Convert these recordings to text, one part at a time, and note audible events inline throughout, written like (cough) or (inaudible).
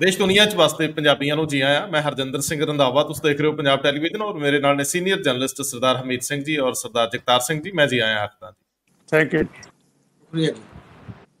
ਦੇਸ਼ ਦੁਨੀਆ 'ਚ ਵਸਦੇ ਪੰਜਾਬੀਆਂ ਨੂੰ ਜੀ ਆਇਆਂ। ਮੈਂ ਹਰਜਿੰਦਰ ਸਿੰਘ ਰੰਧਾਵਾ ਤੁਸੀਂ ਦੇਖ ਰਹੇ ਹੋ ਪੰਜਾਬ ਟੈਲੀਵਿਜ਼ਨ ਔਰ ਮੇਰੇ ਨਾਲ ਨੇ ਸੀਨੀਅਰ ਜਰਨਲਿਸਟ ਸਰਦਾਰ ਹਮੀਦ ਸਿੰਘ ਜੀ ਔਰ ਸਰਦਾਰ ਜਗਤਾਰ ਸਿੰਘ ਜੀ। ਮੈਂ ਜੀ ਆਇਆਂ ਆਖਦਾ ਜੀ। ਥੈਂਕ ਯੂ ਸ਼ੁਕਰੀਆ ਜੀ।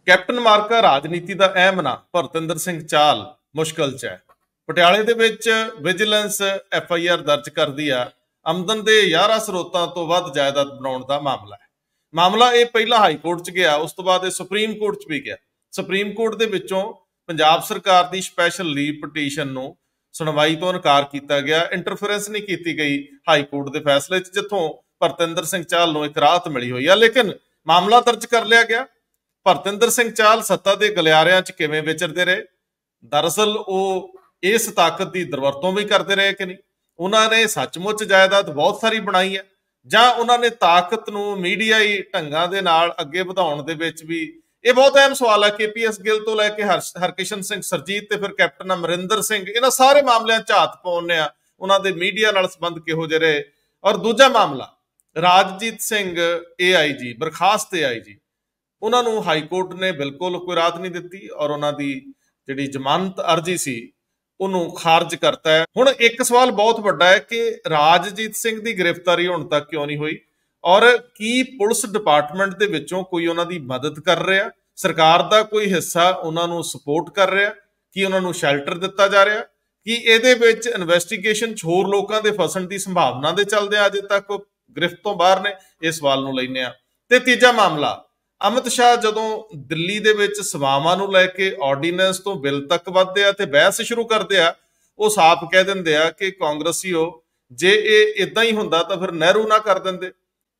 ਕੈਪਟਨ ਮਾਰਕਾ ਰਾਜਨੀਤੀ ਦਾ ਅਹਿਮ ਨਾਂ ਭਰਤਿੰਦਰ ਸਿੰਘ ਚਾਲ ਮੁਸ਼ਕਲ 'ਚ ਹੈ। ਪਟਿਆਲੇ ਦੇ ਵਿੱਚ ਵਿਜੀਲੈਂਸ ਐਫ ਆਈ ਆਰ ਦਰਜ ਕਰਦੀ ਆ। ਆਮਦਨ ਦੇ 11 ਸਰੋਤਾਂ ਤੋਂ ਵੱਧ ਜਾਇਦਾਦ ਬਣਾਉਣ ਦਾ ਮਾਮਲਾ ਹੈ। ਮਾਮਲਾ ਇਹ ਪਹਿਲਾਂ ਹਾਈ ਕੋਰਟ 'ਚ ਗਿਆ ਉਸ ਤੋਂ ਬਾਅਦ ਇਹ ਸੁਪਰੀਮ ਕੋਰਟ 'ਚ ਵੀ ਗਿਆ। ਸੁਪਰੀਮ ਕੋਰਟ ਦੇ ਵਿੱਚੋਂ ਪੰਜਾਬ ਸਰਕਾਰ ਦੀ ਸਪੈਸ਼ਲ ਲੀਵ ਪਟੀਸ਼ਨ ਨੂੰ ਸੁਣਵਾਈ ਤੋਂ ਇਨਕਾਰ ਕੀਤਾ ਗਿਆ। ਇੰਟਰਫੇਰੈਂਸ ਨਹੀਂ ਕੀਤੀ ਗਈ ਹਾਈ ਕੋਰਟ ਦੇ ਫੈਸਲੇ 'ਚ, ਜਿੱਥੋਂ ਭਰਤਿੰਦਰ ਸਿੰਘ ਚਾਲ ਨੂੰ ਇੱਕ ਰਾਹਤ ਮਿਲੀ ਹੋਈ ਆ। ਲੇਕਿਨ ਮਾਮਲਾ ਦਰਜ ਕਰ ਲਿਆ ਗਿਆ। ਭਰਤਿੰਦਰ ਸਿੰਘ ਚਾਲ ਸੱਤਾ ਦੇ ਗਲਿਆਰਿਆਂ 'ਚ ਕਿਵੇਂ ਵਿਚਰਦੇ ਰਹੇ? ਦਰਅਸਲ ਉਹ ਇਸ ਤਾਕਤ ਦੀ ਦੁਰਵਰਤੋਂ ਵੀ ਕਰਦੇ ਰਹੇ ਕਿ ਨਹੀਂ? ਉਹਨਾਂ ਨੇ ਸੱਚਮੁੱਚ ਜਾਇਦਾਦ ਬਹੁਤ ਸਾਰੀ ਬਣਾਈ ਹੈ। ਜਾਂ ਉਹਨਾਂ ਨੇ ਤਾਕਤ ਨੂੰ ਮੀਡੀਆਈ ਢੰਗਾਂ ਦੇ ਨਾਲ ਅੱਗੇ ਵਧਾਉਣ ਦੇ ਵਿੱਚ ਵੀ ਇਹ ਬਹੁਤ ਅਹਿਮ ਸਵਾਲ ਹੈ ਕੇਪੀਐਸ ਗਿੱਲ ਤੋਂ ਲੈ ਕੇ ਹਰਕਿਸ਼ਨ ਸਿੰਘ ਸਰਜੀਤ ਤੇ ਫਿਰ ਕੈਪਟਨ ਅਮਰਿੰਦਰ ਸਿੰਘ, ਇਹਨਾਂ ਸਾਰੇ ਮਾਮਲਿਆਂ 'ਚ ਪਾਉਣੇ ਆ, ਉਹਨਾਂ ਦੇ ਮੀਡੀਆ ਨਾਲ ਸੰਬੰਧ ਕਿਹੋ ਜਿਹੇ ਰਹੇ? ਔਰ ਦੂਜਾ ਮਾਮਲਾ, ਰਾਜਜੀਤ ਸਿੰਘ ਏਆਈਜੀ ਬਰਖਾਸਤ ਏਆਈਜੀ ਉਹਨਾਂ ਨੂੰ ਹਾਈ ਕੋਰਟ ਨੇ ਬਿਲਕੁਲ ਕੋਈ ਰਾਤ ਨਹੀਂ ਦਿੱਤੀ ਔਰ ਉਹਨਾਂ ਦੀ ਜਿਹੜੀ ਜ਼ਮਾਨਤ ਅਰਜ਼ੀ ਸੀ, ਉਹਨੂੰ ਖਾਰਜ ਕਰਤਾ ਹੈ। ਹੁਣ ਇੱਕ ਸਵਾਲ ਬਹੁਤ ਵੱਡਾ ਹੈ ਕਿ ਰਾਜਜੀਤ ਸਿੰਘ ਦੀ ਗ੍ਰਿਫਤਾਰੀ ਹੁਣ ਤੱਕ ਕਿਉਂ ਨਹੀਂ ਹੋਈ? ਔਰ ਕੀ ਪੁਲਿਸ ਡਿਪਾਰਟਮੈਂਟ ਦੇ ਵਿੱਚੋਂ ਕੋਈ ਉਹਨਾਂ ਦੀ ਮਦਦ ਕਰ ਰਿਹਾ? ਸਰਕਾਰ ਦਾ ਕੋਈ ਹਿੱਸਾ ਉਹਨਾਂ ਨੂੰ ਸਪੋਰਟ ਕਰ ਰਿਹਾ? ਕੀ ਉਹਨਾਂ ਨੂੰ ਸ਼ੈਲਟਰ ਦਿੱਤਾ ਜਾ ਰਿਹਾ? ਕੀ ਇਹਦੇ ਵਿੱਚ ਇਨਵੈਸਟੀਗੇਸ਼ਨ ਹੋਰ ਲੋਕਾਂ ਦੇ ਫਸਣ ਦੀ ਸੰਭਾਵਨਾ ਦੇ ਚੱਲਦੇ ਅਜੇ ਤੱਕ? ਗ੍ਰਿਫਤ ਤੋਂ ਬਾਹਰ ਨੇ ਇਸ ਸਵਾਲ ਨੂੰ ਲੈਨੇ ਆ। ਤੇ ਤੀਜਾ ਮਾਮਲਾ, ਅਮਿਤ ਸ਼ਾਹ ਜਦੋਂ ਦਿੱਲੀ ਦੇ ਵਿੱਚ ਸਵਾਵਾਂ ਨੂੰ ਲੈ ਕੇ ਆਰਡੀਨੈਂਸ ਤੋਂ ਬਿੱਲ ਤੱਕ ਵੱਧਦੇ ਆ ਤੇ ਬਹਿਸ ਸ਼ੁਰੂ ਕਰਦੇ ਆ, ਉਹ ਸਾਫ਼ ਕਹਿ ਦਿੰਦੇ ਆ ਕਿ ਕਾਂਗਰਸੀਓ, ਜੇ ਇਹ ਇਦਾਂ ਹੀ ਹੁੰਦਾ ਤਾਂ ਫਿਰ ਨਹਿਰੂ ਨਾ ਕਰ ਦਿੰਦੇ।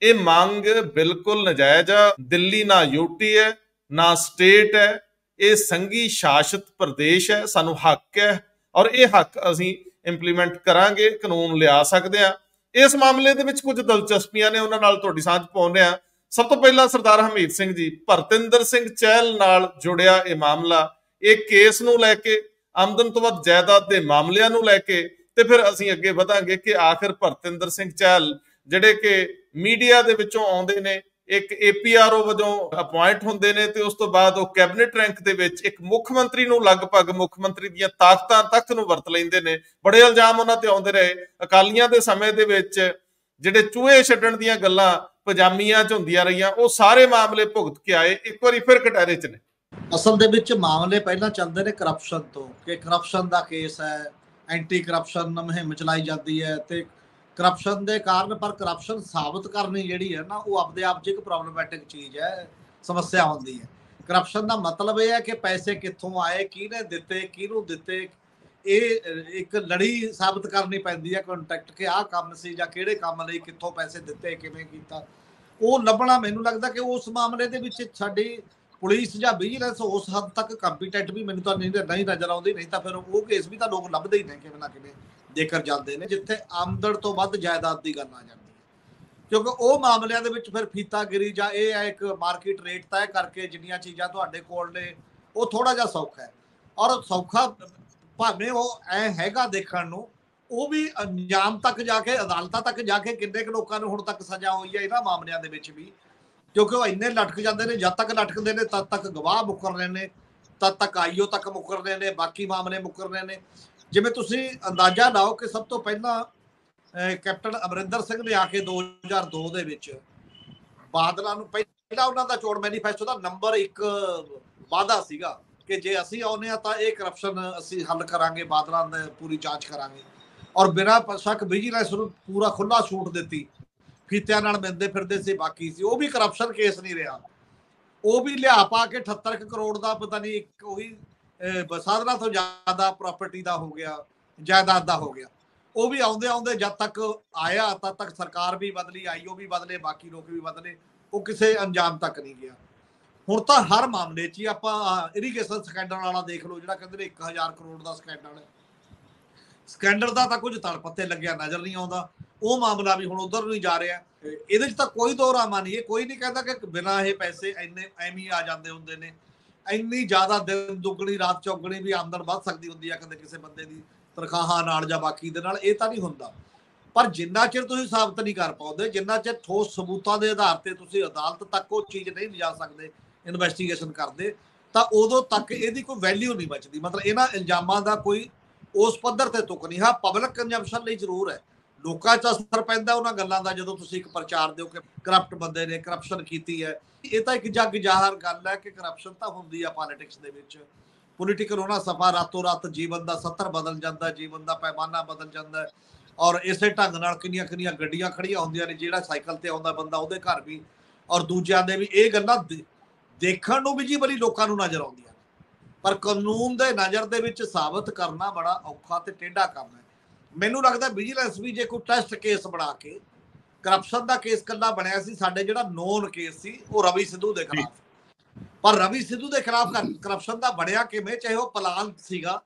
ਇਹ ਮੰਗ ਬਿਲਕੁਲ ਨਜਾਇਜ਼ ਆ। ਦਿੱਲੀ ਨਾ ਯੂਟੀ ਹੈ ਨਾ ਸਟੇਟ ਹੈ। ਇਹ ਸੰਘੀ ਸ਼ਾਸਿਤ ਪ੍ਰਦੇਸ਼ ਹੈ, ਸਾਨੂੰ ਹੱਕ ਹੈ। ਔਰ ਇਹ ਹੱਕ ਅਸੀਂ ਇੰਪਲੀਮੈਂਟ ਕਰਾਂਗੇ, ਕਾਨੂੰਨ ਲਿਆ ਸਕਦੇ ਆ ਇਸ ਮਾਮਲੇ ਦੇ ਵਿੱਚ ਕੁਝ ਦਿਲਚਸਪੀਆਂ ਨੇ ਉਹਨਾਂ ਨਾਲ ਤੁਹਾਡੀ ਸਾਂਝ ਪਾਉਂਦੇ ਆ ਸਭ ਤੋਂ ਪਹਿਲਾਂ ਸਰਦਾਰ ਹਮੀਦ ਸਿੰਘ ਜੀ, ਭਰਤਿੰਦਰ ਸਿੰਘ ਚਹਿਲ ਨਾਲ ਜੁੜਿਆ ਇਹ ਮਾਮਲਾ। ਇਹ ਕੇਸ ਨੂੰ ਲੈ ਕੇ, ਆਮਦਨ ਤੋਂ ਵੱਧ ਜਾਇਦਾਦ ਦੇ ਮਾਮਲਿਆਂ ਨੂੰ ਲੈ ਕੇ, ਤੇ ਫਿਰ ਅਸੀਂ ਅੱਗੇ ਵਧਾਂਗੇ ਕਿ ਆਖਰ ਭਰਤਿੰਦਰ ਸਿੰਘ ਚਹਿਲ, ਜਿਹੜੇ ਕਿ ਮੀਡੀਆ ਦੇ ਵਿੱਚੋਂ ਆਉਂਦੇ ਨੇ, ਇੱਕ ਏਪੀਆਰਓ ਵਜੋਂ ਅਪਾਇੰਟ ਹੁੰਦੇ ਨੇ ਤੇ ਉਸ ਤੋਂ ਬਾਅਦ ਉਹ ਕੈਬਨਿਟ ਰੈਂਕ ਦੇ ਵਿੱਚ ਇੱਕ ਮੁੱਖ ਮੰਤਰੀ ਨੂੰ ਲਗਭਗ ਮੁੱਖ ਮੰਤਰੀ ਦੀਆਂ ਤਾਕਤਾਂ ਤੱਕ ਨੂੰ ਵਰਤ ਲੈਂਦੇ ਨੇ। ਬੜੇ ਇਲਜ਼ਾਮ ਉਹਨਾਂ ਤੇ ਆਉਂਦੇ ਰਹੇ। ਅਕਾਲੀਆਂ ਦੇ ਸਮੇਂ ਦੇ ਵਿੱਚ ਜਿਹੜੇ ਚੂਹੇ ਛੱਡਣ ਦੀਆਂ ਗੱਲਾਂ ਪਜਾਮੀਆਂ 'ਚ ਹੁੰਦੀਆਂ ਰਹੀਆਂ, ਉਹ ਸਾਰੇ ਮਾਮਲੇ ਭੁਗਤ ਕੇ ਆਏ। ਇੱਕ ਵਾਰੀ ਫਿਰ ਕਟਾਰੇ 'ਚ ਨੇ। ਅਸਲ ਦੇ ਵਿੱਚ ਮਾਮਲੇ ਪਹਿਲਾਂ ਚੱਲਦੇ ਨੇ ਕਰਪਸ਼ਨ ਤੋਂ, ਕਿ ਕਰਪਸ਼ਨ ਦਾ ਕੇਸ ਹੈ ਐਂਟੀ ਕਰਪਸ਼ਨ ਮੁਹਿੰਮ ਚਲਾਈ ਜਾਂਦੀ ਹੈ ਤੇ ਕਰਪਸ਼ਨ ਦੇ ਕਾਰਨ, ਪਰ ਕਰਪਸ਼ਨ ਸਾਬਤ ਕਰਨੀ ਜਿਹੜੀ ਹੈ ਨਾ, ਉਹ ਆਪਦੇ ਆਪ 'ਚ ਇੱਕ ਪ੍ਰੋਬਲਮੈਟਿਕ ਚੀਜ਼ ਹੈ, ਸਮੱਸਿਆ ਹੁੰਦੀ ਹੈ। ਕਰਪਸ਼ਨ ਦਾ ਮਤਲਬ ਇਹ ਹੈ ਕਿ ਪੈਸੇ ਕਿੱਥੋਂ ਆਏ, ਕਿਹਨੇ ਦਿੱਤੇ, ਕਿਹਨੂੰ ਦਿੱਤੇ, ਇਹ ਇੱਕ ਲੜੀ ਸਾਬਤ ਕਰਨੀ ਪੈਂਦੀ ਹੈ ਕੰਟੈਕਟ ਕਿ ਆਹ ਕੰਮ ਸੀ ਜਾਂ ਕਿਹੜੇ ਕੰਮ ਲਈ ਕਿੱਥੋਂ ਪੈਸੇ ਦਿੱਤੇ, ਕਿਵੇਂ ਕੀਤਾ। ਉਹ ਲੱਭਣਾ ਮੈਨੂੰ ਲੱਗਦਾ ਕਿ ਉਸ ਮਾਮਲੇ ਦੇ ਵਿੱਚ ਸਾਡੀ ਪੁਲਿਸ ਜਾਂ ਵਿਜੀਲੈਂਸ ਉਸ ਹੱਦ ਤੱਕ ਕੰਪੀਟੈਂਟ ਵੀ ਮੈਨੂੰ ਤਾਂ ਨਹੀਂ ਨਹੀਂ ਨਜ਼ਰ ਆਉਂਦੀ, ਨਹੀਂ ਤਾਂ ਫਿਰ ਉਹ ਕੇਸ ਵੀ ਤਾਂ ਲੋਕ ਲੱਭਦੇ ਹੀ ਨੇ, ਕਿਵੇਂ ਨਾ ਕਿਵੇਂ। ਜੇਕਰ ਜਾਂਦੇ ਨੇ, ਜਿੱਥੇ ਆਮਦਨ ਤੋਂ ਵੱਧ ਜਾਇਦਾਦ ਦੀ ਗੱਲ ਆ ਜਾਂਦੀ ਹੈ। ਕਿਉਂਕਿ ਉਹ ਮਾਮਲਿਆਂ ਦੇ ਵਿੱਚ ਫਿਰ ਫੀਤਾਗਿਰੀ ਜਾਂ ਇਹ ਹੈ ਇੱਕ ਮਾਰਕੀਟ ਰੇਟ ਤੈਅ ਕਰਕੇ ਜਿੰਨੀਆਂ ਚੀਜ਼ਾਂ ਤੁਹਾਡੇ ਕੋਲ ਨੇ, ਉਹ ਥੋੜਾ ਜਿਹਾ ਸੌਖਾ ਹੈ। ਔਰ ਸੌਖਾ ਭਾਵੇਂ ਉਹ ਐ ਹੈਗਾ ਦੇਖਣ ਨੂੰ, ਉਹ ਵੀ ਅੰਜਾਮ ਤੱਕ ਜਾ ਕੇ, ਅਦਾਲਤਾਂ ਤੱਕ ਜਾ ਕੇ ਕਿੰਨੇ ਕੁ ਲੋਕਾਂ ਨੂੰ ਹੁਣ ਤੱਕ ਸਜ਼ਾ ਹੋਈ ਹੈ ਇਹਨਾਂ ਮਾਮਲਿਆਂ ਦੇ ਵਿੱਚ ਵੀ। ਕਿਉਂਕਿ ਉਹ ਇੰਨੇ ਲਟਕ ਜਾਂਦੇ ਨੇ, ਜਦ ਤੱਕ ਲਟਕਦੇ ਨੇ, ਤਦ ਤੱਕ ਗਵਾਹ ਮੁਕਰ ਰਹੇ ਨੇ, ਤਦ ਤੱਕ ਆਈਓ ਤੱਕ ਮੁਕਰ ਰਹੇ ਨੇ, ਬਾਕੀ ਮਾਮਲੇ ਮੁਕਰ ਰਹੇ ਨੇ। ਜਿਵੇਂ ਤੁਸੀਂ ਅੰਦਾਜ਼ਾ ਲਾਓ ਕਿ ਸਭ ਤੋਂ ਪਹਿਲਾਂ ਕੈਪਟਨ ਅਮਰਿੰਦਰ ਸਿੰਘ ਨੇ ਆ ਕੇ 2002 ਦੇ ਵਿੱਚ ਬਾਦਲਾਂ ਨੂੰ ਪਹਿਲਾਂ ਉਹਨਾਂ ਦਾ ਚੋਣ ਮੈਨੀਫੈਸਟੋ ਦਾ ਨੰਬਰ 1 ਵਾਅਦਾ ਸੀਗਾ ਕਿ ਜੇ ਅਸੀਂ ਆਉਨੇ ਆ ਤਾਂ ਇਹ ਕਰਪਸ਼ਨ ਅਸੀਂ ਹੱਲ ਕਰਾਂਗੇ, ਬਾਦਲਾਂ ਦੇ ਪੂਰੀ ਜਾਂਚ ਕਰਾਂਗੇ। ਔਰ ਬਿਨਾਂ ਸ਼ੱਕ ਵਿਜੀਲੈਂਸ ਨੂੰ ਪੂਰਾ ਖੁੱਲਾ ਛੂਟ ਦਿੱਤੀ। ਫੀਤਿਆਂ ਨਾਲ ਮਿਲਦੇ ਫਿਰਦੇ ਸੀ, ਬਾਕੀ ਸੀ। ਉਹ ਵੀ ਕਰਪਸ਼ਨ ਕੇਸ ਨਹੀਂ ਰਿਹਾ। ਉਹ ਵੀ ਲਿਆ ਪਾ ਕੇ 78 ਕਰੋੜ ਦਾ, ਪਤਾ ਨਹੀਂ ਇੱਕ ਉਹੀ ਬਸਾਦਰਾ ਤੋਂ ਜ਼ਿਆਦਾ ਪ੍ਰਾਪਰਟੀ ਦਾ ਹੋ ਗਿਆ, ਜਾਇਦਾਦ ਦਾ ਹੋ ਗਿਆ। ਉਹ ਵੀ ਆਉਂਦੇ ਆਉਂਦੇ ਜਦ ਤੱਕ ਆਇਆ, ਤਦ ਤੱਕ ਸਰਕਾਰ ਵੀ ਬਦਲੀ ਆਈਓ ਵੀ ਬਦਲੇ, ਬਾਕੀ ਲੋਕ ਵੀ ਬਦਲੇ, ਉਹ ਕਿਸੇ ਅੰਜਾਮ ਤੱਕ ਨਹੀਂ ਗਿਆ। ਹੁਣ ਤਾਂ ਹਰ ਮਾਮਲੇ 'ਚ ਹੀ ਆਪਾਂ ਇਰੀਗੇਸ਼ਨ ਸਕੈਂਡਲ ਵਾਲਾ ਦੇਖ ਲਓ, ਜਿਹੜਾ ਕਹਿੰਦੇ ਨੇ 1000 ਕਰੋੜ ਦਾ ਸਕੈਂਡਲ। ਹੈ ਸਕੈਂਡਲ ਦਾ ਤਾਂ ਕੁਝ ਤੜ ਪੱਤੇ ਲੱਗਿਆ, ਨਜ਼ਰ ਨਹੀਂ ਆਉਂਦਾ। ਉਹ ਮਾਮਲਾ ਵੀ ਹੁਣ ਉਧਰ ਨੂੰ ਹੀ ਜਾ ਰਿਹਾ। ਇਹਦੇ 'ਚ ਤਾਂ ਕੋਈ ਦੋਰਾਮਾ ਨਹੀਂ ਹੈ ਕੋਈ ਨਹੀਂ ਕਹਿੰਦਾ ਕਿ ਬਿਨਾਂ ਇਹ ਪੈਸੇ ਇੰਨੇ, ਐਵੇਂ ਆ ਜਾਂਦੇ ਹੁੰਦੇ ਨੇ। ਇੰਨੀ ਜ਼ਿਆਦਾ ਦਿਨ ਦੁੱਗਣੀ, ਰਾਤ ਚੌਗਣੀ ਵੀ ਆਮਦਨ ਵੱਧ ਸਕਦੀ ਹੁੰਦੀ ਆ ਕਦੇ ਕਿਸੇ ਬੰਦੇ ਦੀ ਤਨਖਾਹਾਂ ਨਾਲ ਜਾਂ ਬਾਕੀ ਦੇ ਨਾਲ, ਇਹ ਤਾਂ ਨਹੀਂ ਹੁੰਦਾ। ਪਰ ਜਿੰਨਾ ਚਿਰ ਤੁਸੀਂ ਸਾਬਤ ਨਹੀਂ ਕਰ ਪਾਉਂਦੇ, ਜਿੰਨਾ ਚਿਰ ਠੋਸ ਸਬੂਤਾਂ ਦੇ ਆਧਾਰ ਤੇ ਤੁਸੀਂ ਅਦਾਲਤ ਤੱਕ ਉਹ ਚੀਜ਼ ਨਹੀਂ ਲਿਜਾ ਸਕਦੇ ਇਨਵੈਸਟੀਗੇਸ਼ਨ ਕਰਦੇ, ਤਾਂ ਉਦੋਂ ਤੱਕ ਇਹਦੀ ਕੋਈ ਵੈਲਿਊ ਨਹੀਂ ਬਚਦੀ। ਮਤਲਬ ਇਹਨਾਂ ਇਲਜ਼ਾਮਾਂ ਦਾ ਕੋਈ ਉਸ ਪੱਧਰ ਤੇ ਤੁਕ ਨਹੀਂ। ਹਾਂ ਪਬਲਿਕ ਕੰਜੰਪਸ਼ਨ ਲਈ ਜ਼ਰੂਰ ਹੈ। ਲੋਕਾਂ 'ਚ ਅਸਰ ਪੈਂਦਾ ਉਹਨਾਂ ਗੱਲਾਂ ਦਾ, ਜਦੋਂ ਤੁਸੀਂ ਇੱਕ ਪ੍ਰਚਾਰ ਦਿਓ ਕਿ ਕਰਪਟ ਬੰਦੇ ਨੇ ਕਰਪਸ਼ਨ ਕੀਤੀ ਹੈ। ਇਹ ਤਾਂ ਇੱਕ ਜੱਗ ਜ਼ਾਹਰ ਗੱਲ ਹੈ ਕਿ ਕਰਪਸ਼ਨ ਤਾਂ ਹੁੰਦੀ ਆ ਪੋਲਿਟਿਕਸ ਦੇ ਵਿੱਚ। ਪੋਲੀਟੀਕਲ ਹੋਣਾ ਸਫਾ ਰਾਤੋਂ ਰਾਤ ਜੀਵਨ ਦਾ 70 ਬਦਲ ਜਾਂਦਾ, ਜੀਵਨ ਦਾ ਪੈਮਾਨਾ ਬਦਲ ਜਾਂਦਾ। ਔਰ ਇਸੇ ਢੰਗ ਨਾਲ ਕਿੰਨੀਆਂ ਕਿੰਨੀਆਂ ਗੱਡੀਆਂ ਖੜੀਆਂ ਹੁੰਦੀਆਂ ਨੇ, ਜਿਹੜਾ ਸਾਈਕਲ ਤੇ ਆਉਂਦਾ ਬੰਦਾ ਉਹਦੇ ਘਰ ਵੀ। ਔਰ ਦੂਜਿਆਂ ਦੇ ਵੀ ਇਹ ਗੱਲਾਂ ਦੇਖਣ ਨੂੰ ਵੀ ਜੀ ਬੜੀ ਲੋਕਾਂ ਨੂੰ ਨਜ਼ਰ ਆਉਂਦੀਆਂ ਪਰ ਕਾਨੂੰਨ ਦੇ ਨਜ਼ਰ ਦੇ ਵਿੱਚ ਸਾਬਤ ਕਰਨਾ ਬੜਾ ਔਖਾ ਤੇ ਟੇਢਾ ਕੰਮ ਹੈ। ਮੈਨੂੰ ਲੱਗਦਾ ਵਿਜੀਲੈਂਸ ਵੀ ਜੇ ਕੋਈ ਟੈਸਟ ਕੇਸ ਬਣਾ ਕੇ ਕਰਪਸ਼ਨ ਦਾ ਕੇਸ ਕੱਲਾ ਬਣਿਆ ਸੀ ਸਾਡੇ ਜਿਹੜਾ ਨੋਨ ਕੇਸ ਸੀ ਉਹ ਰਵੀ ਸਿੱਧੂ ਦੇ ਖਿਲਾਫ ਪਰ ਰਵੀ ਸਿੱਧੂ ਦੇ ਖਿਲਾਫ ਕਰਪਸ਼ਨ ਦਾ ਬਣਿਆ ਕਿਵੇਂ ਚਾਹੇ ਉਹ ਪਲਾਨ ਸੀਗਾ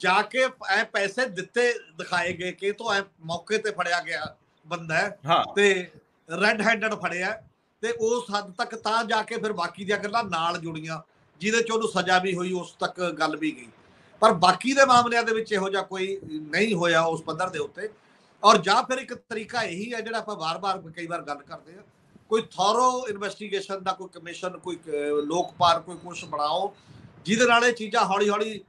ਜਾ ਕੇ ਐ ਪੈਸੇ ਦਿੱਤੇ ਦਿਖਾਏ ਗਏ ਕਿ ਤੋਂ ਐ ਮੌਕੇ ਤੇ ਫੜਿਆ ਗਿਆ ਬੰਦਾ ਹਾਂ ਤੇ ਰੈੱਡ ਹੈਂਡਡ ਫੜਿਆ ਤੇ ਉਸ ਹੱਦ ਤੱਕ ਤਾਂ ਜਾ ਕੇ ਫਿਰ ਬਾਕੀ ਦੀਆਂ ਗੱਲਾਂ ਨਾਲ ਜੁੜੀਆਂ ਜਿਹਦੇ ਚ ਉਹਨੂੰ ਸਜ਼ਾ ਵੀ ਹੋਈ ਉਸ ਤੱਕ ਗੱਲ ਵੀ ਗਈ। ਪਰ ਬਾਕੀ ਦੇ ਮਾਮਲਿਆਂ ਦੇ ਵਿੱਚ ਇਹੋ ਜਿਹਾ ਕੋਈ ਨਹੀਂ ਹੋਇਆ ਉਸ ਪੱਧਰ ਦੇ ਉੱਤੇ। ਔਰ ਜਾਂ ਫਿਰ ਇੱਕ ਤਰੀਕਾ ਇਹੀ ਹੈ ਜਿਹੜਾ ਆਪਾਂ ਵਾਰ-ਵਾਰ ਕਈ ਵਾਰ ਗੱਲ ਕਰਦੇ ਆ ਕੋਈ ਥੋਰੋ ਇਨਵੈਸਟੀਗੇਸ਼ਨ ਦਾ ਕੋਈ ਕਮਿਸ਼ਨ ਕੋਈ ਲੋਕਪਾਲ ਕੋਈ ਕੁਝ ਬਣਾਓ, ਜਿਹਦੇ ਨਾਲ ਇਹ ਚੀਜ਼ਾਂ ਹੌਲੀ-ਹੌਲੀ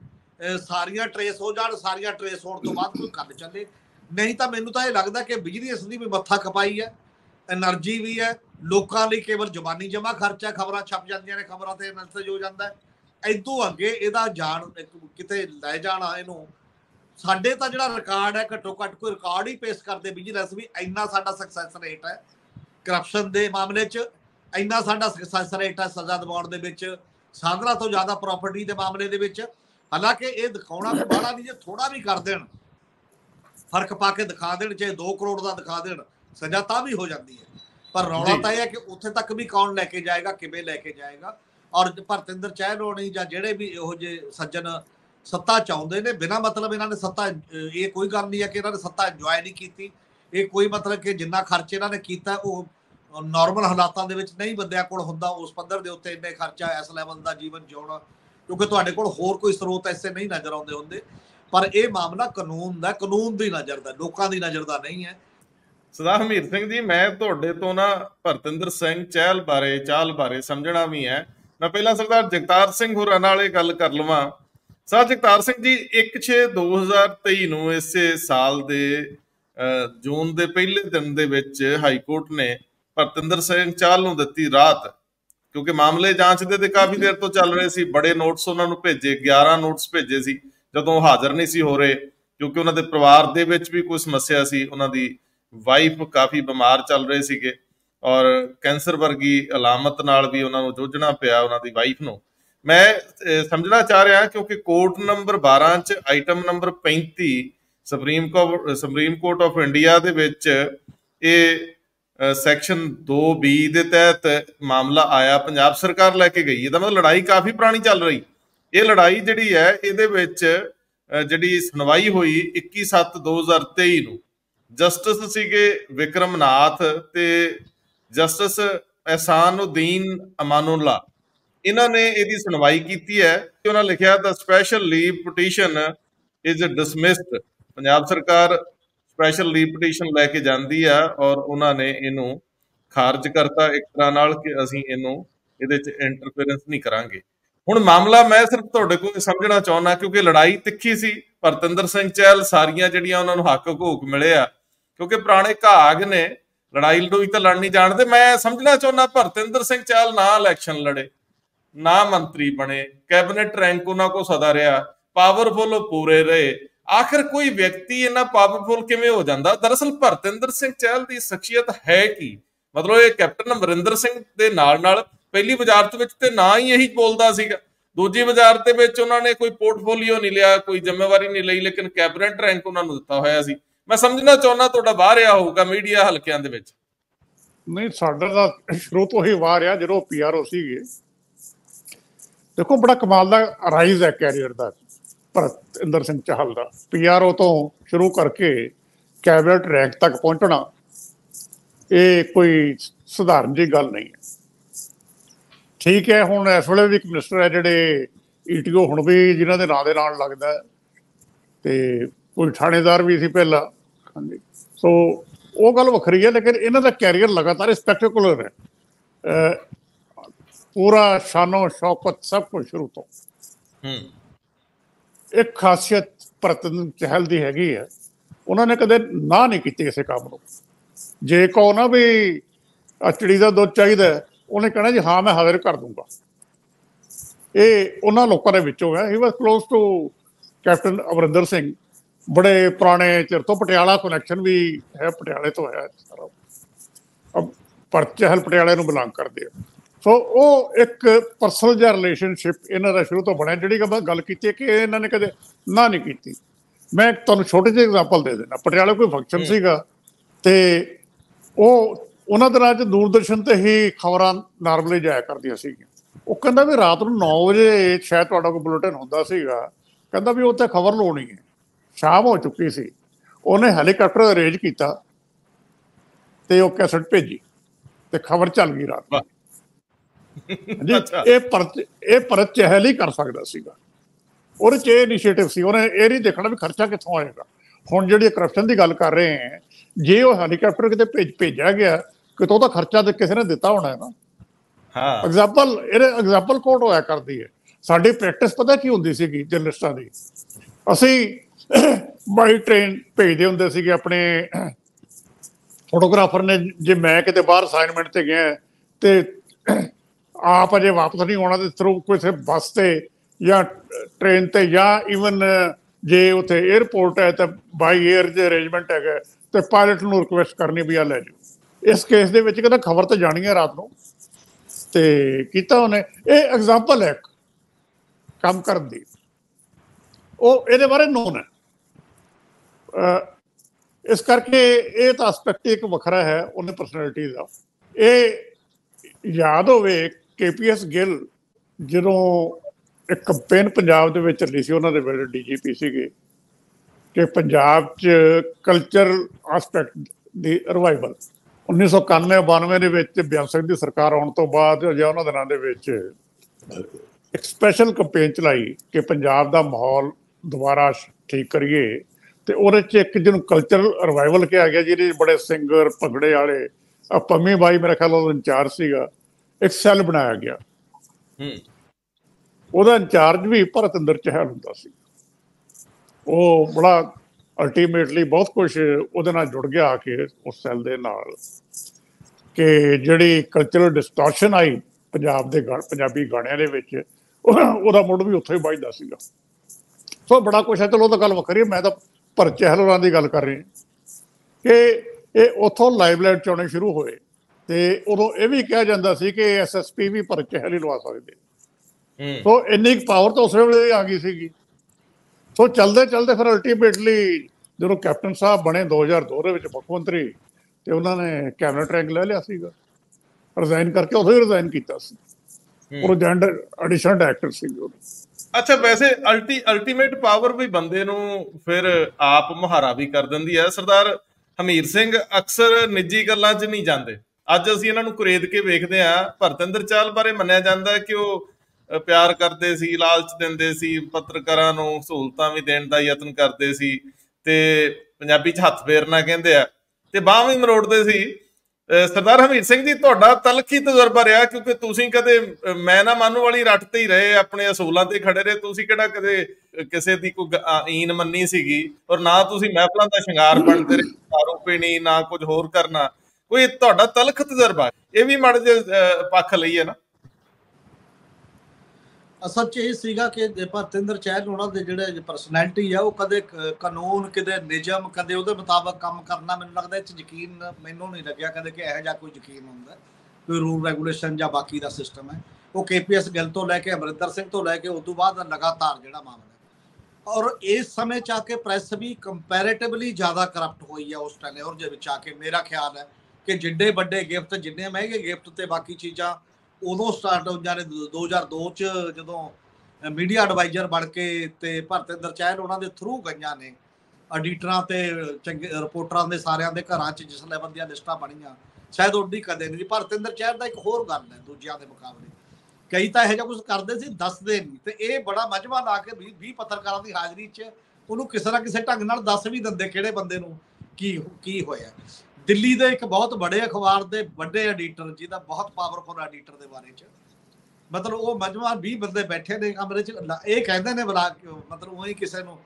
ਸਾਰੀਆਂ ਟਰੇਸ ਹੋ ਜਾਣ, ਸਾਰੀਆਂ ਟਰੇਸ ਹੋਣ ਤੋਂ ਬਾਅਦ ਕੋਈ ਕੰਮ ਚੱਲੇ। ਨਹੀਂ ਤਾਂ ਮੈਨੂੰ ਤਾਂ ਇਹ ਲੱਗਦਾ ਕਿ ਬਿਜਨਸ ਦੀ ਵੀ ਮੱਥਾ ਖਪਾਈ ਹੈ, એનર્ਜੀ ਵੀ ਹੈ, ਲੋਕਾਂ ਲਈ ਕੇਵਲ ਜ਼ੁਬਾਨੀ ਜਮਾ ਖਰਚਾ, ਖਬਰਾਂ ਛਪ ਜਾਂਦੀਆਂ ਨੇ, ਖਬਰਾਂ ਤੇ ਅਨੰਤ ਹੋ ਜਾਂਦਾ ਹੈ। ਐਦੋਂ ਅੱਗੇ ਇਹਦਾ ਜਾਣ ਕਿਤੇ ਲੈ ਜਾਣਾ ਇਹਨੂੰ ਸਾਡੇ ਤਾਂ ਜਿਹੜਾ ਰਿਕਾਰਡ ਹੈ ਘੱਟੋ ਘੱਟ ਕੋਈ ਰਿਕਾਰਡ ਹੀ ਪੇਸ਼ ਕਰਦੇ ਬਿਜਨਸ ਵੀ ਇੰਨਾ ਸਾਡਾ ਸਕਸੈਸ ਰੇਟ ਹੈ। ਕਰਪਸ਼ਨ ਦੇ ਮਾਮਲੇ 'ਚ ਇੰਨਾ ਸਾਡਾ ਸਕਸੈਸ ਰੇਟ ਹੈ ਸਜ਼ਾ ਦਿਵਾਉਣ ਦੇ ਵਿੱਚ ਸਾਂਦਰਾ ਤੋਂ ਜ਼ਿਆਦਾ ਪ੍ਰਾਪਰਟੀ ਦੇ ਮਾਮਲੇ ਦੇ ਵਿੱਚ। ਹਾਲਾਂਕਿ ਇਹ ਦਿਖਾਉਣਾ ਵੀ ਬਾਹਲਾ ਨਹੀਂ ਜੇ ਥੋੜਾ ਵੀ ਕਰ ਦੇਣ ਫ਼ਰਕ ਪਾ ਕੇ ਦਿਖਾ ਦੇਣ ਚਾਹੇ 2 ਕਰੋੜ ਦਾ ਦਿਖਾ ਦੇਣ ਸਜ਼ਾ ਤਾਂ ਵੀ ਹੋ ਜਾਂਦੀ ਹੈ। ਪਰ ਰੌਲਾ ਤਾਂ ਇਹ ਹੈ ਕਿ ਉੱਥੇ ਤੱਕ ਵੀ ਕੌਣ ਲੈ ਕੇ ਜਾਏਗਾ ਕਿਵੇਂ ਲੈ ਕੇ ਜਾਏਗਾ। ਔਰ ਭਰਤਿੰਦਰ ਚਹਿਲੋ ਨਹੀਂ ਜਾਂ ਜਿਹੜੇ ਵੀ ਇਹੋ ਜਿਹੇ ਸੱਜਣ ਸੱਤਾ ਚਾਹੁੰਦੇ ਨੇ, ਬਿਨਾ ਮਤਲਬ ਇਹਨਾਂ ਨੇ ਸੱਤਾ, ਇਹ ਕੋਈ ਗੱਲ ਨਹੀਂ ਹੈ ਕਿ ਇਹਨਾਂ ਨੇ ਸੱਤਾ ਇੰਜੋਏ ਨਹੀਂ ਕੀਤੀ। ਇਹ ਕੋਈ ਮਤਲਬ ਕਿ ਜਿੰਨਾ ਖਰਚ ਇਹਨਾਂ ਨੇ ਕੀਤਾ, ਉਹ ਨਾਰਮਲ ਹਾਲਾਤਾਂ ਦੇ ਵਿੱਚ ਨਹੀਂ ਬੰਦਿਆਂ ਕੋਲ ਹੁੰਦਾ, ਉਸ ਪੱਧਰ ਦੇ ਉੱਤੇ ਇੰਨੇ ਖਰਚਾ, ਇਸ ਲੈਵਲ ਦਾ ਜੀਵਨ ਜਿਉਣਾ, ਕਿਉਂਕਿ ਤੁਹਾਡੇ ਕੋਲ ਹੋਰ ਕੋਈ ਸਰੋਤ ਐਸੇ ਨਹੀਂ ਨਜ਼ਰ ਆਉਂਦੇ ਹੁੰਦੇ। ਪਰ ਇਹ ਮਾਮਲਾ ਕਾਨੂੰਨ ਦਾ, ਕਾਨੂੰਨ ਦੀ ਨਜ਼ਰ ਦਾ, ਲੋਕਾਂ ਦੀ ਨਜ਼ਰ ਦਾ ਨਹੀਂ ਹੈ। ਸਰਦਾਰ ਹਮੀਰ ਸਿੰਘ ਜੀ, ਮੈਂ ਤੁਹਾਡੇ ਤੋਂ ਨਾ ਭਰਤਿੰਦਰ ਸਿੰਘ ਚਹਿਲ ਬਾਰੇ, ਚਾਲ ਬਾਰੇ ਸਮਝਣਾ ਵੀ ਹੈ। ਮੈਂ ਪਹਿਲਾਂ ਸਰਦਾਰ ਜਗਤਾਰ ਸਿੰਘ ਹੋਰਾਂ ਨਾਲ ਇਹ ਗੱਲ ਕਰ ਲਵਾਂ। ਸਰ ਜਗਤਾਰ ਸਿੰਘ ਜੀ 1/6/2023 ਨੂੰ ਇਸੇ ਸਾਲ ਦੇ ਜੂਨ ਦੇ ਪਹਿਲੇ ਦਿਨ ਦੇ ਵਿੱਚ ਹਾਈ ਕੋਰਟ ਨੇ ਭਰਤਿੰਦਰ ਸਿੰਘ ਚਾਲ ਨੂੰ ਦਿੱਤੀ ਰਾਤ। ਕਿਉਂਕਿ ਮਾਮਲੇ ਜਾਂਚ ਦੇ ਤੇ ਕਾਫੀ ਦੇਰ ਤੋਂ ਚੱਲ ਰਹੇ ਸੀ। ਬੜੇ ਨੋਟਸ ਉਹਨਾਂ ਨੂੰ ਭੇਜੇ 11 ਨੋਟਸ ਭੇਜੇ ਸੀ, ਜਦੋਂ ਹਾਜ਼ਰ ਨਹੀਂ ਸੀ ਹੋ ਰਹੇ। ਕਿਉਂਕਿ ਉਹਨਾਂ ਦੇ ਪਰਿਵਾਰ ਦੇ ਵਿੱਚ ਵੀ ਕੋਈ ਸਮੱਸਿਆ ਸੀ, ਉਹਨਾਂ ਦੀ ਵਾਈਫ ਕਾਫੀ ਬਿਮਾਰ ਚੱਲ ਰਹੇ ਸੀਗੇ। ਔਰ ਕੈਂਸਰ ਵਰਗੀ ਅਲਾਮਤ ਨਾਲ ਵੀ ਉਹਨਾਂ ਨੂੰ ਜੂਝਣਾ ਪਿਆ ਉਹਨਾਂ ਦੀ ਵਾਈਫ ਨੂੰ। ਮੈਂ ਸਮਝਣਾ ਚਾਹ ਰਿਹਾ ਕਿਉਂਕਿ ਕੋਰਟ ਨੰਬਰ 12 ਚ item number 35 supreme court supreme court of India ਦੇ ਵਿੱਚ ਇਹ ਸੈਕਸ਼ਨ 2B ਦੇ ਤਹਿਤ ਮਾਮਲਾ ਆਇਆ, ਪੰਜਾਬ ਸਰਕਾਰ ਲੈ ਕੇ ਗਈ। ਇਹਦਾ ਮਤਲਬ ਲੜਾਈ ਕਾਫੀ ਪੁਰਾਣੀ ਚੱਲ ਰਹੀ। ਇਹ ਲੜਾਈ ਜਿਹੜੀ ਹੈ, ਇਹਦੇ ਵਿੱਚ ਜਿਹੜੀ ਸੁਣਵਾਈ ਹੋਈ 21/7/2023 ਨੂੰ। ਜਸਟਿਸ ਸੀਗੇ ਵਿਕਰਮਨਾਥ ਤੇ ਜਸਟਿਸ ਅਹਿਸਾਨਉਦੀਨ ਅਮਾਨੁੱਲਾ, ਇਹਨਾਂ ਨੇ ਇਹਦੀ ਸੁਣਵਾਈ ਕੀਤੀ ਹੈ ਕਿ ਉਹਨਾਂ ਲਿਖਿਆ ਦਾ special leave petition is dismissed Punjab ਸਰਕਾਰ ਸਪੈਸ਼ਲ ਲੀਵ ਪਟੀਸ਼ਨ ਲੈ ਕੇ ਜਾਂਦੀ ਆ ਔਰ ਉਹਨਾਂ ਨੇ ਇਹਨੂੰ ਖਾਰਜ ਕਰਤਾ ਇੱਕ ਤਰ੍ਹਾਂ ਨਾਲ ਕਿ ਅਸੀਂ ਇਹਨੂੰ ਇਹਦੇ ਚ ਇੰਟਰਫੇਰੈਂਸ ਨਹੀਂ ਕਰਾਂਗੇ। ਹੁਣ ਮਾਮਲਾ ਮੈਂ ਸਿਰਫ ਤੁਹਾਡੇ ਕੋਲ ਸਮਝਣਾ ਚਾਹੁੰਦਾ ਕਿਉਂਕਿ ਲੜਾਈ ਤਿੱਖੀ ਸੀ, ਭਰਤਿੰਦਰ ਸਿੰਘ ਚਹਿਲ ਸਾਰੀਆਂ ਜਿਹੜੀਆਂ ਉਹਨਾਂ ਨੂੰ ਹੱਕ ਹਕੂਕ ਮਿਲੇ ਆ, ਕਿਉਂਕਿ ਪੁਰਾਣੇ ਘਾਗ ਨੇ ਲੜਾਈ ਲੜੂਈ ਤਾਂ ਲੜਨੀ ਜਾਣਦੇ। ਮੈਂ ਸਮਝਣਾ ਚਾਹੁੰਦਾ ਭਰਤਿੰਦਰ ਸਿੰਘ ਚਹਿਲ ਨਾ ਇਲੈਕਸ਼ਨ ਲੜੇ, ਨਾ ਮੰਤਰੀ ਬਣੇ, ਕੈਬਨਿਟ ਰੈਂਕ ਉਹਨਾਂ ਕੋ ਸਦਾ ਰਿਹਾ ਪਾਵਰਫੁਲ ਪੂਰੇ ਰਹੇ। ਆਖਰ ਕੋਈ ਵਿਅਕਤੀ ਇਹਨਾਂ ਪਾਵਰਫੁਲ ਕਿਵੇਂ ਹੋ ਜਾਂਦਾ? ਦਰਅਸਲ ਭਰਤਿੰਦਰ ਸਿੰਘ ਚਹਿਲ ਦੀ ਸ਼ਖਸੀਅਤ ਹੈ ਕੀ? ਮਤਲਬ ਇਹ ਕੈਪਟਨ ਅਮਰਿੰਦਰ ਸਿੰਘ ਦੇ ਨਾਲ ਨਾਲ ਪਹਿਲੀ ਵਜ਼ਾਰਤ ਵਿੱਚ ਤੇ ਨਾ ਹੀ ਇਹੀ ਬੋਲਦਾ ਸੀਗਾ। ਦੂਜੀ ਵਜ਼ਾਰਤ ਦੇ ਵਿੱਚ ਉਹਨਾਂ ਨੇ ਕੋਈ ਪੋਰਟਫੋਲੀਓ ਨਹੀਂ ਲਿਆ, ਕੋਈ ਜ਼ਿੰਮੇਵਾਰੀ ਨਹੀਂ ਲਈ, ਲੇਕਿਨ ਕੈਬਨਿਟ ਰੈਂਕ ਉਹਨਾਂ ਨੂੰ ਦਿੱਤਾ ਹੋਇਆ ਸੀ। ਮੈਂ ਸਮਝਣਾ ਚਾਹੁੰਦਾ ਤੁਹਾਡਾ ਬਾਹਰ ਆ ਹੋਊਗਾ ਮੀਡੀਆ ਹਲਕਿਆਂ ਦੇ ਵਿੱਚ। ਨਹੀਂ, ਸਾਡਾ ਤਾਂ ਸ਼ੁਰੂ ਤੋਂ ਹੀ ਵਾਰ ਆ ਜਦੋਂ ਪੀਆਰਓ ਸੀਗੇ। ਦੇਖੋ, ਬੜਾ ਕਮਾਲ ਦਾ ਰਾਈਜ਼ ਹੈ ਕੈਰੀਅਰ ਦਾ ਭਰਤਿੰਦਰ ਸਿੰਘ ਚਾਹਲ ਦਾ। ਪੀਆਰਓ ਤੋਂ ਸ਼ੁਰੂ ਕਰਕੇ ਕੈਬਨਿਟ ਰੈਂਕ ਤੱਕ ਪਹੁੰਚਣਾ, ਇਹ ਕੋਈ ਸਧਾਰਨ ਜੀ ਗੱਲ ਨਹੀਂ ਹੈ। ਠੀਕ ਹੈ, ਹੁਣ ਇਸ ਵੇਲੇ ਵੀ ਇੱਕ ਮਿਨਿਸਟਰ ਹੈ ਜਿਹੜੇ ਈਟੀਓ ਹੁਣ ਵੀ ਜਿਨ੍ਹਾਂ ਦੇ ਨਾਂ ਦੇ ਨਾਲ ਲੱਗਦਾ ਤੇ ਕੋਈ ਥਾਣੇਦਾਰ ਵੀ ਸੀ ਪਹਿਲਾਂ। ਹਾਂਜੀ। ਸੋ ਉਹ ਗੱਲ ਵੱਖਰੀ ਹੈ ਲੇਕਿਨ ਇਹਨਾਂ ਦਾ ਕੈਰੀਅਰ ਲਗਾਤਾਰ ਸਪੈਕਟੈਕੂਲਰ ਹੈ। ਪੂਰਾ ਸ਼ਾਨੋ ਸ਼ੌਕਤ ਸਭ ਕੁਝ ਸ਼ੁਰੂ ਤੋਂ। ਹੂੰ। ਇੱਕ ਖਾਸੀਅਤ ਪ੍ਰਤਨ ਚਹਿਲ ਦੀ ਹੈਗੀ ਹੈ। ਉਹਨਾਂ ਨੇ ਕਦੇ ਨਾ ਨਹੀਂ ਕੀਤੀ ਕਿਸੇ ਕੰਮ ਨੂੰ। ਜੇ ਕਹੋ ਨਾ ਵੀ ਅਚੜੀ ਦਾ ਦੁੱਧ ਚਾਹੀਦਾ ਉਹਨੇ ਕਹਿਣਾ ਜੀ ਹਾਂ ਮੈਂ ਹਾਜ਼ਰ ਕਰ ਦੂੰਗਾ। ਇਹ ਉਹਨਾਂ ਲੋਕਾਂ ਦੇ ਵਿੱਚੋਂ ਹੈ। He was close to captain Amarinder Singh. ਬੜੇ ਪੁਰਾਣੇ ਚਿਰ ਤੋਂ ਪਟਿਆਲਾ ਕਨੈਕਸ਼ਨ ਵੀ ਹੈ ਪਟਿਆਲੇ ਤੋਂ ਹੈ ਸਾਰਾ। ਅਬ ਪਰ ਚਹਿਲ ਪਟਿਆਲੇ ਨੂੰ ਬਿਲੋਂਗ ਕਰਦੇ ਆ। ਸੋ ਉਹ ਇੱਕ ਪਰਸਨਲ ਜਿਹਾ ਰਿਲੇਸ਼ਨਸ਼ਿਪ ਇਹਨਾਂ ਦਾ ਸ਼ੁਰੂ ਤੋਂ ਬਣਿਆ ਜਿਹੜੀ ਕਿ ਮੈਂ ਗੱਲ ਕੀਤੀ ਕਿ ਇਹਨਾਂ ਨੇ ਕਦੇ ਨਾ ਨਹੀਂ ਕੀਤੀ। ਮੈਂ ਤੁਹਾਨੂੰ ਛੋਟੇ ਜਿਹੇ ਐਗਜ਼ਾਮਪਲ ਦੇ ਦੇਣਾ ਪਟਿਆਲੇ ਕੋਈ ਫੰਕਸ਼ਨ ਸੀਗਾ ਤੇ ਉਹ ਉਹਨਾਂ ਦੇ ਰਾਜ ਦੂਰਦਰਸ਼ਨ ਤੇ ਹੀ ਖਬਰਾਂ ਨਾਰਮਲੀ ਜਾਇਆ ਕਰਦੀਆਂ ਸੀਗੀਆਂ। ਉਹ ਕਹਿੰਦਾ ਵੀ ਰਾਤ ਨੂੰ 9 ਵਜੇ ਸ਼ਾਇਦ ਤੁਹਾਡਾ ਕੋਈ ਬੁਲੇਟਿਨ ਹੁੰਦਾ ਸੀਗਾ। ਕਹਿੰਦਾ ਵੀ ਉੱਥੇ ਖਬਰ ਲਾਉਣੀ ਹੈ। ਸ਼ਾਮ ਹੋ ਚੁੱਕੀ ਸੀ। ਉਹਨੇ ਹੈਲੀਕਾਪਟਰ ਅਰੇਂਜ ਕੀਤਾ ਤੇ ਉਹ ਕੈਸਟ ਭੇਜੀ ਤੇ ਖਬਰ ਚੱਲ ਗਈ ਰਾਤ। ਜੀ। ਇਹ ਪਰਚ ਇਹ ਪਰਚ ਚਹਿਲ ਹੀ ਕਰ ਸਕਦਾ ਸੀਗਾ। ਉਹਦੇ ਚ ਇਹ ਇਨੀਸ਼ੀਏਟਿਵ ਸੀ। ਉਹਨੇ ਇਹ ਨਹੀਂ ਦੇਖਣਾ ਵੀ ਖਰਚਾ ਕਿੱਥੋਂ ਆਏਗਾ। ਹੁਣ ਜਿਹੜੀ ਕਰਪਸ਼ਨ ਦੀ ਗੱਲ ਕਰ ਰਹੇ ਹਾਂ ਜੇ ਉਹ ਹੈਲੀਕਾਪਟਰ ਕਿਤੇ ਭੇਜ ਭੇਜਿਆ ਗਿਆ ਕਿਤੋਂ ਉਹਦਾ ਖਰਚਾ ਤੇ ਕਿਸੇ ਨੇ ਦਿੱਤਾ ਹੋਣਾ ਹੈ ਨਾ। ਹਾਂ। ਐਗਜ਼ਾਮਪਲ ਇਹਦੇ ਐਗਜ਼ਾਮਪਲ ਕੋਟ ਹੋਇਆ ਕਰਦੀ ਹੈ। ਸਾਡੀ ਪ੍ਰੈਕਟਿਸ ਪਤਾ ਕੀ ਹੁੰਦੀ ਸੀਗੀ ਜਰਨਲਿਸਟਾਂ ਦੀ? ਅਸੀਂ ਬਾਈ ਟ੍ਰੇਨ ਭੇਜਦੇ ਹੁੰਦੇ ਸੀਗੇ ਆਪਣੇ ਫੋਟੋਗ੍ਰਾਫਰ ਨੇ, ਜੇ ਮੈਂ ਕਿਤੇ ਬਾਹਰ ਅਸਾਈਨਮੈਂਟ ਤੇ ਗਿਆ ਤੇ ਆਪ ਅਜੇ ਵਾਪਸ ਨਹੀਂ ਆਉਣਾ ਤੇ ਥਰੂ ਕਿਸੇ ਬੱਸ ਤੇ ਜਾਂ ਟ੍ਰੇਨ ਤੇ ਜਾਂ ਇਵਨ ਜੇ ਉਥੇ 에어ਪੋਰਟ ਹੈ ਤਾਂ ਬਾਈ 에ਅਰ ਜੇ ਅਰੇਂਜਮੈਂਟ ਹੈਗਾ ਤੇ ਪਾਇਲਟ ਨੂੰ ਰਿਕੁਐਸਟ ਕਰਨੀ ਵੀ ਆ ਲੈ ਜਾਓ। ਇਸ ਕੇਸ ਦੇ ਵਿੱਚ ਕਹਿੰਦਾ ਖਬਰ ਤਾਂ ਜਾਣੀ ਹੈ ਰਾਤ ਨੂੰ ਤੇ ਕੀਤਾ ਉਹਨੇ। ਇਹ ਐਗਜ਼ਾਮਪਲ ਹੈ ਕੰਮ ਕਰਨ ਦੀ। ਉਹ ਇਹਦੇ ਬਾਰੇ ਨੋਨ ਹੈ। ਇਸ ਕਰਕੇ ਇਹ ਤਾਂ ਐਸਪੈਕਟ ਇੱਕ ਵੱਖਰਾ ਹੈ, ਉਹਨੇ ਪਰਸਨੈਲਿਟੀ ਦਾ। ਇਹ ਯਾਦ ਹੋਵੇ, ਕੇਪੀਐਸ ਗਿੱਲ ਜਦੋਂ ਇੱਕ ਕੰਪੇਨ ਪੰਜਾਬ ਦੇ ਵਿੱਚ ਚੱਲੀ ਸੀ, ਉਹਨਾਂ ਦੇ ਵੇਲੇ ਡੀਜੀਪੀ ਸੀਗੇ ਕਿ ਪੰਜਾਬ 'ਚ ਕਲਚਰ ਐਸਪੈਕਟ ਦੀ ਰਿਵਾਈਵਲ 1991 92 ਦੇ ਵਿੱਚ ਬਿਆਨ ਸਿੰਘ ਦੀ ਸਰਕਾਰ ਆਉਣ ਤੋਂ ਬਾਅਦ ਜਾਂ ਉਹਨਾਂ ਦਿਨਾਂ ਦੇ ਵਿੱਚ ਇੱਕ ਸਪੈਸ਼ਲ ਕੰਪੇਨ ਚਲਾਈ ਕਿ ਪੰਜਾਬ ਦਾ ਮਾਹੌਲ ਦੁਬਾਰਾ ਠੀਕ ਕਰੀਏ। ਤੇ ਉਹਦੇ ਚ ਇੱਕ ਜਿਹਨੂੰ ਕਲਚਰਲ ਰਿਵਾਈਵਲ ਕਿਹਾ ਗਿਆ ਜਿਹਦੇ ਬੜੇ ਸਿੰਗਰ ਭੰਗੜੇ ਵਾਲੇ ਆ ਪੰਮੀ ਬਾਈ ਮੇਰਾ ਖਿਆਲ ਉਹਦਾ ਇੰਚਾਰਜ ਸੀਗਾ ਇੱਕ ਸੈੱਲ ਬਣਾਇਆ ਗਿਆ। ਹੂੰ। ਉਹਦਾ ਇੰਚਾਰਜ ਵੀ ਭਰਤਿੰਦਰ ਚਹਿਲ ਹੁੰਦਾ ਸੀ। ਉਹ ਬੜਾ ਅਲਟੀਮੇਟਲੀ ਬਹੁਤ ਕੁਝ ਉਹਦੇ ਨਾਲ ਜੁੜ ਗਿਆ ਆ ਕੇ ਉਸ ਸੈੱਲ ਦੇ ਨਾਲ। ਕਿ ਜਿਹੜੀ ਕਲਚਰਲ ਡਿਸਟੋਰਸ਼ਨ ਆਈ ਪੰਜਾਬ ਦੇ ਪੰਜਾਬੀ ਗਾਣਿਆਂ ਦੇ ਵਿੱਚ ਉਹ- ਉਹਦਾ ਮੁੱਢ ਵੀ ਉੱਥੇ ਹੀ ਵੱਜਦਾ ਸੀਗਾ। ਸੋ ਬੜਾ ਕੁਝ ਹੈ ਚਲੋ ਉਹ ਤਾਂ ਗੱਲ ਵੱਖਰੀ ਹੈ ਮੈਂ ਤਾਂ ਪਰ ਚਹਿਲ ਹੋਰਾਂ ਦੀ ਗੱਲ ਕਰ ਰਿਹਾ ਕਿ ਇਹ ਉਥੋਂ ਲਾਈਵਲਾਈਟ ਚਾਉਣੇ ਸ਼ੁਰੂ ਹੋਏ ਤੇ ਉਦੋਂ ਇਹ ਵੀ ਕਿਹਾ ਜਾਂਦਾ ਸੀ ਕਿ ਐਸਐਸਪੀ ਵੀ ਪਰ ਚਹਿਲ ਹੀ ਲਵਾ ਸਕਦੇ। ਹੂੰ। ਸੋ ਇੰਨੀ ਪਾਵਰ ਤਾਂ ਉਸ ਵੇਲੇ ਆ ਗਈ ਸੀਗੀ। ਸੋ ਚਲਦੇ ਚਲਦੇ ਫਿਰ ਅਲਟੀਮੇਟਲੀ ਜਦੋਂ ਕੈਪਟਨ ਸਾਹਿਬ ਬਣੇ 2002 ਦੇ ਵਿੱਚ ਮੁੱਖ ਮੰਤਰੀ ਤੇ ਉਹਨਾਂ ਨੇ ਕੈਬਨਿਟ ਰੈਂਕ ਲੈ ਲਿਆ ਸੀਗਾ। ਰਿਜ਼ਾਈਨ ਕਰਕੇ ਉਦੋਂ ਹੀ ਰਿਜ਼ਾਈਨ ਕੀਤਾ ਸੀ। ਉਹ ਜੈਂਡ ਐਡੀਸ਼ਨ ਡਾਇਰੈਕਟਰ ਸੀ ਉਹ ਅੱਛਾ, ਵੈਸੇ ਅਲਟੀ ਅਲਟੀਮੇਟ ਪਾਵਰ ਵੀ ਬੰਦੇ ਨੂੰ ਫਿਰ ਆਪ ਮੁਹਾਰਾ ਵੀ ਕਰ ਦਿੰਦੀ ਹੈ। ਸਰਦਾਰ ਹਮੀਰ ਸਿੰਘ ਅਕਸਰ ਨਿੱਜੀ ਗੱਲਾਂ 'ਚ ਨਹੀਂ ਜਾਂਦੇ। ਅੱਜ ਅਸੀਂ ਇਹਨਾਂ ਨੂੰ ਕੁਰੇਦ ਕੇ ਵੇਖਦੇ ਆ ਭਰਤਿੰਦਰ ਚਾਲ ਬਾਰੇ ਮੰਨਿਆ ਜਾਂਦਾ ਕਿ ਉਹ ਪਿਆਰ ਕਰਦੇ ਸੀ, ਲਾਲਚ ਦਿੰਦੇ ਸੀ, ਪੱਤਰਕਾਰਾਂ ਨੂੰ ਸਹੂਲਤਾਂ ਵੀ ਦੇਣ ਦਾ ਯਤਨ ਕਰਦੇ ਸੀ ਤੇ ਪੰਜਾਬੀ 'ਚ ਹੱਥ ਫੇਰਨਾ ਕਹਿੰਦੇ ਆ। ਤੇ ਬਾਹ ਵੀ ਮਰੋੜਦੇ ਸੀ। ਸਰਦਾਰ ਹਮੀਰ ਸਿੰਘ ਜੀ, ਤੁਹਾਡਾ ਤਲਖੀ ਤਜਰਬਾ ਰਿਹਾ ਕਿਉਂਕਿ ਤੁਸੀਂ ਕਦੇ ਮੈਂ ਨਾ ਮਾਨੂ ਵਾਲੀ ਰੱਟ ਤੇ ਹੀ ਰਹੇ, ਆਪਣੇ ਅਸੂਲਾਂ ਤੇ ਖੜੇ ਰਹੇ। ਤੁਸੀਂ ਕਿਹੜਾ ਕਦੇ ਕਿਸੇ ਦੀ ਕੋਈ ਈਨ ਮੰਨੀ ਸੀਗੀ ਔਰ ਨਾ ਤੁਸੀਂ ਮਹਿਫਲਾਂ ਦਾ ਸ਼ਿੰਗਾਰ ਬਣਦੇ ਰਹੇ ਦਾਰੂ ਪੀਣੀ ਨਾ ਕੁਝ ਹੋਰ ਕਰਨਾ। ਕੋਈ ਤੁਹਾਡਾ ਤਲਖ ਤਜਰਬਾ, ਇਹ ਵੀ ਮੜ ਜੇ ਪੱਖ ਲਈਏ ਨਾ। ਅਸਲ 'ਚ ਇਹ ਸੀਗਾ ਕਿ ਜੇ ਭਰਤਿੰਦਰ ਚਹਿਲ ਉਹਨਾਂ ਦੇ ਜਿਹੜੇ ਪਰਸਨੈਲਿਟੀ ਆ, ਉਹ ਕਦੇ ਕ- ਕਾਨੂੰਨ ਕਿਤੇ ਨਿਯਮ, ਕਦੇ ਉਹਦੇ ਮੁਤਾਬਕ ਕੰਮ ਕਰਨਾ, ਮੈਨੂੰ ਲੱਗਦਾ ਇਹ 'ਚ ਯਕੀਨ ਮੈਨੂੰ ਨਹੀਂ ਲੱਗਿਆ ਕਦੇ ਕਿ ਇਹੋ ਜਿਹਾ ਕੋਈ ਯਕੀਨ ਹੁੰਦਾ। ਕੋਈ ਰੂਲ ਰੈਗੂਲੇਸ਼ਨ ਜਾਂ ਬਾਕੀ ਦਾ ਸਿਸਟਮ ਹੈ। ਉਹ ਕੇਪੀਐਸ ਗਿੱਲ ਤੋਂ ਲੈ ਕੇ ਅਮਰਿੰਦਰ ਸਿੰਘ ਤੋਂ ਲੈ ਕੇ ਉਸ ਤੋਂ ਬਾਅਦ ਲਗਾਤਾਰ ਜਿਹੜਾ ਮਾਮਲਾ ਔਰ ਇਸ ਸਮੇਂ ਚ ਆ ਕੇ ਪ੍ਰੈਸ ਵੀ ਕੰਪੈਰੀਟਿਵਲੀ ਜ਼ਿਆਦਾ ਕਰਪਟ ਹੋਈ ਹੈ ਉਸ ਟੈਨਿਓਰ ਜੇ ਵਿੱਚ ਆ ਕੇ ਮੇਰਾ ਖਿਆਲ ਹੈ ਕਿ ਜਿੱਡੇ ਵੱਡੇ ਗਿਫਟ ਜਿੰਨੇ ਮਹਿੰਗੇ ਗਿਫਟ ਤੇ ਬਾਕੀ ਚੀਜ਼ਾਂ ਉਦੋਂ ਸਟਾਰਟ ਹੋਈਆਂ ਨੇ 2002 ਚ ਜਦੋਂ ਮੀਡੀਆ ਐਡਵਾਈਜ਼ਰ ਬਣ ਕੇ ਤੇ ਭਰਤਿੰਦਰ ਚਹਿਲ ਉਹਨਾਂ ਦੇ ਥਰੂ ਗਈਆਂ ਨੇ ਐਡੀਟਰਾਂ ਤੇ ਚੰਗੇ ਰਿਪੋਰਟਰਾਂ ਦੇ ਸਾਰਿਆਂ ਦੇ ਘਰਾਂ 'ਚ ਜਿਸ ਲੈਵਲ ਦੀਆਂ ਲਿਸਟਾਂ ਬਣੀਆਂ, ਸ਼ਾਇਦ ਉੱਡੀ ਕਦੇ ਨਹੀਂ। ਭਰਤਿੰਦਰ ਚਹਿਲ ਦਾ ਇੱਕ ਹੋਰ ਗੱਲ ਹੈ ਦੂਜਿਆਂ ਦੇ ਮੁਕਾਬਲੇ। ਕਈ ਤਾਂ ਇਹੋ ਜਿਹਾ ਕੁਝ ਕਰਦੇ ਸੀ, ਦੱਸਦੇ ਨਹੀਂ। ਤੇ ਇਹ ਬੜਾ ਮਜਮਾ ਲਾ ਕੇ 20 ਪੱਤਰਕਾਰਾਂ ਦੀ ਹਾਜ਼ਰੀ 'ਚ ਉਹਨੂੰ ਕਿਸੇ ਨਾ ਕਿਸੇ ਢੰਗ ਨਾਲ ਦੱਸ ਵੀ ਦਿੰਦੇ ਕਿਹੜੇ ਬੰਦੇ ਨੂੰ ਕੀ ਕੀ ਹੋਇਆ। ਦਿੱਲੀ ਦੇ ਇੱਕ ਬਹੁਤ ਵੱਡੇ ਅਖਬਾਰ ਦੇ ਵੱਡੇ ਐਡੀਟਰ ਜਿਹਦਾ ਬਹੁਤ ਪਾਵਰਫੁਲ ਐਡੀਟਰ ਦੇ ਬਾਰੇ 'ਚ। ਮਤਲਬ ਉਹ ਮਜਮਾ 20 ਬੰਦੇ ਬੈਠੇ ਨੇ ਕਮਰੇ 'ਚ ਇਹ ਕਹਿੰਦੇ ਨੇ ਬੁਲਾ ਕੇ ਮਤਲਬ ਉਹੀ ਕਿਸੇ ਨੂੰ